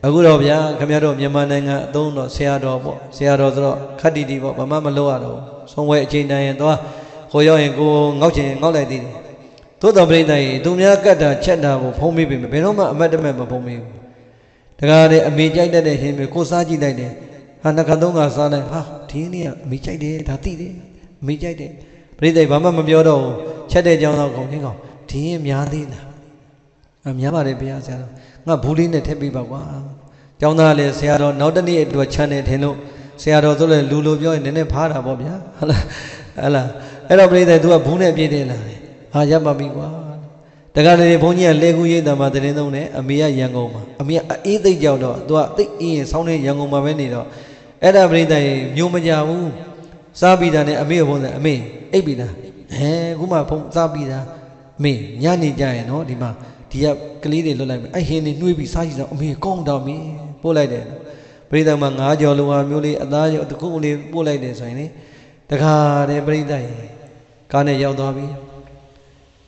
အခုတော့ဗျာခင်ဗျားတို့မြန်မာနိုင်ငံအသုံးတော့ဆရာတော်ပေါ့ဆရာတော်ဆိုတော့ခတ်တီတီပေါ့ဘာမှမလုပ်ရတော့ဆုံးဝဲအချိန်တိုင်းရင်တော့ဟိုရောက်ရင်ကိုငေါက်ချင်ငေါက်လိုက်သေးတယ်သို့တော်ပြိဿရဲ့သူများကတ်တာချက်တာကိုဖုံးမိပြီဘယ်တော့မှအမတ်တမဲ့မဖုံးမိဘူးတကားနဲ့အမေကြိုက်တတ်တဲ့ဟင်းမျိုးကိုစားကြည့်လိုက်တယ်ဟာနှစ်ခါသုံးခါစားလိုက်ဟာဒီနေ့ကအမေကြိုက်တယ်ဒါသိတယ်အမေကြိုက်တယ်ပြိဿဘာမှမပြောတော့ဘူး ချက်တဲ့ကြောင်းတော့ကောင်းချင်းကောင်းဒီရင်များသေးလားအများပါတယ်ဘုရားဆရာတော်ငါဘူးလေးနဲ့ထည့်ပေးပါကွာကျောင်းသားလည်းဆရာတော်နောက်တနေ့အတွက်ချမ်းတယ်ထင်လို့ဆရာတော်ဆိုလည်းလူလိုပြောရင်နည်းနည်းဖားတာပေါ့ဗျာဟုတ်လားဟလားအဲ့တော့ပြိဿ तू ကဘူးနဲ့ပြည့်တယ်လားဟာရပါပြီကွာတခါလေဘုန်းကြီးကလေကူရိတ်တံမှာတရင်သုံးတယ်အမေကရန်ကုန်မှာအမေကအေးသိကြောက်တော့ तू ကသိအင်းရင်ဆောင်းနေရန်ကုန်မှာပဲနေတော့အဲ့ဒါပြိဿရေမျိုးမကြဘူးစားပြီးတာနဲ့အမေကဘုန်းတယ်အမေအိပ်ပြီးတာ ဟဲခုမှဖုန်းစားပြီးတာအမေညနေကြရင်နော်ဒီမှာဒီကကလေးတွေလွတ်လိုက်မယ်အဲ့ဟင်းတွေနှွေးပြီးစားကြည့်တော့အမေကောင်းတော့မင်းပို့လိုက်တယ်ပြိဿမှာငါးကြော်လိုဟာမျိုးလေးအသားကြော်တခုလေးပို့လိုက်တယ်ဆိုရင်လေတခါတည်းပြိဿရေကားနဲ့ရောက်သွားပြီ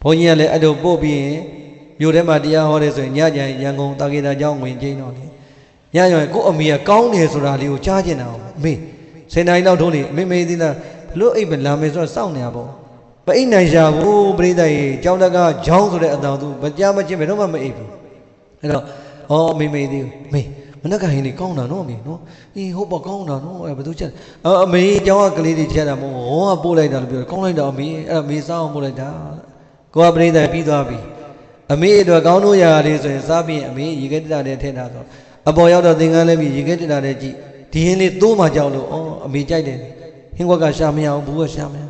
ဘုန်းကြီးကလည်းအဲ့လိုပို့ပြီးရင်မြို့ထဲမှာတရားဟောတယ်ဆိုရင်ညကြရင်ရန်ကုန်တာကေတာကျောင်းဝင်ကျင်းတော့လေညရောကို့အမေကကောင်းတယ်ဆိုတာလေးကိုကြားကျင်တာအမေစင်တိုင်းတော့ထုံးနေအမေမေသီးလားဘလို့အိပ်ပဲလာမယ်ဆိုတော့စောင့်နေရပေါ့ မအိပ်နိုင်ရှာဘူးပြိဿရေကျောင်းတကဂျောင်းဆိုတဲ့အတောင်သူမကြမချင်းဘယ်တော့မှမအိပ်ဘူးအဲ့တော့ဩအမေမေသေးမေမနက်ကဟင်းလေးကောင်းတာနော်အမေနော်အေးဟုတ်ပါကောင်းတာနော်အဲ့ဘယ်သူချက်အမေကျောင်းကကလေးတွေချက်တာမဟုတ်ဟောကပို့လိုက်တာလို့ပြောကောင်းလိုက်တာအမေအဲ့အမေစားအောင်ပို့လိုက်တာကိုကပြိဿပြီးသွားပြီအမေအတွက်ကောင်းလို့ရလေးဆိုရင်စားပြီးအမေရေခဲတက်တာနဲ့ထည့်တာဆိုအပေါ်ရောက်တော့သင်္ကန်းလဲပြီးရေခဲတက်တာနဲ့ကြည့်ဒီဟင်းလေးသိုးမှကြောက်လို့ဩအမေကြိုက်တယ်ဟင်းကွက်ကရှာမရအောင်ဘူးကရှာမရ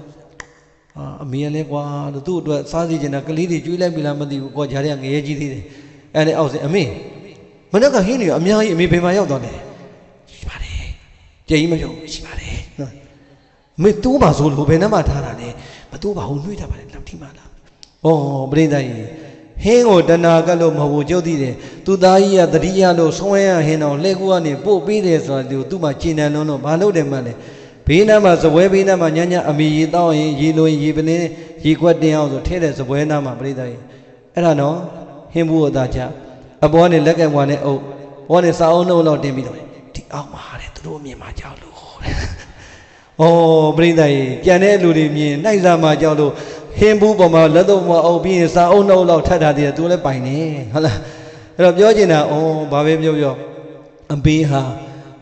အာအမေလည်းကွာလို့သူ့အတွက်စားစီချင်တာကလေးတွေကျွေးလိုက်ပြီလားမသိဘူးကိုကြားထဲကငရဲကြီးသေးတယ်အဲ့ဒါအောက်စင်အမေမနေ့ကဟင်းတွေအများကြီးအမေဘယ်မှာရောက်တော့လဲရှိပါတယ်ကြည်ကြီးမပြောရှိပါတယ်မေတူးပါဆိုလို့ဘယ်နှမထားတာလဲမတူးပါဘူးနှွေးတာပါလေလောက်ထိမှလားဩပရိသတ်ကြီးဟဟင်းကိုတဏှာကပ်လို့မဟုတ်ဘူးကြုတ်သိတယ်သူသားကြီးကတတိယလို့ဆုံးရဟင်းတော်လှဲကူကနေပို့ပေးတယ်ဆိုတာဒီသူ့မှာကျင်တယ်လုံးတော့ဘာလို့တယ်မှလဲ ဘေးနားမှာဇပွဲဘေးနားမှာညညအမီရေတောင်းရင်ရေလိုရင်ရေပလင်းရေခွက်တင်အောင်ဆိုထဲတဲ့ဇပွဲနားမှာပြိတ္တာကြီးအဲ့ဒါနော်ဟင်းဘူးအသာချအပေါ်ကနေလက်ကံကွာနဲ့အုပ်ဘောနဲ့စာအုပ်နှုတ်လောက်တင်ပြီးတော့ဒီအောက်မှာတဲ့သူတို့မြင်မှာကြောက်လို့တဲ့။ဩပြိတ္တာကြီးကြံတဲ့လူတွေမြင်နိုင်စားမှာကြောက်လို့ဟင်းဘူးပေါ်မှာလက်တော့မအုပ်ပြီးရင်စာအုပ်နှုတ်လောက်ထပ်ထားသေးတယ်သူလည်းပိုင်နေဟုတ်လားအဲ့တော့ပြောချင်တာဩဘာပဲပြောပြောအဘေးဟာ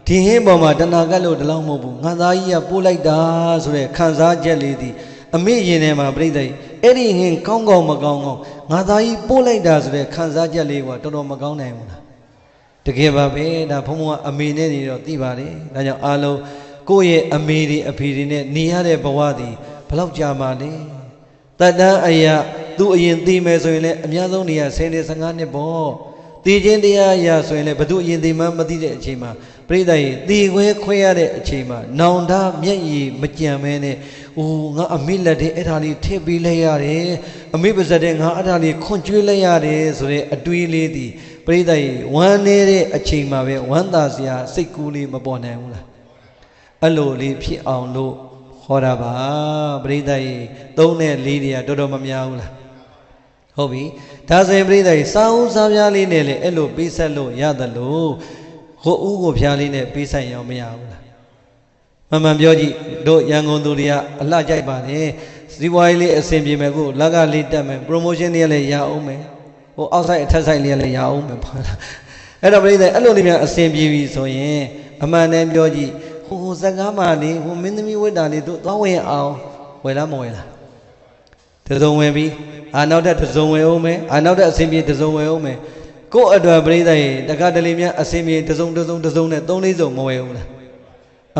ဒီဟင်းပေါ်မှာတဏှာကပ်လို့တလောက်မဟုတ်ဘူးငါသားကြီးကပိုးလိုက်တာဆိုတဲ့ခံစားချက်လေးဒီအမေရင်ထဲမှာပြိတ္တိအဲ့ဒီဟင်းကောင်းကောင်းမကောင်းကောင်းငါသားကြီးပိုးလိုက်တာဆိုတဲ့ခံစားချက်လေးကတော်တော်မကောင်းနိုင်ဘူးလားတကယ်ပါပဲဒါဘုံဘုံကအမေနဲ့နေတော့သိပါတယ်ဒါကြောင့်အားလုံးကိုယ့်ရဲ့အမေတွေအဖေတွေနဲ့နေရတဲ့ဘဝသည်ဘယ်လောက်ကြာမှလဲတတ်တန်းအရာသူအရင်သိမယ်ဆိုရင်လည်းအများဆုံးနေရ10နှစ်15နှစ်ပေါ့သိခြင်းတရားအရာဆိုရင်လည်းဘသူအရင်သိမှမသိတဲ့အချိန်မှာ ပြိဿရေတည်ခွဲခွဲရတဲ့အချိန်မှာနောင်တမျက်ရည်မကြံမဲနဲ့။အိုးငါအမိလက်တဲ့အဲ့ဒါလေးထည့်ပေးလိုက်ရတယ်။အမိပါဇက်တဲ့ငါအဲ့ဒါလေးခွန်ကျွေးလိုက်ရတယ်ဆိုတဲ့အတွေးလေးဒီပြိဿရေဝမ်းနေတဲ့အချိန်မှာပဲဝမ်းသာစရာစိတ်ကူးလေးမပေါ်နိုင်ဘူးလား။အဲ့လိုလေးဖြစ်အောင်လို့ဟောတာပါပြိဿရေသုံးနဲ့လေးတွေကတော်တော်မများဘူးလား။ဟုတ်ပြီဒါဆိုရင်ပြိဿရေစာအုပ်စာပြားလေးနဲ့လည်းအဲ့လိုပေးဆက်လို့ရတယ်လို့ ဟိုဥကိုဖျားလေးနဲ့ပေးဆိုင်ရောမရဘူးလားမမှန်ပြောကြည့်တို့ရန်ကုန်သူတွေကအလှကြိုက်ပါတယ်စီးပွားရေးလေးအဆင်ပြေမယ်ကိုလက်ကလေးတက်မယ် promotion တွေလည်းရအောင်မယ်ဟို outside အထက်ဆိုင်လေးလည်းရအောင်မယ်ပါလားအဲ့တော့ပြိဿအဲ့လိုလေးများအဆင်ပြေပြီဆိုရင်အမှန်တမ်းပြောကြည့်ဟိုစကားမှလေးဟိုမင်းသမီးဝိတ္တာလေးတို့သွားဝင်အောင်ဝယ်လားမဝယ်လားတစုံဝင်ပြီအာနောက်တဲ့တစုံဝင်အောင်မယ်အာနောက်တဲ့အဆင်ပြေတစုံဝင်အောင်မယ် ကို့အတွက်ပြိဿရေတခါတလေများအစင်ပြေတစုံတစုံတစုံနဲ့၃လေးစုံမဝယ်ဘူးလား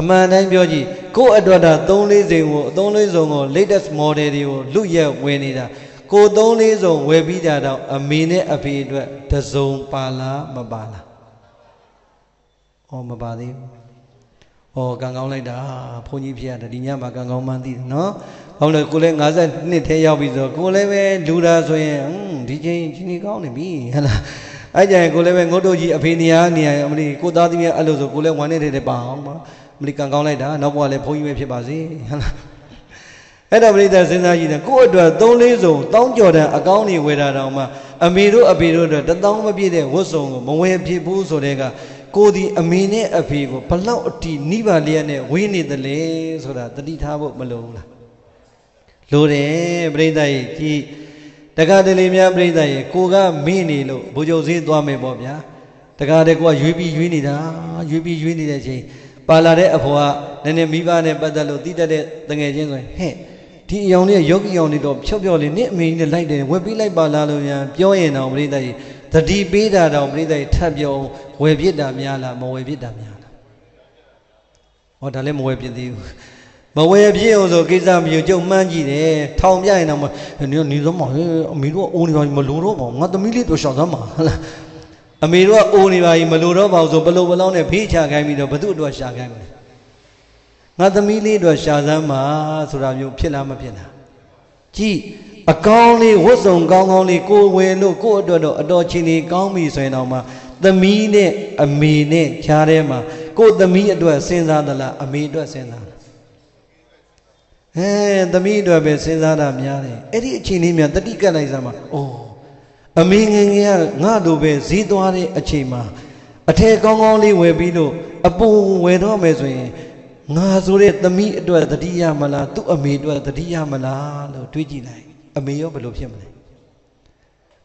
အမှန်တိုင်းပြောကြည့်ကို့အတွက်ဒါ၃လေးစုံကိုအသုံးလေးစုံကို latest model တွေကိုလူရက်ဝယ်နေတာကို၃လေးစုံဝယ်ပြီးတာတော့အမေနဲ့အဖေအတွက်တစုံပါလားမပါလားဩမပါသေးဘူးဩကံကောင်းလိုက်တာဘုန်းကြီးဖြစ်ရတယ်ဒီညမှာကံကောင်းမှန်းသိတယ်နော်ဟုတ်တယ်ကိုလည်း50နှစ်ထဲရောက်ပြီဆိုကိုလည်းပဲလူတာဆိုရင်ဟွန်းဒီချိန်ချင်းကြီးကောင်းနေပြီဟဲ့လား အဲ့ကြရင်ကိုလည်းပဲငုတ်တို့ကြီးအဖေနေရာနေရာအမလီကိုသားသမီးအဲ့လိုဆိုကိုလည်းဝမ်းနေတဲ့ပါအောင်ပါအမလီကံကောင်းလိုက်တာနောက်ဘဝလည်းဘုန်းကြီးပဲဖြစ်ပါစေဟဲ့လားအဲ့တော့ပရိသတ်စဉ်းစားကြည့်တယ်ကိုယ့်အတွက်သုံးလေးစုံတောင်းကြော်တဲ့အကောင်းတွေဝယ်တာတောင်မှအမေတို့အဖေတို့အတွက်တသောင်းမပြည့်တဲ့ဝတ်စုံကိုမဝယ်ဖြစ်ဘူးဆိုတဲ့ကကိုဒီအမေနဲ့အဖေကိုဘလောက်အတီနိဗ္ဗာန်လျက်နဲ့ဝေးနေတယ်လေဆိုတာတတိထားဖို့မလိုဘူးလားလိုတယ်ပရိသတ်ကြီးကြည် တက္ကတလေများပြိဿရေကိုကမေ့နေလို့ဘိုးချုပ်စည်းသွားမယ်ပေါ့ဗျာတက္ကတဲ့ကိုကရွေးပြီးရွေးနေတာရွေးပြီးရွေးနေတဲ့အချိန်ပါလာတဲ့အဖေကနည်းနည်းမိဘနဲ့ပတ်သက်လို့တိတက်တဲ့တငယ်ချင်းဆိုရင်ဟဲ့ဒီအယောင်လေးယောဂီအောင်နေတော့ဖြော့ဖြော့လေးနင့်အမေကြီးနဲ့လိုက်တယ်ဝယ်ပြီးလိုက်ပါလားလို့များပြောရင်တော့ပြိဿရေတတိပေးတာတော့ပြိဿရေထပ်ပြောဝယ်ပြစ်တာများလားမဝယ်ပြစ်တာများလားဟောဒါလည်းမဝယ်ပြစ်သေးဘူး မဝယ်ပြည့်အောင်ဆိုကိစ္စမျိုးကျုပ်မှန်းကြည့်တယ်ထောင်ပြရင်တော့နေနေသမားဟဲ့အမေတို့ကအိုးနေပါမလို့တော့ပါငါသမီးလေးတို့ရှောင်သမ်းပါဟလားအမေတို့ကအိုးနေပါမလို့တော့ပါဆိုဘလို့ဘလောင်းနဲ့ဖေးချခိုင်းပြီးတော့ဘသူ့အတွက်ရှာခိုင်းမလဲငါသမီးလေးတို့ရှာသမ်းပါဆိုတာမျိုးဖြစ်လားမဖြစ်လားကြည့်အကောင်းလေးဝတ်စုံကောင်းကောင်းလေးကိုဝယ်လို့ကိုအတွက်တော့အတော်ချင်းလေးကောင်းပြီဆိုရင်တော့မှသမီးနဲ့အမေနဲ့ခြားထဲမှာကိုသမီးအတွက်စဉ်းစားသလားအမေအတွက်စဉ်းစား အဲသမီးအတွက်ပဲစဉ်းစားတာများတယ်အဲ့ဒီအချိန်လေးများတတိကတ်လိုက်စမ်းပါအိုးအမေငယ်ငယ်ကငါတို့ပဲဈေးသွားတဲ့အချိန်မှာအထည်ကောင်းကောင်းလေးဝယ်ပြီးလို့အပူဝယ်တော့မယ်ဆိုရင်ငါဆိုတဲ့သမီးအတွက်တတိယမလားသူ့အမေအတွက်တတိယမလားလို့တွေးကြည့်လိုက်အမေရောဘယ်လိုဖြစ်မလဲ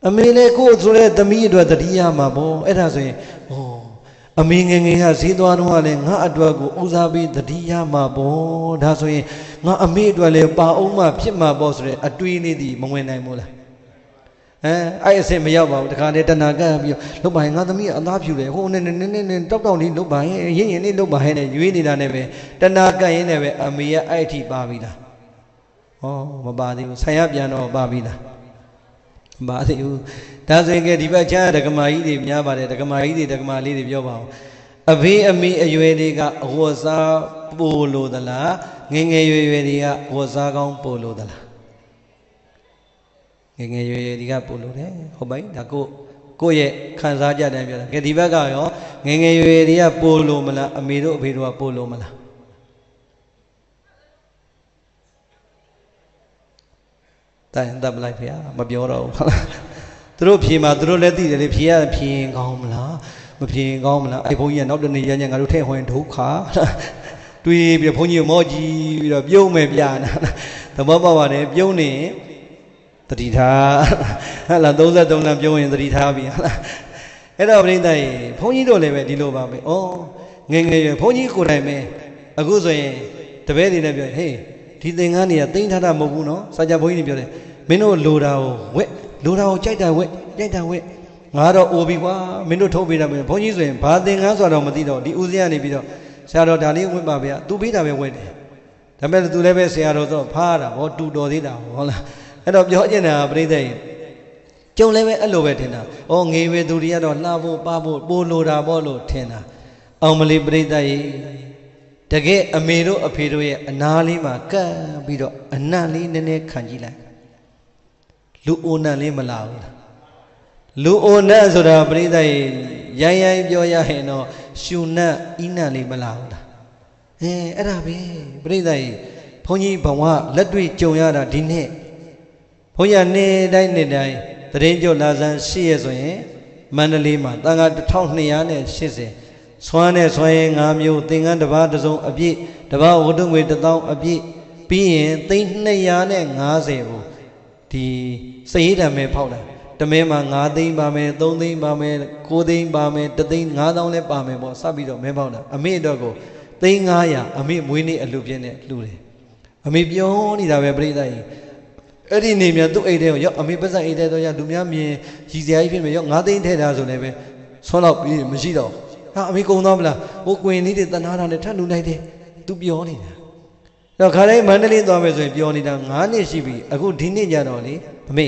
အမေလည်းကိုယ်ဆိုတဲ့သမီးအတွက်တတိယမှာပေါ့အဲ့ဒါဆိုရင်ဟော အမေငယ်ငယ်ကဈေးသွားတော့လည်းငါအတွက်ကိုဦးစားပေးတတိယမှာပေါ့ဒါဆိုရင်ငါအမေအတွက်လည်းပါအောင်မှဖြစ်မှာပေါ့ဆိုတဲ့အတွေးလေးဒီမဝင်နိုင်ဘူးလားအဲအဲ့အစင်မရောက်ပါဘူးတခါလေတဏှာကပ်ပြီးလုတ်ပါရင်ငါသမီးအသားဖြူတယ်ဟိုနဲ့နည်းနည်းနည်းတောက်တောက်လေးလုတ်ပါရင်ရင်းရင်လေးလုတ်ပါဟဲ့နဲ့ရွေးနေတာနဲ့ပဲတဏှာကပ်ရင်းနဲ့ပဲအမေကအဲ့အထိပါပြီလားဟောမပါသေးဘူးဆိုင်ရပြန်တော့ပါပြီလား မပါသေးဘူးဒါဆိုရင်ကဒီဘက်ချမ်းဒကမာကြီးတွေများပါတယ်ဒကမာကြီးတွေဒကမာလေးတွေပြောပါအောင်အဖေးအမေအရွယ်တွေကအဝတ်စားပို့လို့သလားငငယ်ရွယ်ရွယ်တွေကအဝတ်စားကောင်းပို့လို့သလားငယ်ငယ်ရွယ်ရွယ်ဒီကပို့လို့တယ်ဟုတ်ပါပြီဒါကိုကိုယ့်ရဲ့ခံစားကြတယ်ပြောတာကဲဒီဘက်ကရောငယ်ငယ်ရွယ်ရွယ်တွေကပို့လို့မလားအမေတို့အဖေတို့ကပို့လို့မလား တိုင်တပ်လိုက်ဖေမပြောတော့ဘူးသူတို့ဖြေမှာသူတို့လည်းသိတယ်လေဖြေရဖြေရင်ကောင်းမလားမဖြေရင်ကောင်းမလားအဲ့ဘုန်းကြီးကနောက်တနေ့ရညငါတို့ထဲဟွင်ဒုက္ခတွေးပြီးဘုန်းကြီးမောကြည့်ပြီးတော့ပြုံးမယ်ပြနာသဘောပေါက်ပါတယ်ပြုံးနေတတိထားဟဲ့လား33လမ်းပြုံးရင်တတိထားပြီဟဲ့လားအဲ့တော့ပြိဿရေဘုန်းကြီးတို့လည်းပဲဒီလိုပါပဲဩငယ်ငယ်ရွယ်ဘုန်းကြီးကိုယ်တိုင်ပဲအခုဆိုရင်တပည့်တွေလည်းပြောဟေး ဒီသင်္ကန်းတွေကတိမ့်ထားတာမဟုတ်ဘူးနော်စာကြဘုန်းကြီးတွေပြောတယ်မင်းတို့လိုတာကိုဝက်လိုတာကိုကြိုက်တာဝက်ကြိုက်တာဝက်ငါတော့အိုပြီကွာမင်းတို့ထုတ်ပေးတာပဲဘုန်းကြီးဆိုရင်ဘာသင်္ကန်းဆိုတော့မသိတော့ဒီဦးစင်းကနေပြီးတော့ဆရာတော်ဒါလေးဝက်ပါဗျာသူပေးတာပဲဝက်တယ်ဒါပေမဲ့သူလည်းပဲဆရာတော်ဆိုဖားတာဟောတူတော်သေးတာဟုတ်လားအဲ့တော့ပြောချင်တာပြိဿရေကျုံလည်းပဲအဲ့လိုပဲထင်တာ။အော်ငေဝေသူတွေကတော့လှဖို့ပဖို့ပိုလိုတာပေါ့လို့ထင်တာ။အောင်မလီပြိဿရေ တကယ်အမေတို့အဖေတို့ရဲ့အနာလေးမှာကပ်ပြီးတော့အနံ့လေးနည်းနည်းခံကြည့်လိုက်။လူအိုနံ့လေးမလာဘူးလား။လူအိုနံ့ဆိုတာပြိဿရေရိုင်းရိုင်းပြောရရင်တော့ရှူနံ့ဤနံ့လေးမလာဘူးလား။အဲအဲ့ဒါပဲပြိဿရေဘုန်းကြီးဘဝလက်တွေ့ကြုံရတာဒီနေ့ဘုန်းကြီးနေ့တိုင်းနေ့တိုင်းတရင်ကျုပ်လာဆန်းရှိရဆိုရင်မန္တလေးမှာတန်ခါ1280 ဆွမ်းနဲ့ဆွမ်းရင်5မျိုးသင်္ကန်းတစ်ပါးတစ်စုံအပြည့်တစ်ပါးဝတ္ထုငွေ1000အပြည့်ပြီးရင်သိန်း250ကိုဒီစည်ရည်တံမဲဖောက်တာတမဲမှာ9သိန်းပါမယ်3သိန်းပါမယ်9သိန်းပါမယ်3သိန်း9000လည်းပါမယ်ပေါ့စပ်ပြီးတော့မဲဖောက်တာအမေအတွက်ကိုသိန်း900အမေမွေးနေ့အလှပြင်းနဲ့လှူတယ်အမေပြောနေတာပဲပြိဿကြီးအဲ့ဒီနေမြန်သူ့အိတ်ထဲကိုရောက်အမေပတ်စံအိတ်ထဲတော့ရလူများမြင်ရည်စရာကြီးဖြစ်မယ်ရောက်၅သိန်းထဲတာဆိုလည်းပဲဆွမ်းတော့ပြီးမရှိတော့ ဟာအမေကုံသွားမလားဟိုကွင်လေးတွေတနာတာနဲ့ထပ်လူလိုက်တယ်သူပြောနေတာတော့ခါတိုင်းမန္တလေးသွားမယ်ဆိုရင်ပြောနေတာ9နှစ်ရှိပြီအခုဒီနှစ်ကြတော့လေအမေ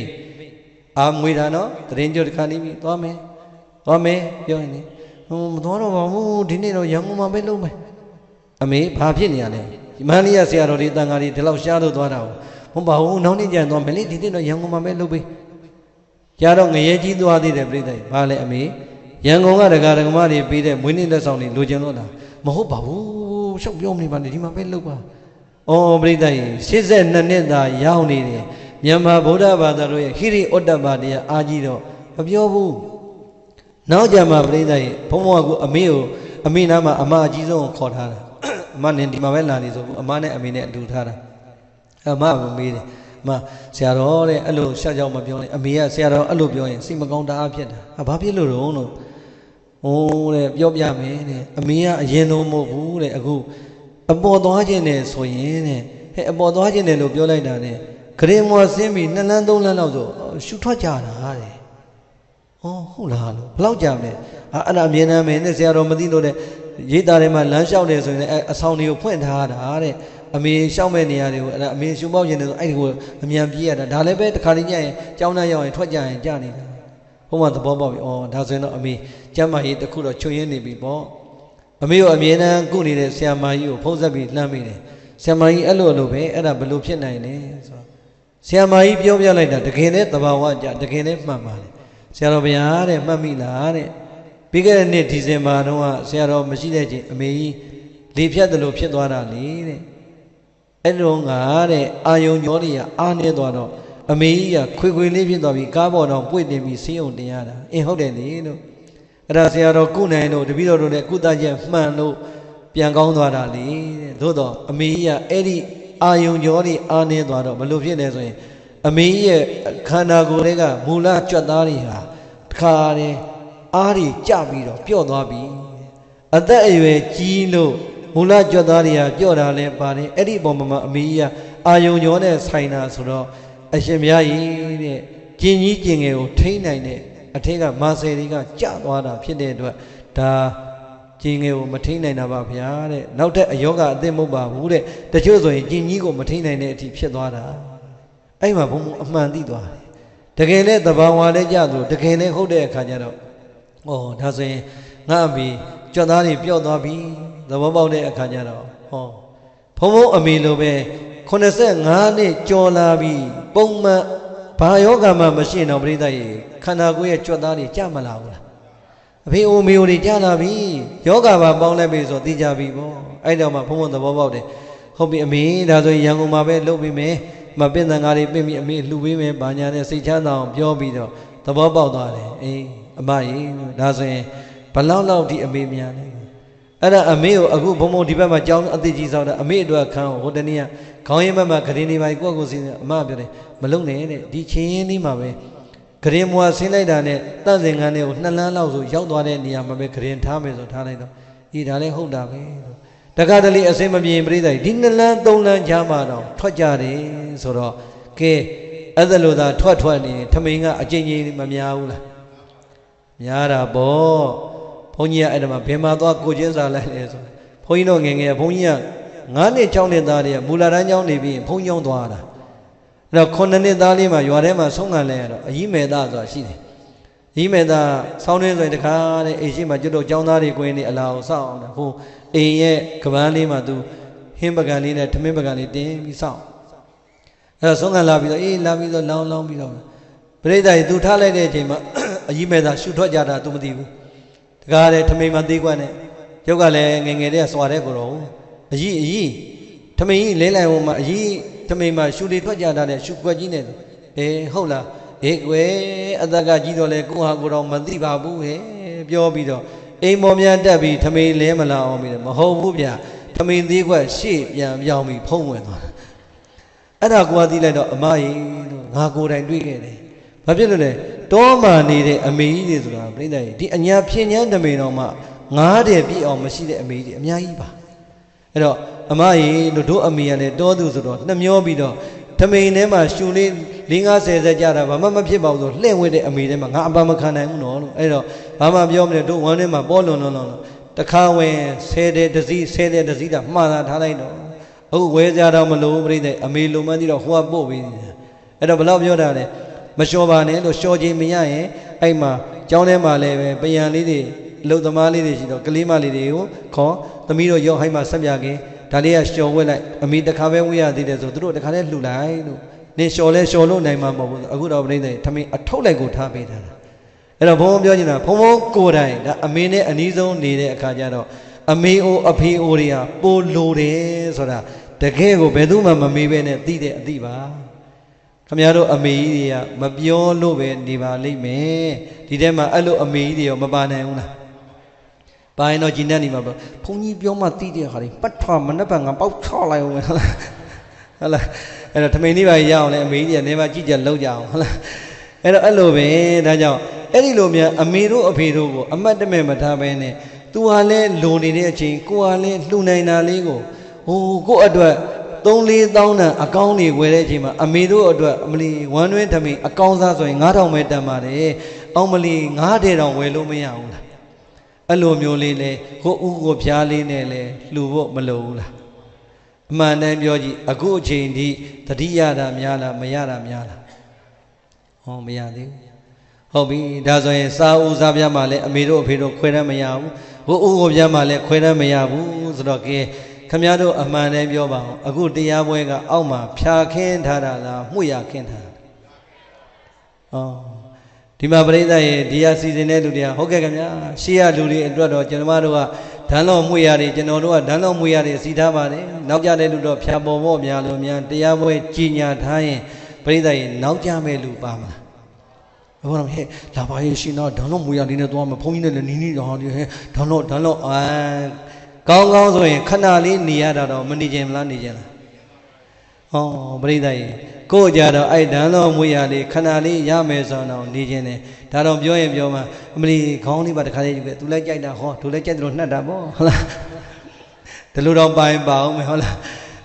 အာမွေတာနော်တရင်ကျုပ်တခါနေပြီသွားမယ်သွားမယ်ပြောရင်လေဟိုမသွားတော့ပါဘူးဒီနေ့တော့ရန်ကုန်မှာပဲလုပ်မယ်အမေဘာဖြစ်နေရလဲမန္တလေးရဆရာတော်တွေတန်ဃာတွေဒီလောက်ရှားလို့သွားတာကိုဟုတ်ပါဘူးနောက်နေ့ကျရင်သွားမယ်လေဒီနေ့တော့ရန်ကုန်မှာပဲလုပ်ပေးရတော့ငရဲကြီးသွားသေးတယ်ပြိတ္တိဘာလဲအမေ ရန်ကုန်ကဒကာဒကမတွေပေးတဲ့မွေးနေ့လက်ဆောင်တွေလိုချင်တော့လားမဟုတ်ပါဘူးရှောက်ပြောမနေပါနဲ့ဒီမှာပဲလုပ်ပါဩပြိတ္တိ82နှစ်သာရောက်နေတယ်မြန်မာဗုဒ္ဓဘာသာတို့ရဲ့ဟိရိဩတ္တပါတရားအာကြီးတော့မပြောဘူးနောက်ကြမှာပြိတ္တိဘုံဘုံကအမေကိုအမေနားမှာအမအကြီးဆုံးကိုခေါ်ထားတာအမနဲ့ဒီမှာပဲလာနေဆိုဘူးအမနဲ့အမေနဲ့အတူထားတာအမကမေးတယ်အမဆရာတော်တဲ့အဲ့လိုရှားကြောင်မပြောနဲ့အမေကဆရာတော်အဲ့လိုပြောရင်စိတ်မကောင်းတအားဖြစ်တာဟာဘာဖြစ်လို့တော့လို့ ဟိုးတဲ့ပြောပြမယ်တဲ့အမေကအရင်တော့မဟုတ်ဘူးတဲ့အခုအပေါ်သွားခြင်းနဲ့ဆိုရင်တဲ့ဟဲ့အပေါ်သွားခြင်းနဲ့လို့ပြောလိုက်တာနဲ့ဂရင်မော်ဆင်းပြီးနှစ်လန်းသုံးလန်းလောက်ဆိုရှူထွက်ကြတာတဲ့ဟောဟုတ်လားလို့ဘယ်လောက်ကြာမလဲအာအဲ့ဒါအမြင်နာမယ်နဲ့ဆရာတော်မသိလို့တဲ့ရိတ်သားထဲမှာလမ်းလျှောက်နေဆိုရင်လည်းအဆောင်တွေကိုဖွင့်ထားတာတဲ့အမေရှောက်မဲ့နေရာတွေကိုအဲ့ဒါအမေရှုံပေါက်ရင်လည်းအဲ့ဒီကိုအမြန်ပြေးရတာဒါလည်းပဲတစ်ခါလေးညရင်ကြောင်းသားရောက်ရင်ထွက်ကြရင်ကြာနေတာ ဘုံမသဘောပေါက်ပြီဩဒါဆိုရင်တော့အမေကျမ်းမာရေးတစ်ခုတော့ချွတ်ရင်းနေပြီပေါ့အမေကိုအမြဲတမ်းကုနေတဲ့ဆရာမကြီးကိုဖုံးဆက်ပြီးလှမ်းမိတယ်ဆရာမကြီးအဲ့လိုလိုပဲအဲ့ဒါဘလို့ဖြစ်နိုင်လဲဆိုတော့ဆရာမကြီးပြောပြလိုက်တာတကယ်နဲ့သဘာဝကြတကယ်နဲ့မှန်ပါတယ်ဆရာတော်ဘုရားတဲ့မှတ်မိလားတဲ့ပြီးခဲ့တဲ့နှစ်ဒီဇင်ဘာတုန်းကဆရာတော်မရှိတဲ့ချိန်အမေကြီးလေဖြတ်တယ်လို့ဖြစ်သွားတာလေတဲ့အဲ့လိုငါတဲ့အာယုံညောတွေကအားနေသွားတော့ အမေကြီးကခွေခွေလေးဖြစ်သွားပြီးကားပေါ်တော့ပွေ့တင်ပြီးဆေးုံတင်ရတာအင်းဟုတ်တယ်လေလို့အဲ့ဒါဆရာတော်ကုနိုင်လို့တပည့်တော်တို့လည်းကုသချက်မှန်လို့ပြန်ကောင်းသွားတာလေတဲ့သို့တော့အမေကြီးကအဲ့ဒီအာယုံညောတွေအားနေသွားတော့ဘလို့ဖြစ်လဲဆိုရင် အမေကြီးရဲ့ခန္ဓာကိုယ်တွေကမူလကြွက်သားတွေဟာတခါတည်းအားတွေကြပြီးတော့ပျော့သွားပြီအသက်အရွယ်ကြီးလို့မူလကြွက်သားတွေကပျော့တာလဲပါတယ်အဲ့ဒီအပေါ်မှာအမေကြီးကအာယုံကျော်နဲ့ဆိုင်တာဆိုတော့ အရှင်မြတ်ကြီးတဲ့ကျင်ကြီးကျင်ငယ်ကိုထိန်းနိုင်တဲ့အထက်ကမာဆယ်တွေကကြသွားတာဖြစ်တဲ့အတွက်ဒါကျင်ငယ်ကိုမထိန်းနိုင်တာပါဗျာတဲ့နောက်ထပ်အယောဂအသိမဟုတ်ပါဘူးတဲ့တချို့ဆိုရင်ကျင်ကြီးကိုမထိန်းနိုင်တဲ့အထိဖြစ်သွားတာအဲ့မှာဘုံဘုံအမှန်သိသွားတယ်တကယ်လဲသဘာဝလည်းကြသလိုတကယ်လဲဟုတ်တဲ့အခါကျတော့ဩဒါဆိုရင်ငါအမေကြွသားတွေပျော့သွားပြီသဘောပေါက်တဲ့အခါကျတော့ဟောဘုံဘုံအမေလိုပဲ 85နှစ်ကြော်လာပြီပုံမှန်ဘာယောဂမှမရှိတော့ပြိဿရေခန္ဓာကိုယ်ရဲ့ကြွက်သားတွေကြမလာဘူးလားအဖေအိုမေအိုတွေကြလာပြီယောဂပါပေါင်းလိုက်ပြီဆိုသိကြပြီပေါ့အဲ့တော့မှဘုံဘုံသဘောပေါက်တယ်ဟုတ်ပြီအမေဒါဆိုရင်ရန်ကုန်မှာပဲလုပ်ပြီးမယ်မပင့်တန်ကားတွေပြင်ပြီးအမေလှူပေးမယ်ဘာညာနဲ့စိတ်ချမ်းသာအောင်ပြောပြီးတော့သဘောပေါက်သွားတယ်အေးအမကြီးဒါဆိုရင်ဘလောက်လောက်ဒီအမေများလဲ အဲ့ဒါအမေကိုအခုဘုံဘုံဒီဘက်မှာကြောင်းအသိကြီးဆောင်တာအမေအတွက်ခန်းဟိုတနေ့ကခေါင်းရင်းဘက်မှာဂရင်တွေပါကိုယ့်ကိုယ်စီအမပြောတယ်မလုံနဲ့တဲ့ဒီချင်းရင်းလေးမှာပဲဂရင်မွာဆင်းလိုက်တာနဲ့တန့်စင်ကန်းလေးကိုနှစ်လမ်းလောက်ဆိုရောက်သွားတဲ့နေရာမှာပဲဂရင်ထားမယ်ဆိုထားလိုက်တော့ဤဒါလည်းဟုတ်တာပဲတခါတလေအစင်မပြေပြိဿဒီနှစ်လမ်းသုံးလမ်းကြားမှာတော့ထွက်ကြတယ်ဆိုတော့ကဲအဲ့ဒါလို့သာထွက်ထွက်နေထမိန်ကအကျဉ်းကြီးမများဘူးလားများတာပေါ့ဘု န်းကြီးကအဲ့ဒါမှာဘယ်မှာသွားကိုချင်းစာလိုက်လဲဆိုဘုန်းကြီးတို့ငယ်ငယ်ဘုန်းကြီးက9နှစ်6နှစ်သားတွေကမူလာတန်းကျောင်းနေပြီးဘုန်းကျောင်းသွားတာအဲ့တော့9နှစ်သားလေးမှာရွာထဲမှာဆုံးခံလဲရတော့အကြီးမေသားဆိုတာရှိတယ်အကြီးမေသားဆောင်းရင်းဆိုရင်တခါတဲ့အိမ်ရှိမှာကျွတ်တော့ကျောင်းသားတွေကိုင်းနေအလားအောင်စောင့်အောင်ဟိုအိမ်ရဲ့ကပန်းလေးမှာသူဟင်းပကံလေးနဲ့ထမင်းပကံလေးတင်းပြီးစောင့်အဲ့တော့ဆုံးခံလာပြီးတော့အေးလာပြီးတော့လောင်းလောင်းပြီးတော့ပရိသတ်ကြီးသူထားလိုက်တဲ့အချိန်မှာအကြီးမေသားရှူထွက်ကြတာ तू မသိဘူးတ ကားတဲ့ထမိန်မှာသေးကွက်နဲ့ရုပ်ကလည်းငငယ်တဲ့စွာတဲ့ကိုတော့အကြီးအကြီးထမိန်ကြီးလဲလိုက်ဝင်မှာအကြီးထမိန်မှာရှူတွေထွက်ကြတာတဲ့ရှူကွက်ကြီးနဲ့အေးဟုတ်လားအေးကွယ်အသက်ကကြီးတော့လေကိုဟာကိုတော့မသိပါဘူးဟဲ့ပြောပြီးတော့အိမ်ပေါ်များတက်ပြီးထမိန်လဲမလာအောင်ပြီးတယ်မဟုတ်ဘူးဗျာထမိန်သေးကွက်ရှေ့ပြန်ပြောင်းပြီးဖုံးဝင်သွားတာအဲ့ဒါကိုကသိလိုက်တော့အမကြီးလို့ငါကိုယ်တိုင်တွေ့ခဲ့တယ် ဘာဖြစ်လို့လဲတောမှနေတဲ့အမေကြီးတွေဆိုတာပြိဿကြီးဒီအညာဖြင်းညမ်းတမိန်တော်မှငားတယ်ပြည့်အောင်မရှိတဲ့အမေကြီးတွေအများကြီးပါအဲ့တော့အမကြီးတို့တို့အမေကလည်းတောသူဆိုတော့နှမျောပြီးတော့တမိန်ထဲမှာရှူလေး၄50စက်ကြတာဘာမှမဖြစ်ပါဘူးဆိုလှည့်ဝင်တဲ့အမေထဲမှာငါအပမခံနိုင်ဘူးနော်လို့အဲ့တော့ဘာမှပြောမလဲတို့ဝမ်းထဲမှာပေါ်လွန်လွန်လွန်တခါဝင်ဆဲတဲ့တစည်းဆဲတဲ့တစည်းတာမှားတာထားလိုက်တော့အခုဝဲကြတော့မလို့ပြိတဲ့အမေလိုမှန်းပြီးတော့ဟိုကပို့ပြီးအဲ့တော့ဘယ်တော့ပြောတာလဲ မလျှော်ပါနဲ့လို့လျှော်ခြင်းမရရင်အဲ့မှာကျောင်းထဲမှာလည်းပဲပယံလေးတွေလှုပ်သမားလေးတွေရှိတော့ကလေးမလေးတွေကိုခေါ်သမီးတို့ရောက်ဟိုင်းမှာဆက်ပြခင်ဒါလေးကလျှော်ဝက်လိုက်အမိတခါပဲဝေးရသေးတယ်ဆိုသူတို့တခါလဲလှူလိုက်လို့နင်လျှော်လဲလျှော်လို့နိုင်မှာမဟုတ်ဘူးအခုတော့ပြိဿထမင်းအထုတ်လိုက်ကိုထားပေးတာအဲ့တော့ဘုံဘုံပြောနေတာဘုံဘုံကိုယ်တိုင်ဒါအမေနဲ့အနီးဆုံးနေတဲ့အခါကျတော့အမေအိုအဖေအိုတွေဟာပိုလိုတယ်ဆိုတာတကယ်ကိုဘယ်သူမှမမေးပဲနဲ့သိတဲ့အသိပါ ခမရတို့အမေကြီးတွေကမပြောလို့ပဲနေပါလိမ့်မယ်ဒီထဲမှာအဲ့လိုအမေကြီးတွေရောမပါနိုင်ဘူးလားပါရင်တော့ဂျင်းတဲ့နေမှာဘုန်းကြီးပြောမှသိတဲ့ဟာတွေပတ်ထွားမနှက်ပံငါပေါက်ချလိုက်အောင်ဟုတ်လားဟုတ်လားအဲ့တော့ထမိန်လေးပါရအောင်လဲအမေကြီးကနေပါကြည့်ကြလောက်ကြအောင်ဟုတ်လားအဲ့တော့အဲ့လိုပဲဒါကြောင့်အဲ့ဒီလိုများအမေတို့အဖေတို့ကိုအမတ်တမဲ့မထားဘဲနဲ့သူဟာလဲလုံနေတဲ့အချိန်ကိုဟာလဲလှူနိုင်တာလေးကိုဟိုကိုအတွက် 3 4တောင်းတန်အကောင်းတွေဝယ်တဲ့အချိန်မှာအမေတို့အတွက်အမလီဝမ်းတွင်းထမိန်အကောင်းစားဆိုရင်9000ပဲတန်ပါတယ်အောင်မလီ9တဲ့တောင်ဝယ်လို့မရဘူးလားအဲ့လိုမျိုးလေးလဲကိုဥကိုဖျားလေးနဲ့လဲလှူဖို့မလိုဘူးလားအမှန်တမ်းပြောကြည့်အခုအချိန်ထိတတိယတာများလားမရတာများလားဟောမရသေးဘူးဟုတ်ပြီဒါဆိုရင်စာဦးစားပြမှာလဲအမေတို့အဖေတို့ခွဲတမ်းမရဘူးဟိုဥကိုပြမှာလဲခွဲတမ်းမရဘူးဆိုတော့ကဲ ခမရတို့အမှန်တမ်းပြောပါအောင်အခုတရားပွဲကအောက်မှာဖြာခင်းထားတာလားမှုရခင်းထားတာဩဒီမှာပရိသတ်ရဲ့ဒီဟာစီစဉ်တဲ့လူတွေကဟုတ်ကဲ့ခင်ဗျာရှေ့ရလူတွေအတွက်တော့ကျွန်တော်တို့ကဓာန်တော်မွေရတယ်ကျွန်တော်တို့ကဓာန်တော်မွေရတယ်စီထားပါတယ်နောက်ကြတဲ့လူတော့ဖြာပေါ်ပေါ်များလို့များတရားပွဲကြီးညာထားရင်ပရိသတ်ရဲ့နောက်ကြမဲ့လူပါမလားဘုရားဟဲ့လာပါရဲ့ရှင်တော့ဓာန်တော်မွေရလေးနဲ့သွားမယ်ဘုန်းကြီးနဲ့လည်းနီးနီးတော့ဟောဒီဟဲ့ဓာန်တော်ဓာန်တော်အာ ကောင်းကောင်းဆိုရင်ခဏလေးနေရတာတော့မနေကြမလားနေကြလားဟောပရိသတ်ရဲ့ကို့ကြတော့အဲ့ဒန်းတော်မွေရလေးခဏလေးရမယ်ဆိုတော့နေခြင်းတယ်ဒါတော့ပြောရင်ပြောမှအမလီခေါင်းလေးပါတခါလေးယူခဲ့သူလည်းကြိုက်တာဟောသူလည်းကြိုက်တယ်လို့နှက်တာပေါ့ဟုတ်လားဒီလိုတော့ပိုင်ပါအောင်မယ်ဟုတ်လား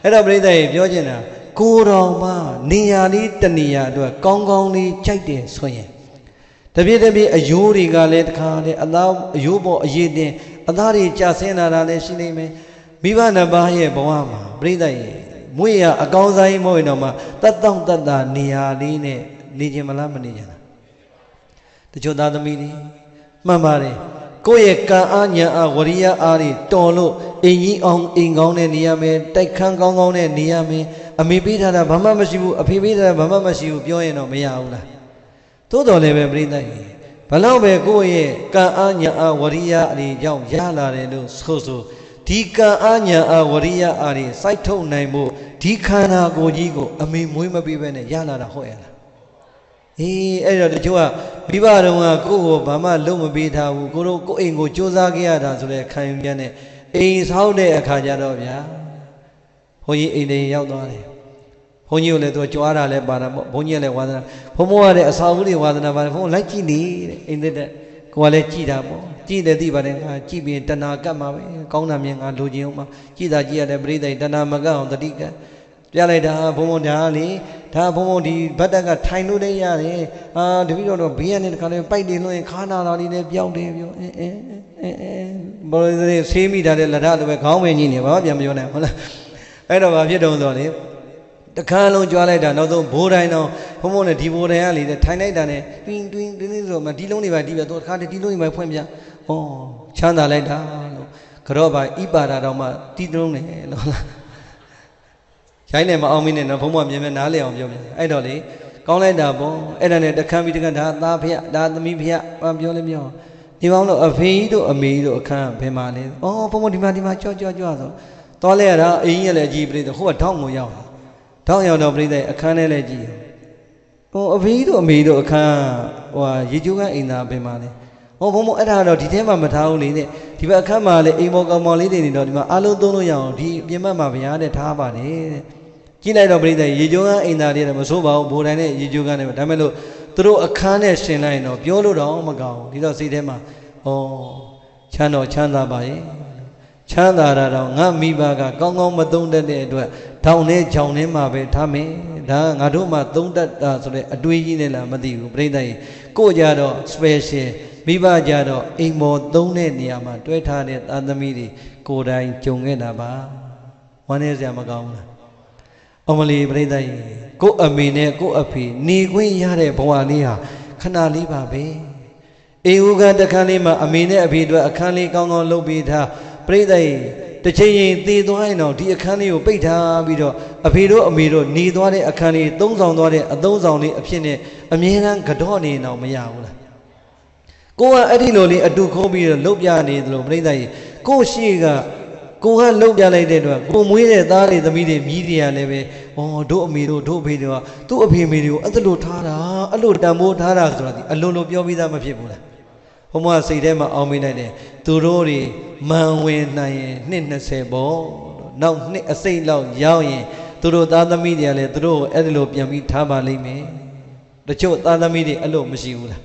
အဲ့တော့ပြိဿရေပြောချင်တာကိုတော်မှနေရာလေးတနေရာအတွက်ကောင်းကောင်းလေးကြိုက်တယ်ဆိုရင်တပြည့်တပြည့်အယိုးတွေကလည်းတခါလေအသားအယိုးပေါ်အရေးတင် အသားတွေကျဆင်းလာတာလည်းရှိနေမယ်မိဘနှစ်ပါးရဲ့ဘဝမှာပြိဿရေမွေရအကောင်းစားကြီးမဟုတ်ရင်တော့မှတတ်တောင့်တတ်တာနေရာလေးနဲ့နေခြင်းမလားမနေကြလားတချို့သားသမီးတွေမှန်ပါတယ်ကိုယ့်ရဲ့ကံအားညာအားဝရိယအားတွေတော်လို့အိမ်ကြီးအောင်အိမ်ကောင်းနဲ့နေရမယ်တိုက်ခန်းကောင်းကောင်းနဲ့နေရမယ်အမေပေးထားတာဘာမှမရှိဘူးအဖေပေးထားတာဘာမှမရှိဘူးပြောရင်တော့မရဘူးလားသို့တော်လည်းပဲပြိဿကြီးဘ လောက်ပဲကိုယ့်ရဲ့ကံအားညာအားဝရိယအနေကြောင့်ရလာတယ်လို့ဆိုဆိုဒီကံအားညာအားဝရိယအားတွေစိုက်ထုတ်နိုင်ဖို့ဒီခန္ဓာကိုယ်ကြီးကိုအမေမွေးမပေးဘဲနဲ့ရလာတာဟုတ်ရဲ့လားအေးအဲ့တော့တချို့ကမိဘတော်ကကိုယ့်ကိုဘာမှလုံးမပေးထားဘူးကိုတို့ကိုယ့်အိမ်ကိုစူးစမ်းခဲ့ရတာဆိုတဲ့ခံယူပြန်နဲ့အိမ်ဆောက်တဲ့အခါကျတော့ဗျာဘုန်းကြီးအိမ်တွေရောက်သွားတယ်ဘု န်းကြီးကိုလည်းသူကြွားတာလည်းပါတာပေါ့ဘုန်းကြီးကလည်းဝါသနာဘုန်းဘုန်းကလည်းအစာဦးတွေဝါသနာပါတယ်ဘုန်းလိုက်ကြည့်နေတဲ့အိမ်သက်တဲ့ကိုကလည်းကြည်တာပေါ့ကြည်တယ်သိပါတယ်ငါကြည်ပြီးတဏှာကတ်မှာပဲကောင်းတာမြင်ငါလိုချင်အောင်မှာကြည်တာကြည်ရတယ်ပရိသတ်တဏှာမကတ်အောင်တတိကတ်ပြလိုက်တာဘုံဘုံဒါလေဒါဘုံဘုံဒီဗတ်တက်ကထိုင်လို့လည်းရတယ်အာတပည့်တော်တော့ဘေးကနေတခါလေးပိုက်တယ်လို့ရင်ခါနာတော်လေးလည်းပြောင်းတယ်ပြောအင်းအင်းအင်းအင်းဘောလေးဆေးမိတာတဲ့လက်ထလိုပဲခေါင်းပဲညင်းနေဘာမှပြန်မပြောနိုင်ဟုတ်လားအဲ့တော့ဘာဖြစ်တုံးဆိုလေ တခါလုံးကြွားလိုက်တာနောက်ဆုံးဘိုးတိုင်းတော့ဘုံဘုံနဲ့ဒီဘိုးတိုင်းကလေထိုင်လိုက်တာနဲ့တွင်းတွင်းတွင်းဆိုမှဒီလုံးတွေပါဒီပဲတော့တခါတည်းဒီလုံးတွေပါဖွင့်ပြဩချမ်းသာလိုက်တာလို့ကြော့ပါဣပါဒာတော့မှတီးတုံးတယ်လို့လားရိုင်းနေမအောင်မင်းနဲ့တော့ဘုံဘမြင်မဲ့နားလေအောင်ပြောပြအဲ့တော့လေကောင်းလိုက်တာပေါ့အဲ့ဒါနဲ့တခမ်းပြီးတခမ်းဒါသားဖျက်ဒါသမီးဖျက်ပြောလဲပြောဒီပေါင်းတော့အဖေကြီးတို့အမေကြီးတို့အခန်းဘယ်မှာလဲဩဘုံဘဒီမှာဒီမှာကြော့ကြော့ကြော့ဆိုသွားလဲရတာအင်းကြီးလည်းကြီးပြိတ္တဟိုကထောင်းကိုရောက် ထောင်းရောက်တော့ပြိတ္တအခန်းထဲလည်းကြီးဟိုအဖေကြီးတို့အမေကြီးတို့အခန်းဟိုဟာရေကျိုးကအိမ်သားဘယ်မှာလဲဟောဘုံဘအဲ့ဒါတော့ဒီထဲမှာမထားဘူးလေတဲ့ဒီဘက်အခန်းမှာလည်းအိမ်မောကောင်မောင်လေးတွေနေတော့ဒီမှာအလုံးသုံးလို့ရအောင်ဒီပြင်မမှာဗျာတဲ့ထားပါတယ်တဲ့ကြည့်လိုက်တော့ပြိဿရေကြိုးကအိမ်သားတွေလည်းမဆိုးပါဘူးဘိုးတိုင်းနဲ့ရေကြိုးကနဲ့ဒါမဲ့လို့သူတို့အခန်းနဲ့ရှင်လိုက်ရင်တော့ပြောလို့တော့မကောင်းဘူးဒီတော့စိတ်ထဲမှာဩချမ်းတော်ချမ်းသာပါရဲ့ချမ်းသာတာတော့ငါမိဘကကောင်းကောင်းမသုံးတတ်တဲ့အတွက် ထောင်နဲ့ချောင်နဲ့မှာပဲထားမယ်ဒါငါတို့မှသုံးတတ်တာဆိုတဲ့အတွေးကြီးနဲ့လားမသိဘူးပြိဿကြီးကိုကြတော့ special မိဘကြတော့အိမ်မော်သုံးတဲ့နေရာမှာတွဲထားတဲ့သာသမီတွေကိုယ်တိုင်ကြုံခဲ့တာပါဝမ်းနေစရာမကောင်းဘူးလားအမလီပြိဿကြီးကို့အမေနဲ့ကို့အဖေနေခွင့်ရတဲ့ဘဝလေးဟာခဏလေးပါပဲအေဟုကတခန်းလေးမှာအမေနဲ့အဖေတို့အခန်းလေးကောင်းကောင်းလုပ်ပေးထားပြိဿကြီး တစ်ချိန်ရင်သေသွားရင်တော့ဒီအခန်းလေးကိုပိတ်ထားပြီးတော့အဖေတို့အမေတို့နေသွားတဲ့အခန်းလေးသုံးဆောင်သွားတဲ့အသုံးဆောင်လေးအဖြစ်နဲ့အမြဲတမ်းကြော့နေတော့မရဘူးလားကိုကအဲ့ဒီလိုလေးအတူခိုးပြီးတော့လှုပ်ပြနေသလိုပြိဿကြီးကိုရှိကကိုကလှုပ်ပြလိုက်တဲ့အတွက်ကိုမွေးတဲ့သားတွေသမီးတွေမြည်တွေကလည်းပဲဩတို့အမေတို့တို့အဖေတွေကသူ့အဖေမေတွေကိုအဲ့လိုထားတာအဲ့လိုတန်ဖိုးထားတာဆိုတာဒီအလိုလိုပြောပြီးသားမဖြစ်ဘူးလား ဘုမစိတ်ထဲမှာအောင်းမိလိုက်တယ်သူတို့တွေမန်ဝင်နိုင်ရင်နှစ်20ပေါ့နောက်နှစ်အစိမ့်လောက်ရောက်ရင်သူတို့သားသမီးတွေကလည်းသူတို့အဲ့ဒီလိုပြန်ပြီးထားပါလိမ့်မယ်တချို့သားသမီးတွေအဲ့လိုမရှိဘူးလား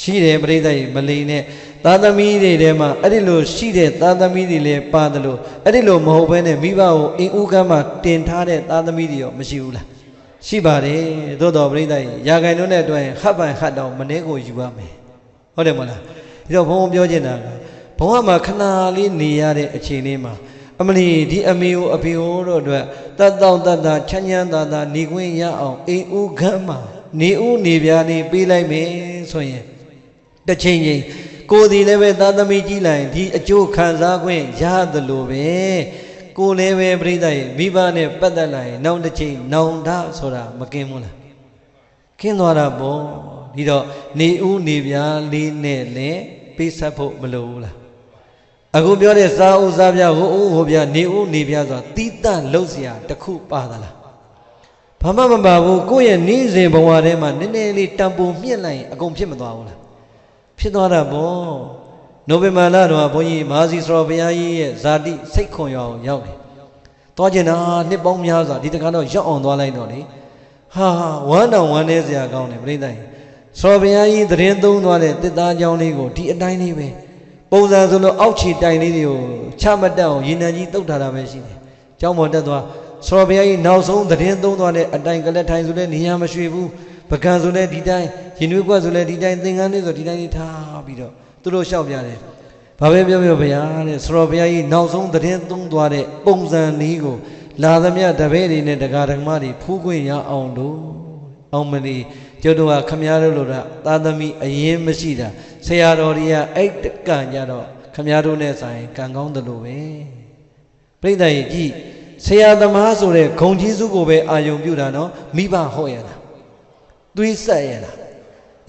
ရှိတယ်ပြိဿကြီးမလိန်နဲ့သားသမီးတွေထဲမှာအဲ့ဒီလိုရှိတဲ့သားသမီးတွေလည်းပါတယ်လို့အဲ့ဒီလိုမဟုတ်ဘဲနဲ့မိဘကိုအင်းဥကမ်းမှာတင်ထားတဲ့သားသမီးတွေရောမရှိဘူးလားရှိပါတယ်သို့တော်ပြိဿကြီးရာဂိုင်တို့နဲ့တွေ့ရင်ဟပ်ပိုင်ဟတ်တော်မနေ့ကိုယူရမယ် ဟုတ်တယ်မလားဒီတော့ဘုံဘုံပြောချင်တာကဘဝမှာခဏလေးနေရတဲ့အချိန်လေးမှာအမလီဒီအမေကိုအဖေကိုတို့အတွက်တတ်တောင့်တတ်တာချမ်းချမ်းသာသာနေခွင့်ရအောင်အိမ်ဦးခမ်းမှာနေဦးနေပြားနေပေးလိုက်မယ်ဆိုရင်တစ်ချိန်ချင်းကိုယ်ဒီလည်းပဲသာသမီကြီးလိုက်ဒီအကျိုးခံစားခွင့်ရသလိုပဲကိုယ်လည်းပဲပြိဿရဲ့မိဘနဲ့ပတ်သက်လာရင်နောက်တစ်ချိန်နောင်တဆိုတာမကင်းဘူးလားကင်းသွားတာပေါ့ ပြီးတော့နေဦးနေပြားလေးနဲ့လည်းပေးဆက်ဖို့မလိုဘူးလားအခုပြောတဲ့စာဦးစာပြဟိုဦးဟိုပြနေဦးနေပြားဆိုတာတိတလုံးစရာတခုပါသလားဘာမှမပါဘူးကိုယ့်ရဲ့နေစဉ်ဘဝထဲမှာနည်းနည်းလေးတံပုံမြင့်လိုက်အကုန်ဖြစ်မသွားဘူးလားဖြစ်သွားတာပေါ့နိုဗင်ဘာလတော့ဘုန်းကြီးမဟာစီစရောဘုရားကြီးရဲ့ဇာတိစိတ်ခွန်ရောင်ရောက်တယ်သွားကျင်တာနှစ်ပေါင်းများစွာဒီတခါတော့ရောက်အောင်သွားလိုက်တော့လေဟာဝမ်းတောင်ဝမ်းနေစရာကောင်းတယ်ပြိဿကြီး စရောဘုရားကြီးသတင်းသုံးသွားတဲ့တစ်သားကြောင်းလေးကိုဒီအတိုင်းလေးပဲပုံစံဆိုလို့အောက်ခြေတိုင်လေးတွေကိုချမတက်အောင်ရင်နံကြီးတုတ်ထားတာပဲရှိတယ်။ကျောင်းပေါ်တက်သွားစရောဘုရားကြီးနောက်ဆုံးသတင်းသုံးသွားတဲ့အတိုင်ကလက်ထိုင်ဆိုလည်းနေရာမရွှေ့ဘူးပကံဆိုလည်းဒီတိုင်းရင်နွေးကွက်ဆိုလည်းဒီတိုင်းသင်္ကန်းလေးဆိုဒီတိုင်းလေးထားပြီးတော့သူတို့လျှောက်ပြတယ်။ဘာပဲပြောပြောဘုရားတဲ့စရောဘုရားကြီးနောက်ဆုံးသတင်းသုံးသွားတဲ့ပုံစံလေးကိုလာသမျှတပည့်တွေနဲ့တရားဓမ္မတွေဖူးခွင့်ရအောင်လို့အောင်မလီ ကျုပ်တို့ကခမည်းတော်လို့သာသမီအရင်မရှိတာဆရာတော်တွေကအဲ့တကံကြတော့ခမည်းတော်နဲ့ဆိုင်ကံကောင်းတယ်လို့ပဲပြိဿရဲ့ကြည့်ဆရာသမားဆိုတဲ့ဂုံကြီးစုကိုပဲအာယုံပြုတာနော်မိဘဟောရတာသွေးဆက်ရတာ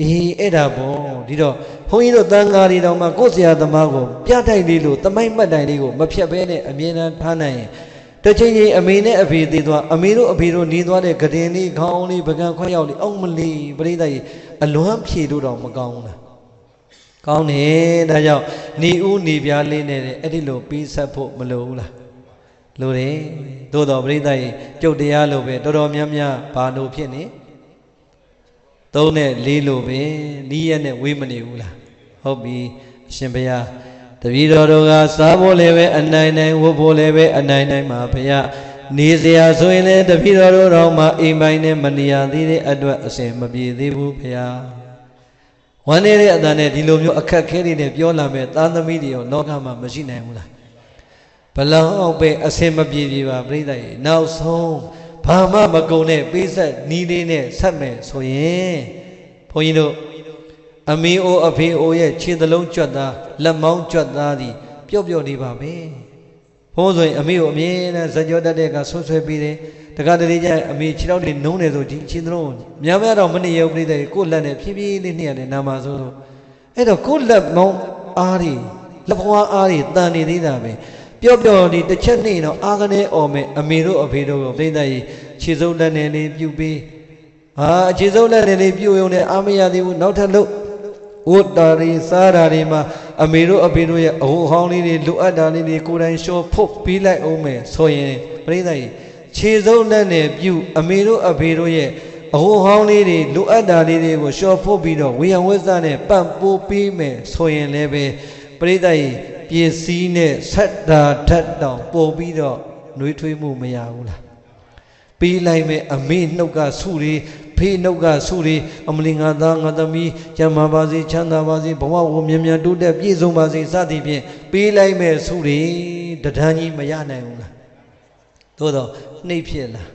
အေးအဲ့ဒါပေါ့ဒီတော့ဘုန်းကြီးတို့တန်ဃာတွေတောင်မှကိုယ့်ဆရာသမားကိုပြတိုက်လေးလို့တမိုက်မှတ်တိုင်လေးကိုမဖြတ်ဘဲနဲ့အမြဲတမ်းထားနိုင်ရင် တစ်ချိန်ချိန်အမေနဲ့အဖေသေးသွားအမေတို့အဖေတို့နေသွားတဲ့ဂဒင်လေးခေါင်းလေးပကံခွက်ရောက်လေးအောက်မလီပရိသတ်ကြီးအလွမ်းဖြေလို့တော့မကောင်းဘူးလားကောင်းတယ်ဒါကြောင့်နေဦးနေပြားလေးနဲ့အဲ့ဒီလိုပြီးဆက်ဖို့မလိုဘူးလားလိုတယ်သို့တော်ပရိသတ်ကြီးကြုတ်တရားလို့ပဲတော်တော်များများဘာလို့ဖြစ်နေသုံးနဲ့လေးလို့ပဲနီးရက်နဲ့ဝေးမနေဘူးလားဟုတ်ပြီအရှင်ဘုရား တပည့်တော်တို့ကစားဖို့လည်းပဲအနိုင်နိုင်ဝတ်ဖို့လည်းပဲအနိုင်နိုင်မှာဘုရားနေစရာဆိုရင်လည်းတပည့်တော်တို့တော့မှအိမ်ပိုင်းနဲ့မနေရသေးတဲ့အတွက်အစဉ်မပြေသေးဘူးဘုရားဝမ်းနေတဲ့အတန်နဲ့ဒီလိုမျိုးအခက်ခဲတွေနဲ့ပြောလာမဲ့သားသမီးတွေရောလောကမှာမရှိနိုင်ဘူးလားဘလောက်ပဲအစင်မပြေပြေပါပြိဿရေနောက်ဆုံးဘာမှမကုန်တဲ့ပေးဆက်နီးလေးနဲ့ဆက်မယ်ဆိုရင်ဘုန်းကြီးတို့ အမေအိုအဖေအိုရဲ့ခြေသလုံးကြွတ်သားလက်မောင်းကြွတ်သားသည်ပျော့ပျော့နေပါပဲဘုန်းဆိုရင်အမေကိုအမြဲတမ်းဇကြောတတ်တဲ့ကဆွဆွဲပြီးတယ်တခါတလေကျရင်အမေခြေထောက်တွေနုံးတယ်ဆိုဒီခြေသလုံးများများတော့မနေရဘူးပြိတဲ့ကိုလက်နဲ့ဖြည်းဖြည်းလေးနှိရတယ်နာမဆိုလို့အဲ့တော့ကိုလက်မောင်းအားတွေလက်ဖွားအားတွေတန်နေသေးတာပဲပျော့ပျော့ဒီတစ်ချက်နေတော့အာကနေអော်မယ်အမေတို့အဖေတို့ကိုပြိတဲ့ခြေစုပ်လက်နဲ့လေးပြုတ်ပြီးဟာခြေစုပ်လက်နဲ့လေးပြုတ်ရုံနဲ့အာမရသေးဘူးနောက်ထပ်လို့ ဝတ်တာတွေစားတာတွေမှာအမေတို့အဖေတို့ရဲ့အဟိုဟောင်းလေးတွေလိုအပ်တာလေးတွေကိုယ်တိုင်ရှော့ဖုတ်ပြီးလိုက်အောင်မယ်ဆိုရင်ပြိတဲ့ခြေစုပ်လက်နဲ့ပြုတ်အမေတို့အဖေတို့ရဲ့အဟိုဟောင်းလေးတွေလိုအပ်တာလေးတွေကိုရှော့ဖုတ်ပြီးတော့ဝေယံဝိဇ္ဇနဲ့ပန့်ပိုးပေးမယ်ဆိုရင်လည်းပဲပြိတဲ့ပစ္စည်းနဲ့ဆက်တာထက်တောင်ပို့ပြီးတော့နှွေးထွေးမှုမရဘူးလားပေးလိုက်မဲ့အမေနှုတ်ကဆုတွေ ဖေးနှုတ်ကဆုတွေအမလီငါသားငါသမီးကျမ်းမာပါစေချမ်းသာပါစေဘဝကိုမြ мян တိုးတက်ပြည့်စုံပါစေစသည်ဖြင့်ပေးလိုက်မဲ့ဆုတွေတဒန်းကြီးမရနိုင်ဘူးလားသို့တော့နှိပ်ဖြစ်လား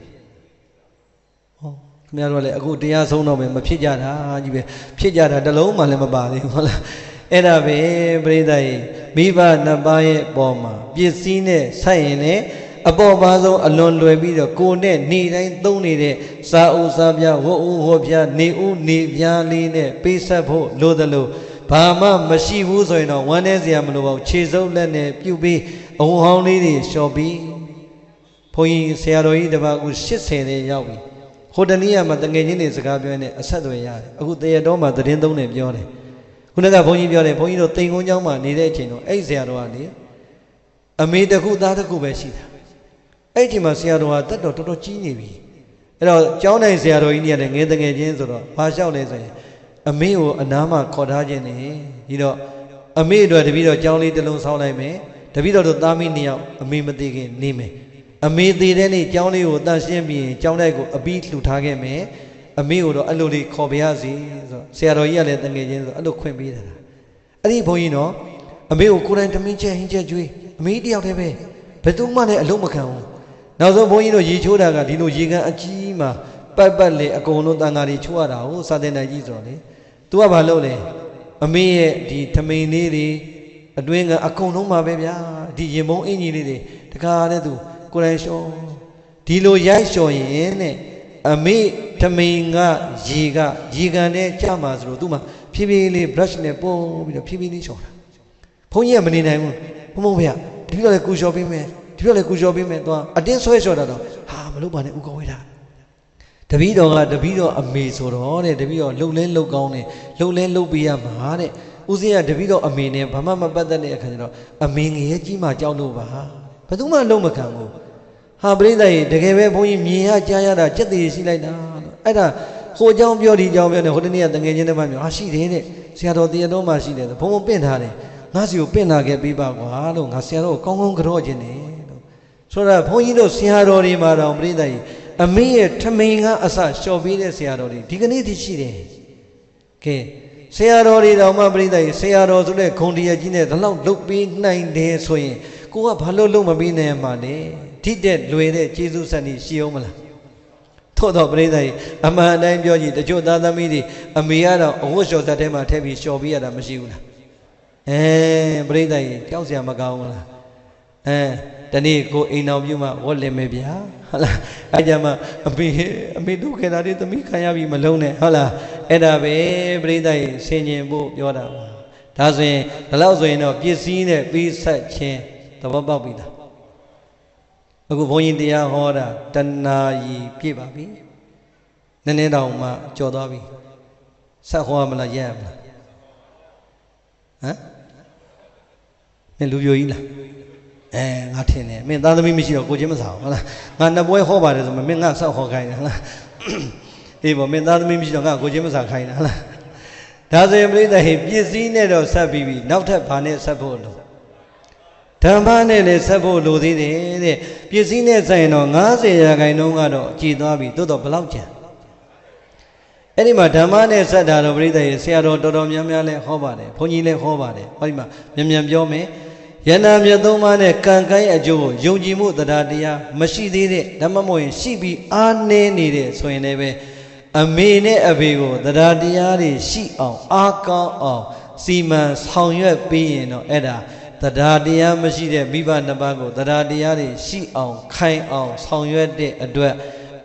ဟောခင်ဗျားတို့လည်းအခုတရားဆုံးတော့မယ်မဖြစ်ကြတာကြီးပဲဖြစ်ကြတာတလုံးမှလည်းမပါသေးဘူးဟုတ်လားအဲ့ဒါပဲပြိဿရေမိဘနှစ်ပါးရဲ့ပေါ်မှာပစ္စည်းနဲ့ဆိုင်ရင်လည်း အပေါ်ပါဆုံးအလွန်လွယ်ပြီးတော့ကိုနဲ့နေတိုင်းသုံးနေတဲ့စာအုပ်စာပြဝတ်ဦးဟောပြနေဦးနေပြားလေးနဲ့ပေးဆက်ဖို့လိုသလိုဘာမှမရှိဘူးဆိုရင်တော့ဝမ်းနေစရာမလိုပါဘူးခြေစုပ်လက်နဲ့ပြုတ်ပြီးအဝဟောင်းလေးတွေလျှော်ပြီးဘုန်းကြီးဆရာတော်ကြီးတပါးက80တဲ့ရောက်ပြီဟိုတနည်းမှာတငယ်ချင်းတွေစကားပြောနေအဆက်အသွယ်ရတယ်အခုတရတော်မှာသတင်းသုံးနေပြောတယ်ခုနကဘုန်းကြီးပြောတယ်ဘုန်းကြီးတို့တိမ်ကုန်းကျောင်းမှာနေတဲ့အချိန်တော့အဲ့ဆရာတော်ကလေအမေတစ်ခုသားတစ်ခုပဲရှိတာ အဲ့ဒီမှာဆရာတော်ကတက်တော်တော်တော်ကြီးနေပြီအဲ့တော့ကျောင်းတိုင်းဆရာတော်ကြီးကြီးကလည်းငယ်တငယ်ချင်းဆိုတော့ဘာလျှောက်လဲဆိုရင်အမေကိုအနားမှာခေါ်ထားခြင်းနေပြီးတော့အမေအတွက်တပည့်တော်ကျောင်းလေးတစ်လုံးဆောင်းလိုက်မယ်တပည့်တော်တို့သားမီးနှစ်ယောက်အမေမသေးခင်နေမယ်အမေသေးတဲ့နေ့ကျောင်းလေးကိုတန့်ရှင်းပြီးရင်ကျောင်းတိုက်ကိုအပြီးလှူထားခဲ့မယ်အမေကိုတော့အဲ့လိုလေးခေါ်ပြရစီဆိုဆရာတော်ကြီးကလည်းတငယ်ချင်းဆိုအဲ့လိုခွင့်ပေးတာအဲ့ဒီဘုန်းကြီးတော့အမေကိုကိုယ်တိုင်တမင်းချက်ဟင်းချက်ကျွေးအမေတယောက်တည်းပဲဘယ်သူမှလည်းအလုံးမခံဘူး နောက်ဆုံးဘုန်းကြီးတို့ရေချိုးတာကဒီလိုရေကန်အကြီးမှာပတ်ပတ်လေအကုန်လုံးတန်ဃာတွေချိုးရတာကိုစာသင်တိုင်းကြီးဆိုတော့လေသူကဘာလုပ်လဲအမေရဲ့ဒီထမိန်လေးတွေအတွင်းကအကုန်လုံးပါပဲဗျာဒီရင်မုံအင်ကြီးလေးတွေတခါတည်းသူကိုယ်တိုင်ရှော်ဒီလိုရိုက်လျှော်ရင်နဲ့အမေထမိန်ကရေကရေကန်နဲ့ကြမှာဆိုလို့သူမှဖြည်းဖြည်းလေး brush နဲ့ပုံပြီးတော့ဖြည်းဖြည်းလေးလျှော်တာဘုန်းကြီးကမနေနိုင်ဘူးဘုံဘုံဖေရဒီလိုလေကူလျှော်ပေးမယ် ဒီလိုလေကူလျှော်ပေးမယ်သွားအတင်းဆွဲလျှော်တာတော့ဟာမလုပ်ပါနဲ့ဥကောဝေးတာတပည့်တော်ကတပည့်တော်အမေဆိုတော့တဲ့တပည့်တော်လှုပ်လဲလှုပ်ကောင်းတယ်လှုပ်လဲလှုပ်ပေးရမှာတဲ့ဦးစင်းကတပည့်တော်အမေနဲ့ဘာမှမပတ်သက်တဲ့အခါကျတော့အမေငရဲကြီးမှကြောက်လို့ပါဘယ်သူမှလုံးမခံဘူးဟာပရိသတ်ရေတကယ်ပဲဘုန်းကြီးမြင်ရကြားရတာစက်သေးရှိလိုက်တာအဲ့ဒါဟိုအကြောင်းပြောဒီအကြောင်းပြောနေဟိုတနေ့ကတငယ်ချင်းတစ်ပတ်ပြောဟာရှိတယ်တဲ့ဆရာတော်တရားတော်မှရှိတယ်ဘုံဘုံပင့်ထားတယ်ငါစီကိုပင့်လာခဲ့ပေးပါကွာလို့ငါဆရာတော်ကိုကောင်းကောင်းကြော့ခြင်းတယ်လို့ ဆိုတော့ဘုန်းကြီးတို့ဆရာတော်တွေမှာတော့ပြိဿကြီးအမေရဲ့ထမိန်ကအစလျှော်ပေးတဲ့ဆရာတော်တွေဒီကနေ့ထိရှိတယ်ကဲဆရာတော်တွေတောင်မှပြိဿကြီးဆရာတော်ဆိုတဲ့ဂုံတရကြီးနဲ့ဒီလောက်လုတ်ပေးနိုင်တယ်ဆိုရင်ကိုကဘာလို့လုံးမပေးနိုင်မှာလဲထိတဲ့လွယ်တဲ့ကျေးဇူးဆက်နေရှိအောင်မလားထို့တော့ပြိဿကြီးအမှန်အတိုင်းပြောကြည့်တချို့သားသမီးတွေအမေကတော့အဝတ်လျှော်သက်ထဲမှာထည့်ပြီးလျှော်ပေးရတာမရှိဘူးလားအဲပြိဿကြီးကြောက်စရာမကောင်းဘူးလားအဲ တတနေ့ကိုအိမ်တော်ပြုမှဝတ်လင်မယ်ဗျာဟုတ်လားအဲကြမှာအမေအမေတို့ခေတာတွေသမီးခံရပြီမလုံးနဲ့ဟုတ်လားအဲ့ဒါပဲပြိဿရဲ့ဆင်ញင်ဖို့ပြောတာပါဒါဆိုရင်ဒီလောက်ဆိုရင်တော့ပစ္စည်းနဲ့ပြီးဆက်ခြင်းသဘောပေါက်ပြီလားအခုဘုန်းကြီးတရားဟောတာတဏှာကြီးပြည့်ပါပြီနည်းနည်းတောင်မှကြော်သွားပြီဆက်ဟောမလားရက်မလားဟမ်မင်းလူပြိုကြီးလား အဲငါထင်တယ်မင်းသားသမီးမရှိတော့ကိုချင်းမစားဘူးဟုတ်လားငါနှစ်ပွဲဟောပါတယ်ဆိုမှမင်းငါဆောက်ဟောခိုင်းတယ်ဟုတ်လားအေးပေါ့မင်းသားသမီးမရှိတော့ငါကိုချင်းမစားခိုင်းတယ်ဟုတ်လားဒါဆိုရင်ပြိဿဟိပစ္စည်းနဲ့တော့ဆက်ပြီးပြီနောက်ထပ်ဘာနဲ့ဆက်ဖို့လို့ဓမ္မနဲ့လည်းဆက်ဖို့လိုသေးတယ်တဲ့ပစ္စည်းနဲ့ဆိုင်တော့90ရာခိုင်နှုန်းကတော့ကြည်သွားပြီတိုးတော့ဘယ်လောက်ကျန်အဲ့ဒီမှာဓမ္မနဲ့ဆက်တာတော့ပြိဿရေဆရာတော်တော်တော်များများလဲဟောပါတယ်ဘုန်းကြီးလဲဟောပါတယ်ဟောဒီမှာမြန်မြန်ပြောမယ် ယန္နာမြတ်သုံးပါးနဲ့ကံကိုင်းအကျိုးကိုယုံကြည်မှုတရားတရားမရှိသေးတဲ့ဓမ္မမို့ရင်ရှိပြီးအားနည်းနေတဲ့ဆိုရင်လည်းပဲအမေနဲ့အဖေကိုတရားတရားတွေရှိအောင်အားကောင်းအောင်စီမံဆောင်ရွက်ပေးရင်တော့အဲ့ဒါတရားတရားမရှိတဲ့မိဘနှစ်ပါးကိုတရားတရားတွေရှိအောင်ခိုင်အောင်ဆောင်ရွက်တဲ့အတွက်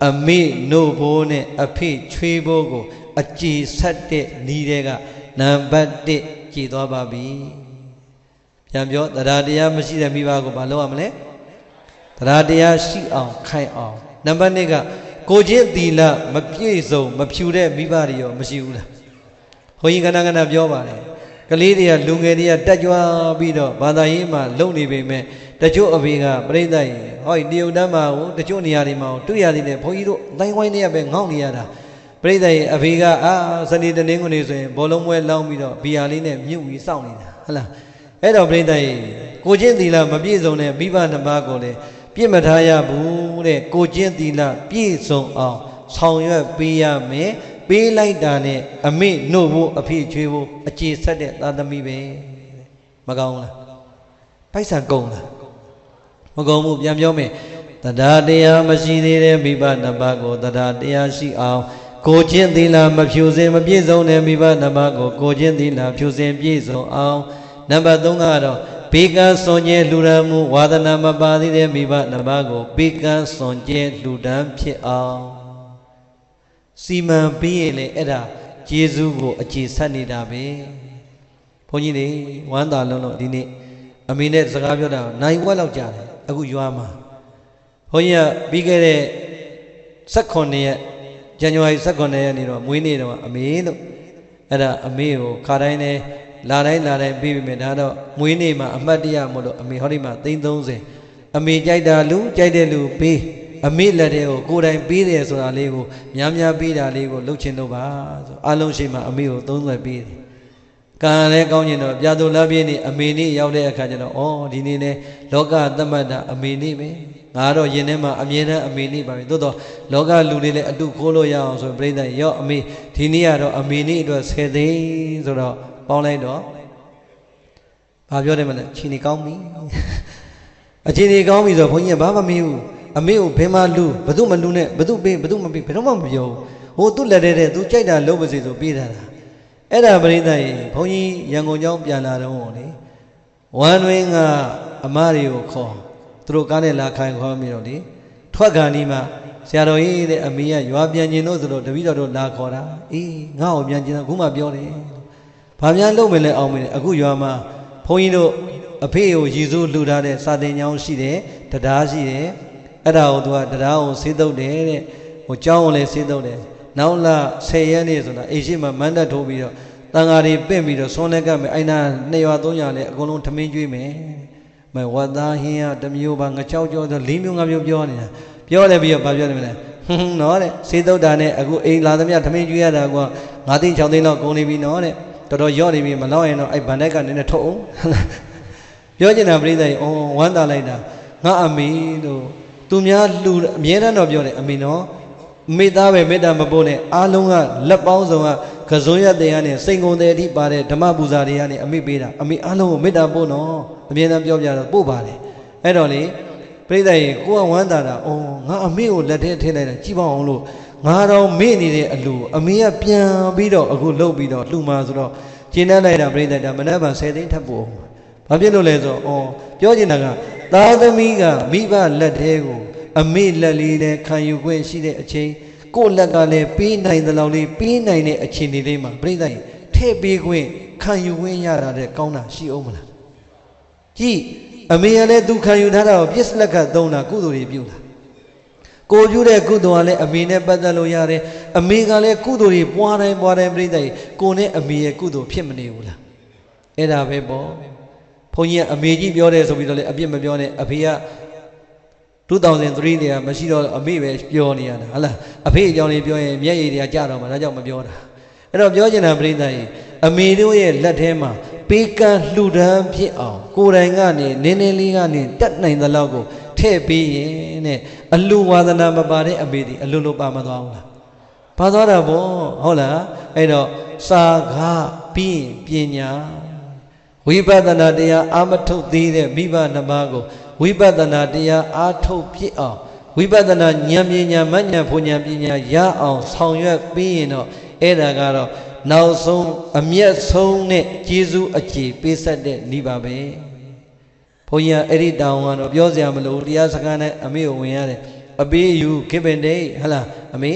အမေနို့ဘိုးနဲ့အဖေချွေးဘိုးကိုအကြည်ဆက်တဲ့ဤတွေကနံပါတ်1ကြည်သွားပါပြီ ပြန်ပြောတရားတရားမရှိတဲ့မိဘကိုမလုပ်ရမလဲတရားတရားရှိအောင်ခိုင်အောင်နံပါတ်2ကကိုချင်းသီလမပြည့်စုံမဖြူတဲ့မိဘတွေရောမရှိဘူးလားဘုန်းကြီးကဏ္ဍကဏ္ဍပြောပါတယ်ကလေးတွေကလူငယ်တွေကတက်ကြွပြီးတော့ဘာသာရေးမှာလုံနေပေမဲ့တချို့အဖေကပြိဿရေဟောဒီတရုတ်တန်းမှာကိုတချို့နေရာတွေမှာတွေ့ရသေးတယ်ဘုန်းကြီးတို့အတိုင်းဝိုင်းတွေကပဲငေါ့နေရတာပြိဿရေအဖေကအာစနေတနင်္ဂနွေဆိုရင်ဘောလုံးပွဲလောင်းပြီးတော့ဘီယာလေးနဲ့မြုပ်ပြီးစောင့်နေတာဟုတ်လား အဲ့တော့ပြိဿရေကိုချင်းသီလမပြည့်စုံတဲ့မိဘနှစ်ပါးကိုလည်းပြည့်မထားရဘူးတဲ့ကိုချင်းသီလပြည့်စုံအောင်ဆောင်ရွက်ပေးရမယ်ပေးလိုက်တာနဲ့အမေနှုတ်ဖို့အဖေချွေးဖို့အကျေဆက်တဲ့သာသမီပဲမကောင်းလားပိုက်ဆံကုန်လားမကုံမှုပြန်ပြောမယ်တရားတရားမရှိသေးတဲ့မိဘနှစ်ပါးကိုတရားတရားရှိအောင်ကိုချင်းသီလမဖြူစင်မပြည့်စုံတဲ့မိဘနှစ်ပါးကိုကိုချင်းသီလဖြူစင်ပြည့်စုံအောင် နံပါတ်3ကတော့ဘေကံစွန်ကျဲလှူဒန်းမှုဝါဒနာမပါသေးတဲ့မိဘနှစ်ပါးကိုဘေကံစွန်ကျဲလှူဒန်းဖြစ်အောင်စီမံပေးရင်လေအဲ့ဒါဂျေဇုကိုအခြေဆက်နေတာပဲဘုန်းကြီးတွေဝမ်းသာလုံးလုံးဒီနေ့အမေနဲ့စကားပြောတာနိုင်ဝက်လောက်ကြာတယ်အခုရွာမှာဘုန်းကြီးကပြီးခဲ့တဲ့18ရက်ဇန်နဝါရီ18ရက်နေ့တော့မွေးနေ့တော့အမေလို့အဲ့ဒါအမေကိုခါတိုင်းနဲ့ လာတိုင်းလာတိုင်းပြီးပြီမယ်ဒါတော့မွေးနေ့မှာအမှတ်တရမို့လို့အမေဟောဒီမှာ330အမေကြိုက်တာလူကြိုက်တဲ့လူပေးအမေလက်တဲ့ကိုကိုယ်တိုင်ပေးတယ်ဆိုတာလေးကိုများများပေးတာလေးကိုလှုပ်ချင်တော့ပါဆိုအလုံးရှိမှအမေကို30ပေးတယ်ကံလည်းကောင်းကျင်တော့ပြာသူလပြည့်နေ့အမေနေ့ရောက်တဲ့အခါကျတော့ဩဒီနေ့လဲလောကသတ်မှတ်တာအမေနေ့ပဲငါတော့ယင်ထဲမှာအမြဲတမ်းအမေနေ့ပါပဲသို့တော့လောကလူတွေလည်းအတုခိုးလို့ရအောင်ဆိုပြိဿရော့အမေဒီနေ့ကတော့အမေနေ့အတွက်ဆယ်သိန်းဆိုတော့ပေါင်းလိုက်တော့ဘာပြောတယ်မလဲခြေနေကောင်းပြီအခြေနေကောင်းပြီဆိုတော့ဘုန်းကြီးကဘာမှမမေးဘူးအမေကိုဘယ်မှာလူဘသူမလူနဲ့ဘသူပေးဘသူမပေးဘယ်တော့မှမပြောဘူးဟိုသူ့လက်ထဲတဲ့သူကြိုက်တာလုပ်ပါစေဆိုပေးတာတာအဲ့ဒါပရိသတ်ရေဘုန်းကြီးရန်ကုန်ကျောင်းပြန်လာတော့လေဝမ်းတွင်ကအမတွေကိုခေါ်သူတို့ကားနဲ့လာခိုင်ခေါ်ပြီးတော့လေထွက်ကန်ဒီမှာဆရာတော်ကြီးတဲ့အမေကရွာပြန်ကျင်လို့ဆိုတော့တပည့်တော်တို့လာခေါ်တာအေးငါ့ကိုပြန်ကျင်တော့ခုမှပြောတယ် ဘာများလုပ်မယ်လဲအောင်မယ်အခုရွာမှာဘုန်းကြီးတို့အဖေကိုရည်စူးလှူထားတဲ့စာသင်ကျောင်းရှိတယ်တရားရှိတယ်အဲ့ဒါကိုသူကတရားကိုဆေးတုပ်တယ်တဲ့ဟိုကျောင်းကိုလည်းဆေးတုပ်တယ်နောက်လာ10ရက်နေ့ဆိုတာအိရှိမှာမန္တထိုးပြီးတော့တန်ဃာတွေပင့်ပြီးတော့ဆွမ်းလက်ကမယ်အိုင်နာနှစ်ရွာသုံးရွာလည်းအကုန်လုံးထမင်းကျွေးမယ်မဝတ်သားဟင်းရတမျိုးပါငချောက်ကြောဆို၄မျိုး၅မျိုးပြောနေတာပြောတယ်ပြီးတော့ဗာပြောတယ်မလဲဟွန်းနော်တဲ့စေတုတ်တာနဲ့အခုအိမ်လာသမျှထမင်းကျွေးရတာက၅သိန်း6သိန်းလောက်ကုန်နေပြီနော်တဲ့ တော်တော်ရော့နေပြီမလောက်ရင်တော့အဲ့ဗန်ဒက်ကနည်းနည်းထုတ်အောင်ပြောချင်တာပြိဿကြီးအော်ဝမ်းသာလိုက်တာငါအမေတို့သူများလှူအမြဲတမ်းတော့ပြောတယ်အမေနော်မေတ္တာပဲမေတ္တာမပို့နဲ့အားလုံးကလက်ပေါင်းစုံကကစွန်းရတဲ့ကနေစိန်ကုန်တဲ့အထိပါတဲ့ဓမ္မပူဇာတွေကနေအမေပေးတာအမေအားလုံးကိုမေတ္တာပို့နော်အမြဲတမ်းပြောပြတော့ပို့ပါတယ်အဲ့တော့လေပြိဿရေကိုကဝမ်းသာတာအော်ငါအမေကိုလက်ထဲထည့်လိုက်တာကြည့်ပါအောင်လို့ ငါတော့မေ့နေတဲ့အလူအမေကပြန်ပြီးတော့အခုလှုပ်ပြီးတော့လှူมาဆိုတော့ကျင်းတတ်လိုက်တာပြိဿတာမနေ့က10သိန်းထပ်ပို့ဘာဖြစ်လို့လဲဆိုတော့အော်ပြောချင်တာကသားသမီးကမိဘလက်ထဲကို အမေလက်လေးနဲ့ခံယူခွင့်ရှိတဲ့အချိန်ကိုယ့်လက်ကလည်းပေးနိုင်သလောက်လေးပေးနိုင်တဲ့အခြေအနေလေးမှာပြိဿရင်ထည့်ပေးခွင့်ခံယူခွင့်ရတာတဲ့ကောင်းတာရှိအောင်မလားကြည့်အမေကလည်းသူခံယူထားတာကိုပြစ်လက်ကသုံးတာကုသိုလ်တွေပြုတာ ကိုပြုတဲ့ကုသိုလ်ကလည်းအမေနဲ့ပတ်သက်လို့ရတယ်အမေကလည်းကုသိုလ်တွေပွားတိုင်းပွားတိုင်းပြိဿရင်ကိုနဲ့အမေရဲ့ကုသိုလ်ဖြစ်မနေဘူးလားအဲ့ဒါပဲပေါ့ဘုန်းကြီးကအမေကြီးပြောတယ်ဆိုပြီးတော့လေအပြစ်မပြောနဲ့အဖေက2003တည်းကမရှိတော့အမေပဲပြောနေရတာဟုတ်လားအဖေအကြောင်းလေးပြောရင်မျက်ရည်တွေကကြတော့မှာဒါကြောင့်မပြောတာအဲ့တော့ပြောချင်တာပြိဿရင်အမေတို့ရဲ့လက်ထဲမှာပေးကမ်းလှူဒန်းဖြစ်အောင်ကိုယ်တိုင်ကနေနင်းနင်းလေးကနေတက်နိုင်သလောက်ကို ထည့်ပေးရင်တဲ့အလူဝါဒနာမပါတဲ့အမေဒီအလူလိုပါမသွားဘူးလားပါသွားတာပေါ့ဟုတ်လားအဲ့တော့စာကားပြီးရင်ပညာဝိပဿနာတရားအာမထုတ်သေးတဲ့မိဘနှမကိုဝိပဿနာတရားအားထုတ်ဖြစ်အောင်ဝိပဿနာဉာဏ်ပညာမဉဏ်ဘုံဉာဏ်ပညာရအောင်ဆောင်ရွက်ပြီးရင်တော့အဲ့ဒါကတော့နောက်ဆုံးအမျက်ဆုံးနဲ့ကျေးဇူးအကြေပေးဆက်တဲ့ဤပါပဲ ဘုန်းကြီးအဲ့ဒီတောင်းကတော့ပြောစရာမလိုတရားစကားနဲ့အမေကိုဝင်ရတယ်အပေးယူခိပင်တိတ်ဟလားအမေ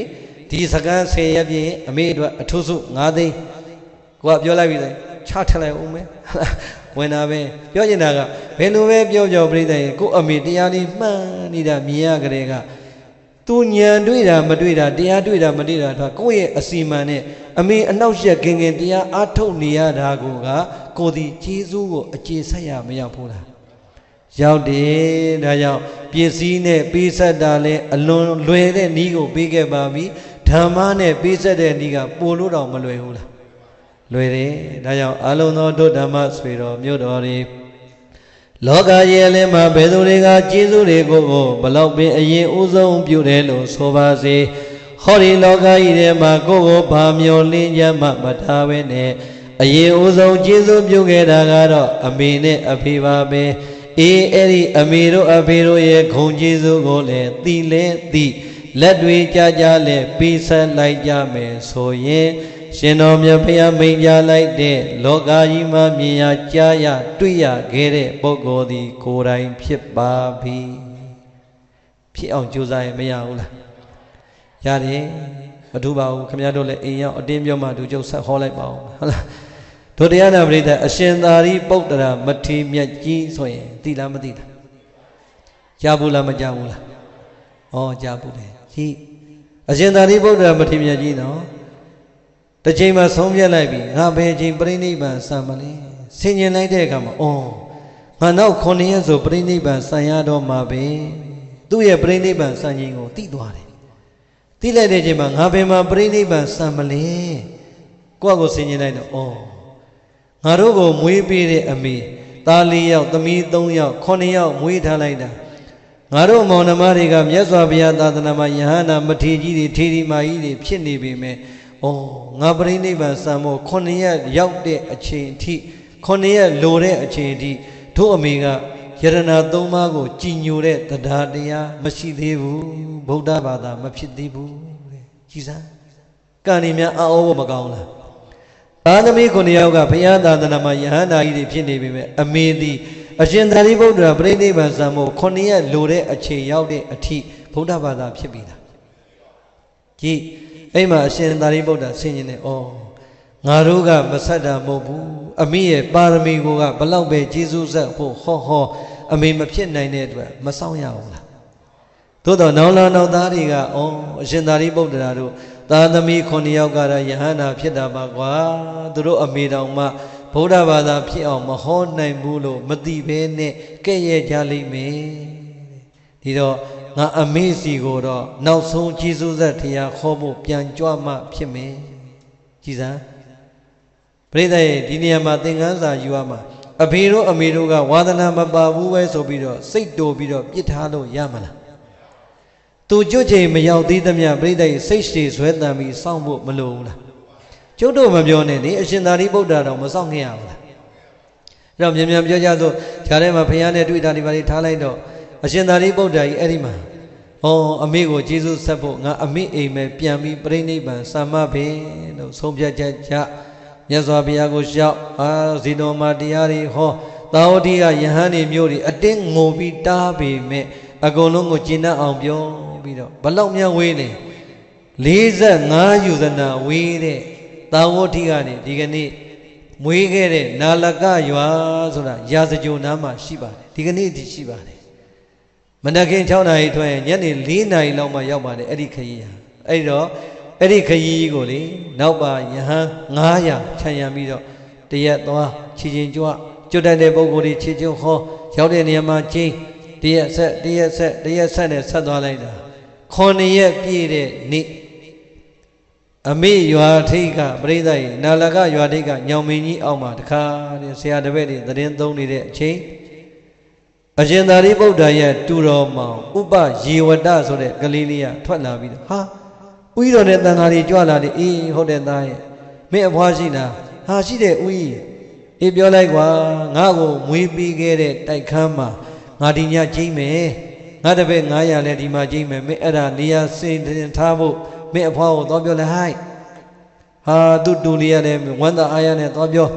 ဒီစကား10ရက်ပြည့်အမေအတွက်အထုစု9သိန်းကိုကပြောလိုက်ပြီလေချထလိုက်အောင်မယ်ဝင်တာပဲပြောချင်တာကဘယ်လိုပဲပြောပြောပြိတ္တရဲ့ကိုအမေတရားလေးမှန်နေတာမြင်ရကြတဲ့ကသူညံတွေ့တာမတွေ့တာတရားတွေ့တာမတွေ့တာတော့ကိုယ့်ရဲ့အစီမံနဲ့အမေအနောက်ရှက်ကင်ကင်တရားအားထုတ်နေရတာကိုကကိုဒီကျေးဇူးကိုအခြေဆက်ရမရောက်ဘူးလား ရောက်တယ်ဒါကြောင့်ပစ္စည်းနဲ့ပေးဆက်တာလဲအလွန်လွယ်တဲ့ဤကိုပေးခဲ့ပါပြီဓမ္မနဲ့ပေးဆက်တဲ့ဤကပိုလို့တော့မလွယ်ဘူးလားလွယ်တယ်ဒါကြောင့်အလုံးသောဒုဓမ္မဆွေတော်မြို့တော်တွေလောကရဲ့လည်းမှာဘယ်သူတွေကကျေးဇူးတွေကိုဘလောက်ပင်အရင်ဥဆုံးပြုတယ်လို့ဆိုပါစေဟောဒီလောကကြီးထဲမှာကိုယ့်ကိုဘာမျောလင်းကြမှမထားပဲနဲ့အရင်ဥဆုံးကျေးဇူးပြုခဲ့တာကတော့အမေနဲ့အဖေပါပဲ အေးအဲ့ဒီအမေတို့အဖေတို့ရဲ့ဂုံကျေးဇူးကိုလည်းသိလဲသိလက်တွေကြကြလဲပေးဆက်လိုက်ကြမယ်ဆိုရင်ရှင်တော်မြတ်ဖရာမိန်ပြလိုက်တဲ့လောကကြီးမှာမြင်ရကြားရတွေ့ရခဲ့တဲ့ပုဂ္ဂိုလ်သည်ကိုယ်တိုင်ဖြစ်ပါပြီဖြစ်အောင်ကြိုးစားရင်မရဘူးလားရတယ်မထူပါဘူးခင်ဗျားတို့လည်းအိမ်ရောက်အတင်းပြောမှသူကျုပ်ဆက်ဟောလိုက်ပါဦးဟုတ်လား တို့တရားနာပရိသတ်အရှင်သာရိပုတ္တရာမထေမြတ်ကြီးဆိုရင်သိလားမသိလားကြားဘူးလားမကြားဘူးလားဩကြားဘူးလေကြီးအရှင်သာရိပုတ္တရာမထေမြတ်ကြီးနော်တစ်ချိန်မှာဆုံးဖြတ်လိုက်ပြီငါဘယ်ချိန်ပြိဋိဘံစံမလဲဆင်ញင်လိုက်တဲ့အခါမှာအော်ငါနောက်9ရက်ဆိုပြိဋိဘံစံရတော့မှာပဲသူ့ရဲ့ပြိဋိဘံစံချိန်ကိုသိသွားတယ်သိလိုက်တဲ့ချိန်မှာငါဘယ်မှာပြိဋိဘံစံမလဲကိုယ့်ကိုဆင်ញင်လိုက်တော့အော် ငါတို့ကိုမွေးပေးတဲ့အမေသား၄ယောက်သမီး၃ယောက်9ယောက်မွေးထားလိုက်တာငါတို့မောင်နှမတွေကမြတ်စွာဘုရားသာသနာမှာယဟန္တာမထေကြီးတွေထေရီမာကြီးတွေဖြစ်နေပေမဲ့ဩငါပြိဋိဘံစံမို့9ရက်ရောက်တဲ့အချိန်အထိ9ရက်လိုတဲ့အချိန်အထိတို့အမေကယရနာသုံးပါးကိုကြည်ညိုတဲ့တရားတရားမရှိသေးဘူးဗုဒ္ဓဘာသာမဖြစ်သေးဘူးတဲ့ကြည်စမ်းကံနေများအောဘောမကောင်းလား သာသမီ9ယောက်ကဘုရားသာသနာမှာယဟန္တာကြီးတွေဖြစ်နေပေမဲ့အမေသည်အရှင်သာရိပုတ္တရာပြိဋိဘံစံမို့9ရက်လိုတဲ့အချိန်ရောက်တဲ့အထိဗုဒ္ဓဘာသာဖြစ်ပြီလားကြည်အဲ့မှာအရှင်သာရိပုတ္တဆင်ញင်တယ်ဩငါတို့ကမဆက်တာမဟုတ်ဘူးအမိရဲ့ပါရမီကိုကဘလောက်ပဲကျေးဇူးဆက်ဖို့ဟောဟောအမေမဖြစ်နိုင်တဲ့အတွက်မဆောင်ရဘူးလားသို့တော့နောင်လာနောက်သားတွေကဩအရှင်သာရိပုတ္တရာတို့ သာသမီ9ယောက်ကတော့ယဟန္တာဖြစ်တာပါကွာသူတို့အမေတော်မှဗုဒ္ဓဘာသာဖြစ်အောင်မဟောနိုင်ဘူးလို့မသိဘဲနဲ့ကဲ့ရဲ့ကြလိမ့်မယ်ဒီတော့ငါအမေစီကိုတော့နောက်ဆုံးကျေးဇူးသက်တရားခေါ်ဖို့ပြန်ကြွမှဖြစ်မယ်ကြည်စမ်းပရိသတ်ရဲ့ဒီနေရာမှာသင်္ကန်းစာယူရမှာအဖေတို့အမေတို့ကဝါသနာမပါဘူးပဲဆိုပြီးတော့စိတ်တိုပြီးတော့ပြစ်ထားလို့ရမလား သူကြွချိန်မရောက်သေးသမျှပရိသတ်ရဲ့စိတ်ရှည်ဆွဲတန်ပြီးစောင့်ဖို့မလိုဘူးလားကျုပ်တို့မပြောနဲ့လေအရှင်သာရိပုတ္တရာတော်မစောင့်ခင်ရဘူးလားအဲ့တော့မြန်မြန်ပြောကြဆိုခြားထဲမှာဘုရားနဲ့တွေ့တာဒီပါလေးထားလိုက်တော့အရှင်သာရိပုတ္တရာကြီးအဲ့ဒီမှာဩအမေကိုကျေးဇူးဆက်ဖို့ငါအမေအိမ်မဲ့ပြန်ပြီးပြိဋိဘံစာမဘင်လို့ဆုံးဖြတ်ချက်ကြမြတ်စွာဘုရားကိုရှောက်အာဇီတော်မှာတရားတွေဟောသာဝတိကယဟန်နေမျိုးတွေအတင်းငိုပြီးတားပေမဲ့အကုန်လုံးကိုကျင့်တတ်အောင်ပြော ပြီးတော့ဘလောက်များဝေးလဲ45ယူဇနာဝေးတဲ့သာဝတိကနေဒီကနေ့မွေးခဲ့တဲ့နာလကရွာဆိုတာရာဇကြိုနားမှာရှိပါတယ်ဒီကနေ့ဒီရှိပါတယ်မနက်ခင်း6နာရီထွက်ရင်ညနေ4နာရီလောက်မှရောက်ပါတယ်အဲ့ဒီခရီးဟာအဲ့တော့အဲ့ဒီခရီးကိုလေနောက်ပါယဟန်900ခြံရံပြီးတော့တရက်သွားခြေချင်းကြွကျွတ်တတ်တဲ့ပုံကိုယ်တွေခြေချင်းဟောရောက်တဲ့နေရာမှာချင်းတရက်ဆက်တရက်ဆက်တရက်ဆက်နဲ့ဆက်သွားလိုက်တာ ခုနှစ်ရက်ပြည့်တဲ့နေ့အမေရွာထိတ်ကပြိဿရေနာလကရွာထိတ်ကညောင်မင်းကြီးအောက်မှာတခါတဲ့ဆရာတပည့်တွေသတင်းသုံးနေတဲ့အချိန်အရှင်သာရိပုတ္တရာရဲ့တူတော်မောင်ဥပယေဝတဆိုတဲ့ကလေးလေးကထွက်လာပြီးတော့ဟာဥယျတော်နဲ့တန်ဃာတွေကြွလာတယ်အေးဟုတ်တယ်သားရဲ့မင်းအဖွားရှိလားဟာရှိတယ်ဥယျအေးပြောလိုက်ကွာငါ့ကိုမွေးပြီးခဲ့တဲ့တိုက်ခန်းမှာငါဒီညကျိမ့်မယ် ငါတပည့်900လဲဒီမှာကျိမ့်မယ်မင်းအဲ့ဒါနေရာစင်တင်ထားဖို့မင်းအဖွားကိုသွားပြောလဲဟိုက်ဟာသူ့တူလေးရတယ်ဝမ်းသာအားရနဲ့သွားပြော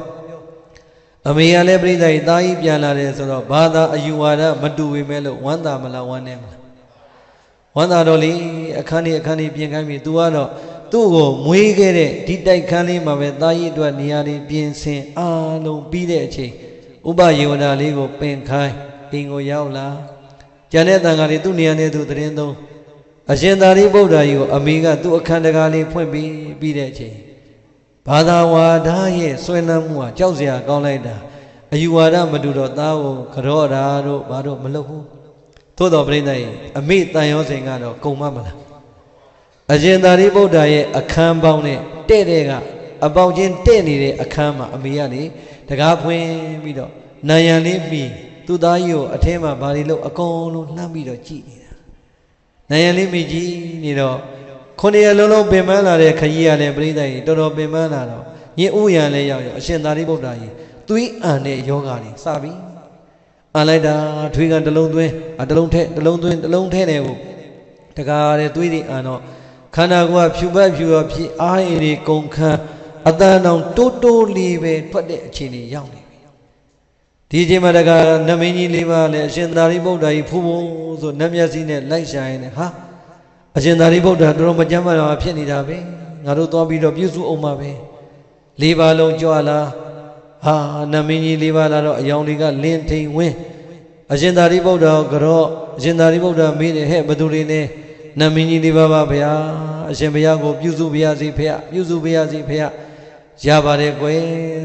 အမေကလည်းပြိဿကြီးသားကြီးပြန်လာတယ်ဆိုတော့ဘာသာအယူဝါဒမတူပေမဲ့လို့ဝမ်းသာမလားဝမ်းနေမလားဝမ်းသာတော့လေအခန်းကြီးအခန်းကြီးပြင်ခိုင်းပြီ तू ကတော့သူ့ကိုမွေးခဲ့တဲ့ဒီတိုက်ခန်းလေးမှာပဲသားကြီးအတွက်နေရာတွေပြင်ဆင်အားလုံးပြီးတဲ့အချိန်ဥပယေဝနာလေးကိုပင်ခိုင်းအိမ်ကိုရောက်လာ ကျန်တဲ့တန်ဃာတွေသူ့နေရာနဲ့သူသတင်းသုံးအရှင်သာရိပုတ္တရာကြီးကိုအမေကသူ့အခန်းတကားလေးဖွင့်ပြီးပြီးတဲ့အချိန်ဘာသာဝါဒရဲ့ဆွဲလန်းမှုဟာကြောက်စရာကောင်းလိုက်တာအယူဝါဒမတူတော့သားကိုကြော့တာတို့ဘာတို့မလုပ်ဘူးသို့တော်ပြိဿရဲ့အမိတန်ရောစင်ကတော့ကုံမမလားအရှင်သာရိပုတ္တရာရဲ့အခန်းပေါင်းနဲ့တဲ့တဲ့ကအပေါင်းချင်းတဲ့နေတဲ့အခန်းမှာအမေကလေတကားဖွင့်ပြီးတော့နံရံလေးပြီး သူ့သားကြီးကိုအထဲမှာဘာတွေလို့အကုန်လုံးလှမ်းပြီးတော့ကြည့်နေတာနံရံလေးမိကြည့်နေတော့ခုနှစ်ရက်လုံးလုံးပင်ပန်းလာတဲ့ခကြီးရလည်းပြိဿကြီးတော်တော်ပင်ပန်းလာတော့ညင်ဥယံလည်းရောက်ရောအရှင်သာရိပုတ္တရာကြီးသွေးအံတဲ့ယောဂါတွေစပြီအံလိုက်တာထွေးကတလုံးသွင်းအတလုံးထဲတလုံးသွင်းတလုံးထဲနေဘူးတကားတဲ့သွေးတွေအံတော့ခန္ဓာကိုယ်ကဖြူပတ်ဖြူရောဖြစ်အားရည်တွေကုန်ခန်းအတန်အောင်တိုးတိုးလေးပဲထွက်တဲ့အခြေအနေရောက်နေပြီ ဒီအချိန်မှာတကားနမင်းကြီးလေးပါလည်းအရှင်သာရိပုတ္တရာကြီးဖူးဖို့ဆိုနတ်မျက်စိနဲ့လိုက်ရှာရင်ဟာအရှင်သာရိပုတ္တရာတော်တော်မကြမ်းပါတော့ဖြစ်နေတာပဲငါတို့သွားပြီးတော့ပြုစုအောင်ပါပဲလေးပါလုံးကြွလာဟာနမင်းကြီးလေးပါလာတော့အယောင်တွေကလင်းထိန်ဝင်းအရှင်သာရိပုတ္တရာကတော့အရှင်သာရိပုတ္တရာမေးတယ်ဟဲ့ဘသူတွေနဲ့နမင်းကြီးလေးပါပါဗျာအရှင်ဘုရားကိုပြုစုပါရစေဖေပြုစုပါရစေဖေ ရပါတယ်ကွယ်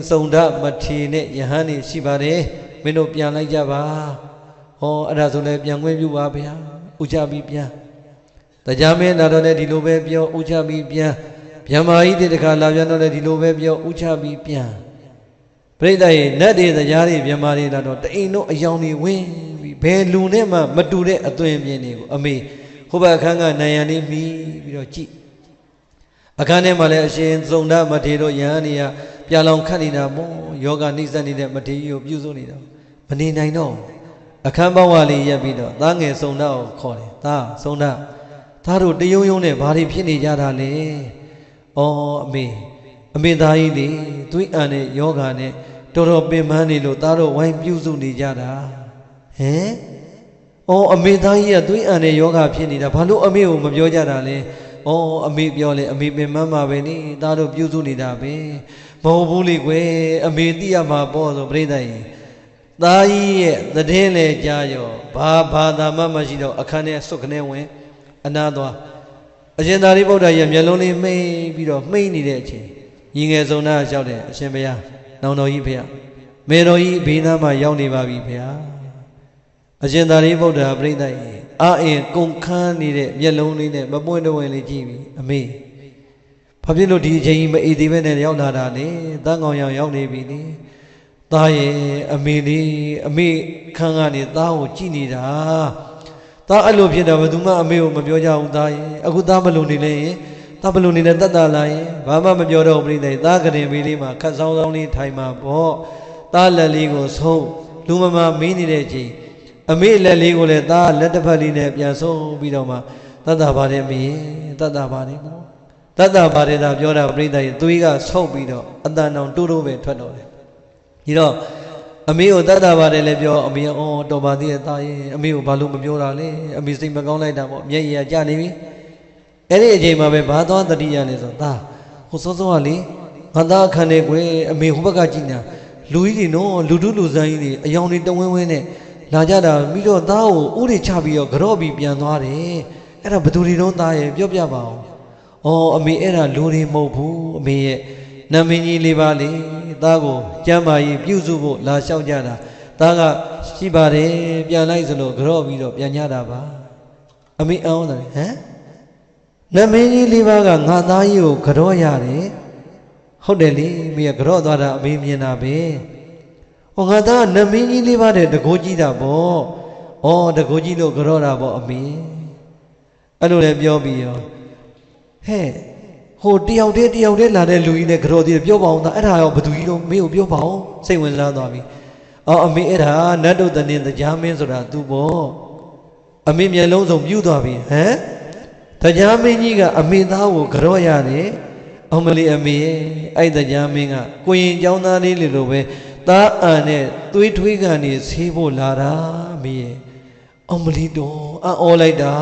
စုံဒမထေနဲ့ယဟန်နေရှိပါတယ်မင်းတို့ပြန်လိုက်ကြပါဟောအဲ့ဒါဆိုလည်းပြန်ခွင့်ပြုပါဗျာဥကြပြီးပြန်တရားမင်းလာတော့လည်းဒီလိုပဲပြောဥချပြီးပြန်ဗျမကြီးတဲ့တခါလာပြန်တော့လည်းဒီလိုပဲပြောဥချပြီးပြန်ပြိဿရဲ့နတ်တွေတရားတွေဗျမတွေလာတော့တအိမ်တို့အယောင်တွေဝင်ပြီးဘယ်လူနဲ့မှမတူတဲ့အသွင်ပြင်းတွေကိုအမေဟိုဘအခန်းကနိုင်ရန်လေးမိပြီးတော့ကြည့် အခန်းထဲမှာလည်းအရှင်သုံဒမထေတို့ယဟန်နေရပြလောင်ခတ်နေတာမို့ယောဂနှိစက်နေတဲ့မထေကြီးကိုပြုစုနေတာမနေနိုင်တော့အခန်းပေါင်းဝါလေးရက်ပြီးတော့သားငယ်သုံဒကိုခေါ်တယ်သားသုံဒသားတို့တယုံယုံနဲ့ဘာတွေဖြစ်နေကြတာလဲ။အော်အမေအမေသားကြီးလေသွေးအံနဲ့ယောဂာနဲ့တော်တော်ပင်ပန်းနေလို့သားတို့ဝိုင်းပြုစုနေကြတာ။ဟမ်။အော်အမေသားကြီးကသွေးအံနဲ့ယောဂါဖြစ်နေတာဘာလို့အမေကိုမပြောကြတာလဲ။ အော်အမေပြောလေအမေပင်ပန်းမှာပဲနိသားတို့ပြုစုနေတာပဲ။မဟုတ်ဘူးလေကွယ်အမေသိရမှာပေါ့ဆိုပြိဿကြီး။သားကြီးရဲ့သတင်းလေကြားရောဘာဘာသာမှမရှိတော့အခန်းထဲစွတ်ခနဲ့ဝင်အနာသွားအရှင်သာရိပုတ္တရာရဲ့မျက်လုံးလေးမှိတ်ပြီးတော့မှိတ်နေတဲ့အချိန်ညီငယ်ဆုံးသားလျှောက်တယ်အရှင်ဘုရားနောင်တော်ကြီးဖေမေတော်ကြီးဘေးနားမှာရောက်နေပါပြီဖေအရှင်သာရိပုတ္တရာပြိဿကြီး အာအင်ကုန်ခန်းနေတဲ့မျက်လုံးလေးနဲ့မပွင့်တော့ဝင်လေးကြည့်ပြီအမေဘာဖြစ်လို့ဒီအချိန်ကြီးမအေးသေးပဲနဲ့ရောက်လာတာလဲတန်းကောင်ရောင်ရောက်နေပြီလေသားရဲ့အမေလေးအမေခန်းကနေသားကိုကြည့်နေတာသားအဲ့လိုဖြစ်တာဘယ်သူမှအမေကိုမပြောကြဘူးသားရင်အခုသားမလုံနေလဲရင်သားဘလုံနေတဲ့တတ်တာလာရင်ဘာမှမပြောတော့ဘူးပြိတ္တာသားကရင်ပေးလေးမှာခတ်ဆောင်ဆောင်လေးထိုင်မှာပေါ့သားလက်လေးကိုဆုံးလူမမမင်းနေတဲ့ချိန် အမေလက်လေးကိုလည်းသားလက်တစ်ဖက်လေးနဲ့ပြန်ဆုံးပြီးတော့မှတတ်တာပါတယ်မင်းတတ်တာပါတယ်ပေါ့တတ်တာပါတယ်သာပြောတာပြိတ္တာရဲ့သွေးကဆုပ်ပြီးတော့အတန်အောင်တိုးတိုးပဲထွက်တော့တယ်ဒီတော့အမေကိုတတ်တာပါတယ်လည်းပြောအမေကအော်တော်ပါသေးရဲ့သားရဲ့အမေကိုဘာလို့မပြောတာလဲအမေစိတ်မကောင်းလိုက်တာပေါ့မျက်ရည်ကကျနေပြီအဲ့ဒီအချိန်မှာပဲဘာသွားတတိယလဲဆိုသားဟိုစောစောကလေငါသားခံနေကွယ်အမေဟိုဘက်ကကြည်ညာလူကြီးတွေနော်လူတုလူဆန်းကြီးတွေအယောင်တွေတဝင်းဝင်းနဲ့ လာကြတာပြီးတော့သားကိုဥတွေချပြီးတော့ကြော့ပြီးပြန်သွားတယ်အဲ့ဒါဘသူတွေတော့သားရဲ့ပြောပြပါအောင်အော်အမေအဲ့ဒါလူတွေမဟုတ်ဘူးအမေရဲ့နမင်းကြီးလေးပါလေသားကိုကျမ်းမာရေးပြုစုဖို့လာလျှောက်ကြတာသားကရှိပါတယ်ပြန်လိုက်စလို့ကြော့ပြီးတော့ပြန်ကြတာပါအမေအောင်းတယ်ဟမ်နမင်းကြီးလေးပါကငါသားကြီးကိုကြော့ရတယ်ဟုတ်တယ်လေမိကကြော့သွားတာအမေမြင်တာပဲ ဟောငါသားနမင်းကြီးလေးပါတဲ့တကိုးကြီးတာပေါ့ဩတကိုးကြီးလို့ကြောတာပေါ့အမေအဲ့လိုလည်းပြောပြီးရောဟဲ့ဟိုတယောက်တည်းတယောက်တည်းလာတဲ့လူကြီးနဲ့ကြောသေးတယ်ပြောပါအောင်သားအဲ့ဒါရောဘသူကြီးလို့မေကိုပြောပါအောင်စိတ်ဝင်စားသွားပြီအော်အမေအဲ့ဒါနတ်တို့တနင်တရားမင်းဆိုတာသူပေါ့အမေမျက်လုံးစုံပြူးသွားပြီဟမ်တရားမင်းကြီးကအမေသားကိုကြောရတယ်အမလီအမေရဲ့အဲ့တရားမင်းကကိုရင်ကျောင်းသားလေးလိုပဲ သားအန်နဲ့သွေးထွေးကနေဆေးဖို့လာတာအမေရဲ့အောင်မလီတော်အော်လိုက်တာ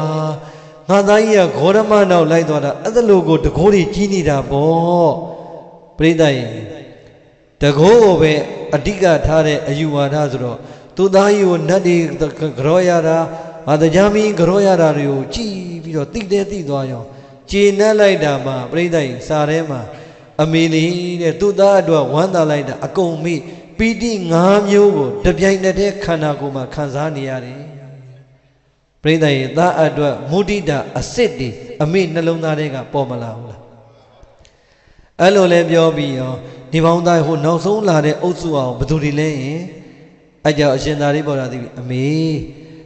ငါသားကြီးကဂေါရမနောက်လိုက်သွားတာအဲ့ဒါလိုကိုတကိုးတွေကြီးနေတာပေါ့ပြိတ္တရဲ့တကိုးကိုပဲအဓိကထားတဲ့အယူဝါဒဆိုတော့သူသားကြီးကိုနတ်တွေကြောရတာအာတရားမင်းကြောရတာတွေကိုကြည်ပြီးတော့တိတဲ့တိသွားရောကျေနပ်လိုက်တာမှပြိတ္တရဲ့စာထဲမှာအမေလေးတဲ့သူသားအတွက်ဝမ်းသာလိုက်တာအကုန်မိ ပီတိ၅မျိုးကိုတပြိုင်တည်းခန္ဓာကိုယ်မှာခံစားနေရတယ်ပရိသတ်ရဲ့သားအတွက်မုဒိတာအစ်စ်တွေအမိနှလုံးသားတွေကပေါ်မလာဘူးလားအဲ့လိုလဲပြောပြီးရောဒီပေါင်းသားဟိုနောက်ဆုံးလာတဲ့အုပ်စုအောင်ဘယ်သူတွေလဲရင်အဲ့ကြောင့်အရှင်သာရိပုတ္တရာသိပြီအမေ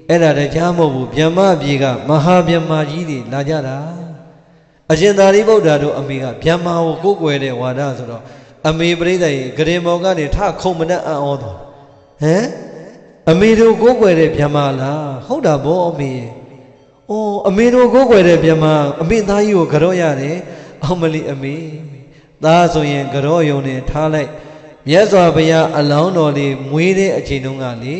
အဲ့ဒါတည်းကြားမဟုတ်ဘူးဗျမပြေကမဟာဗျမကြီးတွေလာကြတာအရှင်သာရိပုတ္တရာတို့အမေကဗျမကိုကိုးကွယ်တဲ့ဝါဒဆိုတော့ အမေပရိသတ်ရေဂရင်မောကနေထခုံမနဲ့အံ့ဩသွားဟမ်အမေတို့ကိုးကွယ်တဲ့ဗျမလားဟုတ်တာဗောအမေ။အိုးအမေတို့ကိုးကွယ်တဲ့ဗျမအမေသားကြီးကိုကြော့ရတယ်။အောင်မလီအမေသားဆိုရင်ကြော့ယုံနဲ့ထားလိုက်မြတ်စွာဘုရားအလောင်းတော်လေးမွေးတဲ့အချိန်တုန်းကလေ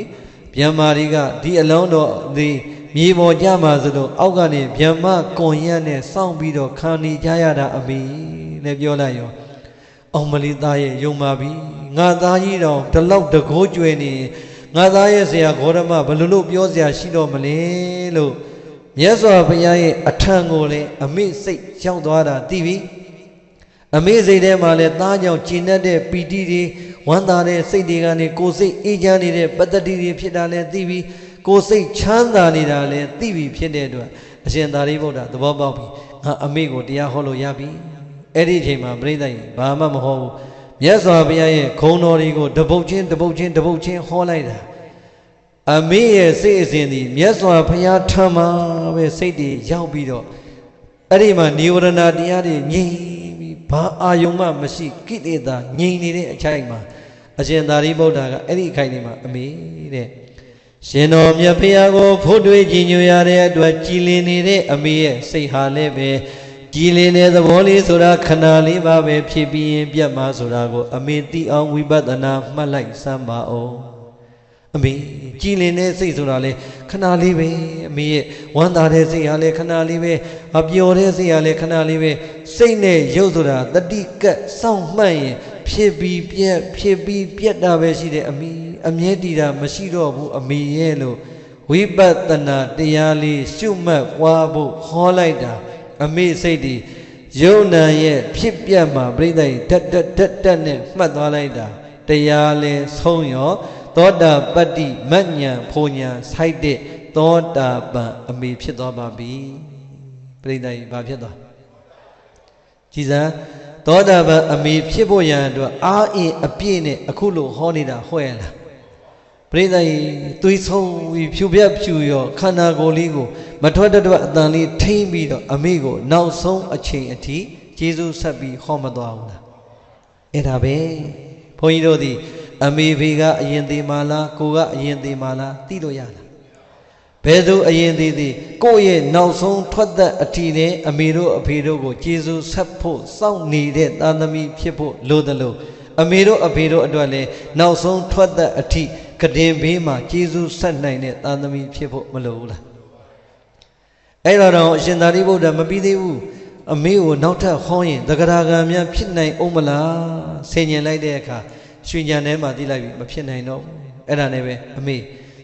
ဗျမတွေကဒီအလောင်းတော်ဒီမြေပေါ်ကြမှာဆိုလို့အောက်ကနေဗျမကွန်ရက်နဲ့စောင့်ပြီးတော့ခံနေကြရတာအမေလည်းပြောလိုက်ရော အောင်မလီသားရဲ့ယုံပါပြီငါသားကြီးတော်ဒီလောက်တကိုးကျွယ်နေငါသားရဲ့ဆရာဂေါရမဘယ်လိုလုပ်ပြောစရာရှိတော့မလဲလို့မြတ်စွာဘုရားရဲ့အထံကိုလည်းအမိစိတ်ရောက်သွားတာသိပြီအမိစိတ်ထဲမှာလည်းသားကြောင့်ကျင်တတ်တဲ့ပီတိတွေဝမ်းသာတဲ့စိတ်တွေကနေကိုယ်စိတ်အေးချမ်းနေတဲ့ပတ္တိတွေဖြစ်တာလည်းသိပြီကိုယ်စိတ်ချမ်းသာနေတာလည်းသိပြီဖြစ်တဲ့အတွက်အရှင်သာရိပုတ္တသဘောပေါက်ပြီငါအမိကိုတရားဟောလို့ရပြီ အဲ့ဒီအချိန်မှာပြိဿကြီးဘာမှမဟောဘူးမြတ်စွာဘုရားရဲ့ခုံတော်တွေကိုတပုတ်ချင်းတပုတ်ချင်းတပုတ်ချင်းဟောလိုက်တာအမေရဲ့စိတ်အစဉ်ဒီမြတ်စွာဘုရားထံမှာပဲစိတ်တွေရောက်ပြီးတော့အဲ့ဒီမှာនិဝရဏတရားတွေငြိမ်ပြီးဘာအာယုံမှမရှိကိလေသာငြိမ်နေတဲ့အချိန်မှာအရှင်သာရိပုတ္တရာကအဲ့ဒီအခိုင်ဒီမှာအမေတဲ့ရှင်တော်မြတ်ဘုရားကိုဖို့တွေးကြည်ညိုရတဲ့အတွက်ကြည်လင်နေတဲ့အမေရဲ့စိတ်ဟာလည်းပဲ ကြည်လင်တဲ့သဘောလေးဆိုတာခဏလေးပါပဲဖြစ်ပြီးရင်ပြတ်မှာဆိုတာကို အမေသိအောင်ဝိပဿနာမှတ်လိုက်စမ်းပါအောင်အမေကြည်လင်တဲ့စိတ်ဆိုတာလေခဏလေးပဲအမေရဲ့ဝမ်းသာတဲ့စိတ်ဟာလေခဏလေးပဲအပျော်တဲ့စိတ်ဟာလေခဏလေးပဲစိတ်နဲ့ရုပ်ဆိုတာတတိကတ်စောင့်မှတ်ရင်ဖြစ်ပြီးပြက်ဖြစ်ပြီးပြက်တာပဲရှိတယ်အမေအမြဲတည်တာမရှိတော့ဘူးအမေရဲ့လို့ဝိပဿနာတရားလေးရှုမှတ်ပွားဖို့ဟောလိုက်တာ အမေစိတ်ဒီယုံနာရဲ့ဖြစ်ပြတ်မှာပြိဿကြီးတက်တက်တက်တက်နဲ့မှတ်သွားလိုက်တာတရားလဲဆုံးရောသောတာပတ္တိမညံဖုန်ညာဆိုက်တဲ့သောတာပန်အမေဖြစ်သွားပါပြီပြိဿကြီးဘာဖြစ်သွားကြည်စမ်းသောတာပန်အမေဖြစ်ဖို့ရန်အတွက်အာအင်အပြည့်နဲ့အခုလိုဟောနေတာဟွဲ့လားပရိသတ်ကြီးသွေးဆုံးပြီးဖြူပြက်ဖြူရောခန္ဓာကိုယ်လေးကို မထွက်တတ်အတန်လေးထိမ့်ပြီးတော့အမေကိုနောက်ဆုံးအချိန်အထိကျေးဇူးဆက်ပြီးဟောမသွားဘူးလားအဲ့ဒါပဲဘုန်းကြီးတို့ဒီအမေဖေကအရင်သေးမာလားကိုကအရင်သေးမာလားသိလို့ရလားဘယ်သူအရင်သေးသေးကိုယ့်ရဲ့နောက်ဆုံးထွက်သက်အထီနဲ့အမေတို့အဖေတို့ကိုကျေးဇူးဆက်ဖို့စောင့်နေတဲ့သာသမီဖြစ်ဖို့လိုတယ်လို့အမေတို့အဖေတို့အတွက်လည်းနောက်ဆုံးထွက်သက်အထိကတင်ဘေးမှာကျေးဇူးဆက်နိုင်တဲ့သာသမီဖြစ်ဖို့မလိုဘူးလား အဲ့တော့တော့အရှင်သာရိပုတ္တရာမပြီးသေးဘူးအမေကိုနောက်ထပ်ဟောရင်သက္ကရာကံများဖြစ်နိုင်အောင်မလားဆင်ញင်လိုက်တဲ့အခါရွှေညံထဲမှာတိလိုက်ပြီမဖြစ်နိုင်တော့ဘူးအဲ့ဒါနဲ့ပဲအမေ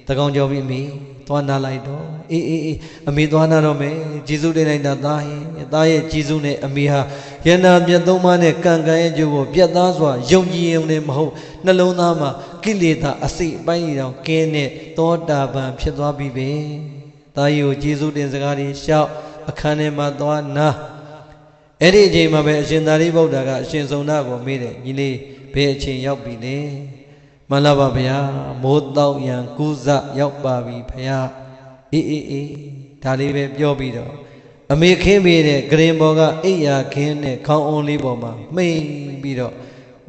တကောင်ကြောပြီးအမေသွားနာလိုက်တော့အေးအေးအေးအမေသွားနာတော့မယ်ဂျေစုတင်လိုက်တာသားရဲ့သားရဲ့ဂျေစုနဲ့အမေဟာယန္တာမြတ်သုံးပါးနဲ့ကံကံရဲ့ကျိုးကိုပြတ်သားစွာယုံကြည်ရုံနဲ့မဟုတ်နှလုံးသားမှာကိလေသာအစိတ်အပိုင်းကြီးတောင်ကင်းတဲ့သောတာပန်ဖြစ်သွားပြီပဲ သားရဲ့ကိုဂျေစုတင်စကားတွေရှောက်အခန်းထဲမှာသွားနာအဲ့ဒီအချိန်မှာပဲအရှင်သာရိပုတ္တရာကအရှင်ဆုံးနာကိုမေးတယ်ညီလေးဘယ်အချိန်ရောက်ပြီလဲမှန်လားပါဗျာမိုးတောက်ရန်ကုဇရောက်ပါပြီဖျားအေးအေးအေးဒါလေးပဲပြောပြီးတော့အမေခင်းပေးတဲ့ဂရင်ဘော်ကအိယာခင်းနဲ့ခေါင်းအုံးလေးပေါ်မှာမှိန်ပြီးတော့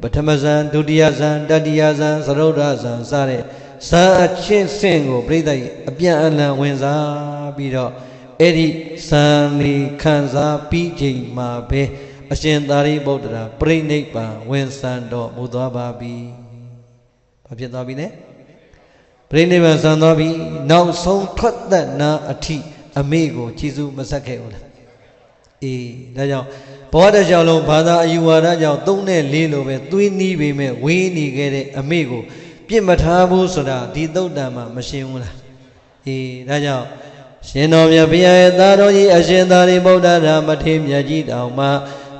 ပထမဇန်ဒုတိယဇန်တတိယဇန်သရုဒ္ဓဇန်စတဲ့ ဇန်အချင်းစင်ကိုပြိဿကြီးအပြန်အလှန်ဝင်စားပြီးတော့အဲ့ဒီဇန်လေးခံစားပြီးချိန်မှာပဲအရှင်သာရိပုတ္တရာပြိဋိဘံဝင်ဆန်တော်မူသွားပါပြီ။ဘာဖြစ်သွားပြီလဲ။ပြိဋိဘံဆန်သွားပြီနောက်ဆုံးထွက်သက်နာအထိအမေကိုကျေးဇူးမဆက်ခဲ့ဘူးလား။အေးဒါကြောင့်ဘဝတစ်လျှောက်လုံးဘာသာအယူဝါဒကြောင့်သုံးနဲ့လေးလိုပဲသွေးနီးပေမဲ့ဝေးနေခဲ့တဲ့အမေကို ပြစ်မထားဘူးဆိုတာဒီသုတ်တံမှာမရှင်းဘူးလား။အေးဒါကြောင့်ရှင်တော်မြတ်ဘုရားရဲ့သားတော်ကြီးအရှင်သာရိပုတ္တရာမထေရမြတ်ကြီးတောင်မှ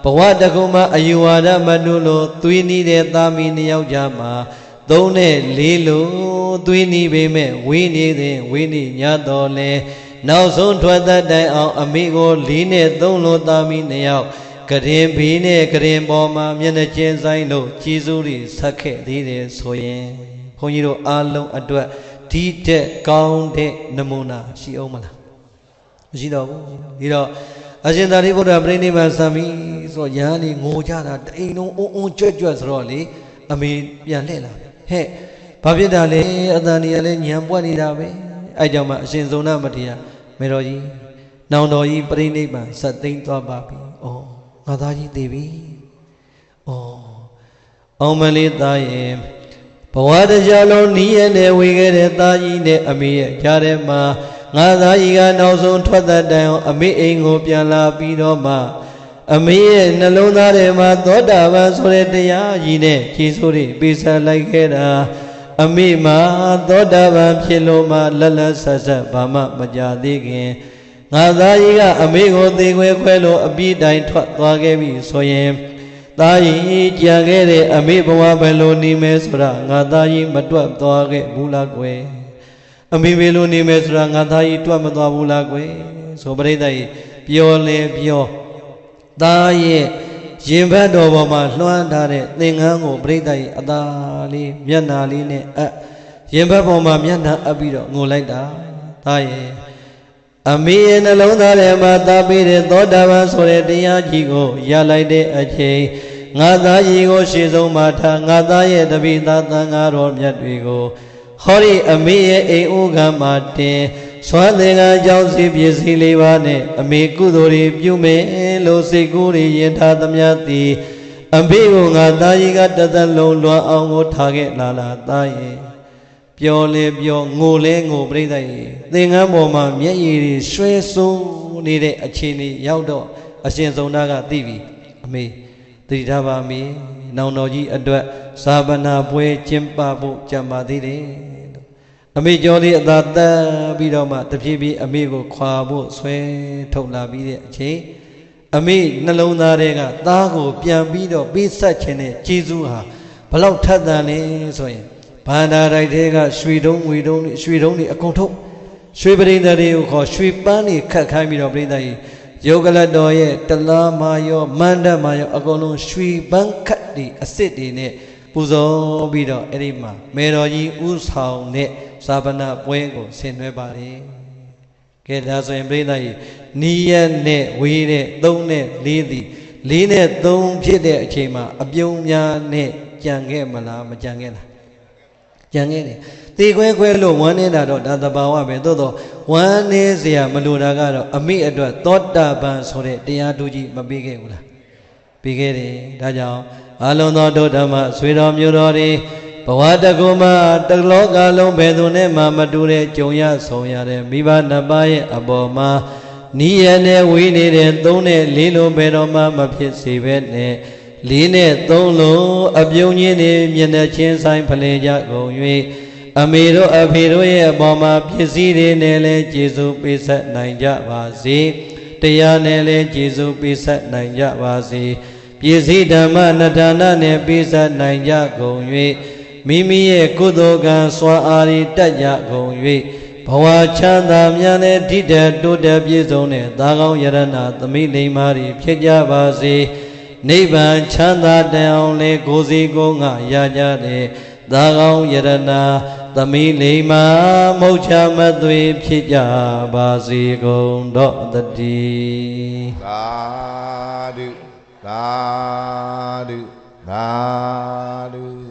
ဘဝတကုမအယူဝါဒမတုလို့သွေးနီးတဲ့သားမီးနှစ်ယောက်ကြမှာသုံးနဲ့လေးလို့သွေးနီးပေမဲ့ဝေးနေတဲ့ဝေးနေညတော်လဲနောက်ဆုံးထွက်သက်တိုင်အောင်အမိကိုလေးနဲ့သုံးလို့သားမီးနှစ်ယောက်ကရင်ဘီနဲ့ကရင်ပေါ်မှာမျက်နှာချင်းဆိုင်လို့ကြီးစိုးတွေဆက်ခဲ့သေးတယ်ဆိုရင်ဘု န်းကြီးတို့အားလုံးအတွက်ဒီတဲ့ကောင်းတဲ့နမူနာရှိအောင်မလားမရှိတော့ဘူးဒီတော့အရှင်သာရိပုတ္တရာပြိဋိဘံဆံပြီဆိုရဟန်းလေးငိုကြတာတအိမ်လုံးအုံအုံကြွက်ကြွက်ဆိုတော့လေအမေပြန်လှည့်လာဟဲ့ဘာဖြစ်တာလဲအတန်ကြီးကလည်းညံပွက်နေတာပဲအဲကြောင့်မှအရှင်ဇုံနာမထေရမေတော်ကြီးနောင်တော်ကြီးပြိဋိဘံဆက်သိမ့်သွားပါပြီဩငါသားကြီးသိပြီဩအောင်မလေးသားရဲ့ ဘဝတရားလုံးနီးရနဲ့ဝေခဲ့တဲ့သားကြီးနဲ့အမေရဲ့ကြားထဲမှာငါသားကြီးကနောက်ဆုံးထွက်သက်တိုင်အောင်အမေအိမ်ကိုပြန်လာပြီးတော့မှအမေရဲ့နှလုံးသားထဲမှာသောတာပန်ဆိုတဲ့တရားကြီးနဲ့ခြေစိုးတွေပေးဆက်လိုက်ခဲ့တာအမေမှာသောတာပန်ဖြစ်လို့မှလက်လက်ဆက်ဆက်ဘာမှမကြသေးခင်ငါသားကြီးကအမေကိုသေခွဲခွဲလို့အပြစ်တိုင်ထွက်သွားခဲ့ပြီဆိုရင် သားကြီးကြံခဲ့တဲ့အမေဘဝဘယ်လိုနေမဲဆိုတာငါသားကြီးမတွက်သွားခဲ့ဘူးလားကွယ်အမေဘယ်လိုနေမဲဆိုတာငါသားကြီးတွက်မသွားဘူးလားကွယ်ဆိုပရိသတ်ကြီးပြောလဲပြောသားရဲ့ရင်ဘတ်တော်ပေါ်မှာလွှမ်းထားတဲ့သင်္ကန်းကိုပရိသတ်ကြီးအသာလေးမျက်နာလေးနဲ့အပ်ရင်ဘတ်ပေါ်မှာမျက်နှာအပ်ပြီးတော့ငိုလိုက်တာသားရဲ့ အမေရဲ့နှလုံးသားထဲမှာသာပေးတဲ့သောတာပန်ဆိုတဲ့တရားကြီးကိုရလိုက်တဲ့အချိန်ငါသားကြီးကိုရှေ့ဆုံးမှာထားငါသားရဲ့တပိသားသံဃာတော်မြတ်တွေကိုဟောဒီအမေရဲ့အိမ်ဥကံမှာတင်စွမ်းသင်္ကန်းကြောင့်စီပစ္စည်းလေးပါးနဲ့အမေကုသိုလ်တွေပြုမယ်လို့စိတ်ကူးတွေယင်ထားသမျှသည်အမေကိုငါသားကြီးကတသက်လုံးလွန်အောင်ကိုထားခဲ့လာလာသားရဲ့ ပြောလဲပြောငိုလဲငိုပြိဿရဲ့သင်္ကန်းပေါ်မှာမျက်ရည်တွေရွှဲဆိုးနေတဲ့အခြေအနေရောက်တော့အရှင်ဆုံးသားကသိပြီအမေသတိထားပါမေနောင်တော်ကြီးအတွက်သာဗနာပွဲကျင်းပဖို့ကြံပါသေးတယ်အမေကျော်လေးအသာတက်ပြီးတော့မှတဖြည်းဖြည်းအမေကိုခွာဖို့ဆွဲထုတ်လာပြီးတဲ့အချိန်အမေနှလုံးသားထဲကသားကိုပြန်ပြီးတော့ပေးဆက်ခြင်းနဲ့ကျေးဇူးဟာဘလောက်ထက်သန်လဲဆိုရင် ဘာန္တာတိုက်ထဲကရွှေတုံးငွေတုံးတွေရွှေတုံးတွေအကုန်ထုတ်ရွှေပရိသတ်တွေကိုခေါ်ရွှေပန်းတွေခတ်ခိုင်းပြီးတော့ပရိသတ်ကြီးယောဂလတ်တော်ရဲ့တလားမာယောမန္တမာယောအကုန်လုံးရွှေပန်းခတ်တွေအစ်စ်တွေနဲ့ပူဇော်ပြီးတော့အဲ့ဒီမှာမေတော်ကြီးဥဆောင်တဲ့သာပနာပွဲကိုဆင်နွှဲပါတယ်ကဲဒါဆိုရင်ပြိဿကြီးနီးရက်နဲ့ဝေးတဲ့သုံးနဲ့လေးသည်လေးနဲ့သုံးဖြစ်တဲ့အချိန်မှာအပြုံးများနဲ့ကြံခဲ့မလားမကြံခဲ့လား ကြံခဲ့တယ်သေခွဲခွဲလို့ဝမ်းနေတာတော့ဒါသဘာဝပဲသို့တော့ဝမ်းနေเสียမလိုတာကတော့အမိအတွက်သောတာပန်ဆိုတဲ့တရားတူကြီးမပေးခဲ့ဘူးလားပေးခဲ့တယ်ဒါကြောင့် အလုံးသောဒုဓမ္မဆွေတော်မျိုးတော်တွေဘဝတကူမှာတလောကလုံးဘယ်သူနဲ့မှမတူတဲ့ကြုံရဆုံရတဲ့မိဘနှစ်ပါးရဲ့အပေါ်မှာနီးရနဲ့ဝေးနေတဲ့သုံးနဲ့လေးလုံးဘယ်တော့မှမဖြစ်စေပဲနဲ့ လေးနဲ့သုံးလုံးအပြုံးချင်းတွေမျက်နှာချင်းဆိုင်ဖလှယ်ကြကုန်၍အမေတို့အဖေတို့ရဲ့အပေါ်မှာပစ္စည်းတွေနဲ့လည်းကျေစုပေးဆက်နိုင်ကြပါစေတရားနဲ့လည်းကျေစုပေးဆက်နိုင်ကြပါစေပစ္စည်းဓမ္မနတနာနဲ့ပေးဆက်နိုင်ကြကုန်၍မိမိရဲ့ကုသိုလ်ကံစွာအားရတက်ကြကုန်၍ဘဝချမ်းသာများနဲ့ဓိတတိုးတက်ပြည့်စုံတဲ့သာကောင်းယရဏသမိလိမ္မာတွေဖြစ်ကြပါစေ နိဗ္ဗာန်ချမ်းသာတန်အောင်လေကိုယ်စီကိုယ်ငါရကြတဲ့သာကောင်းယရဏသမိလိမ္မာမုတ်ချမသွေဖြစ်ကြပါစေကုန်တော့တည်းသာဓုသာဓုသာဓု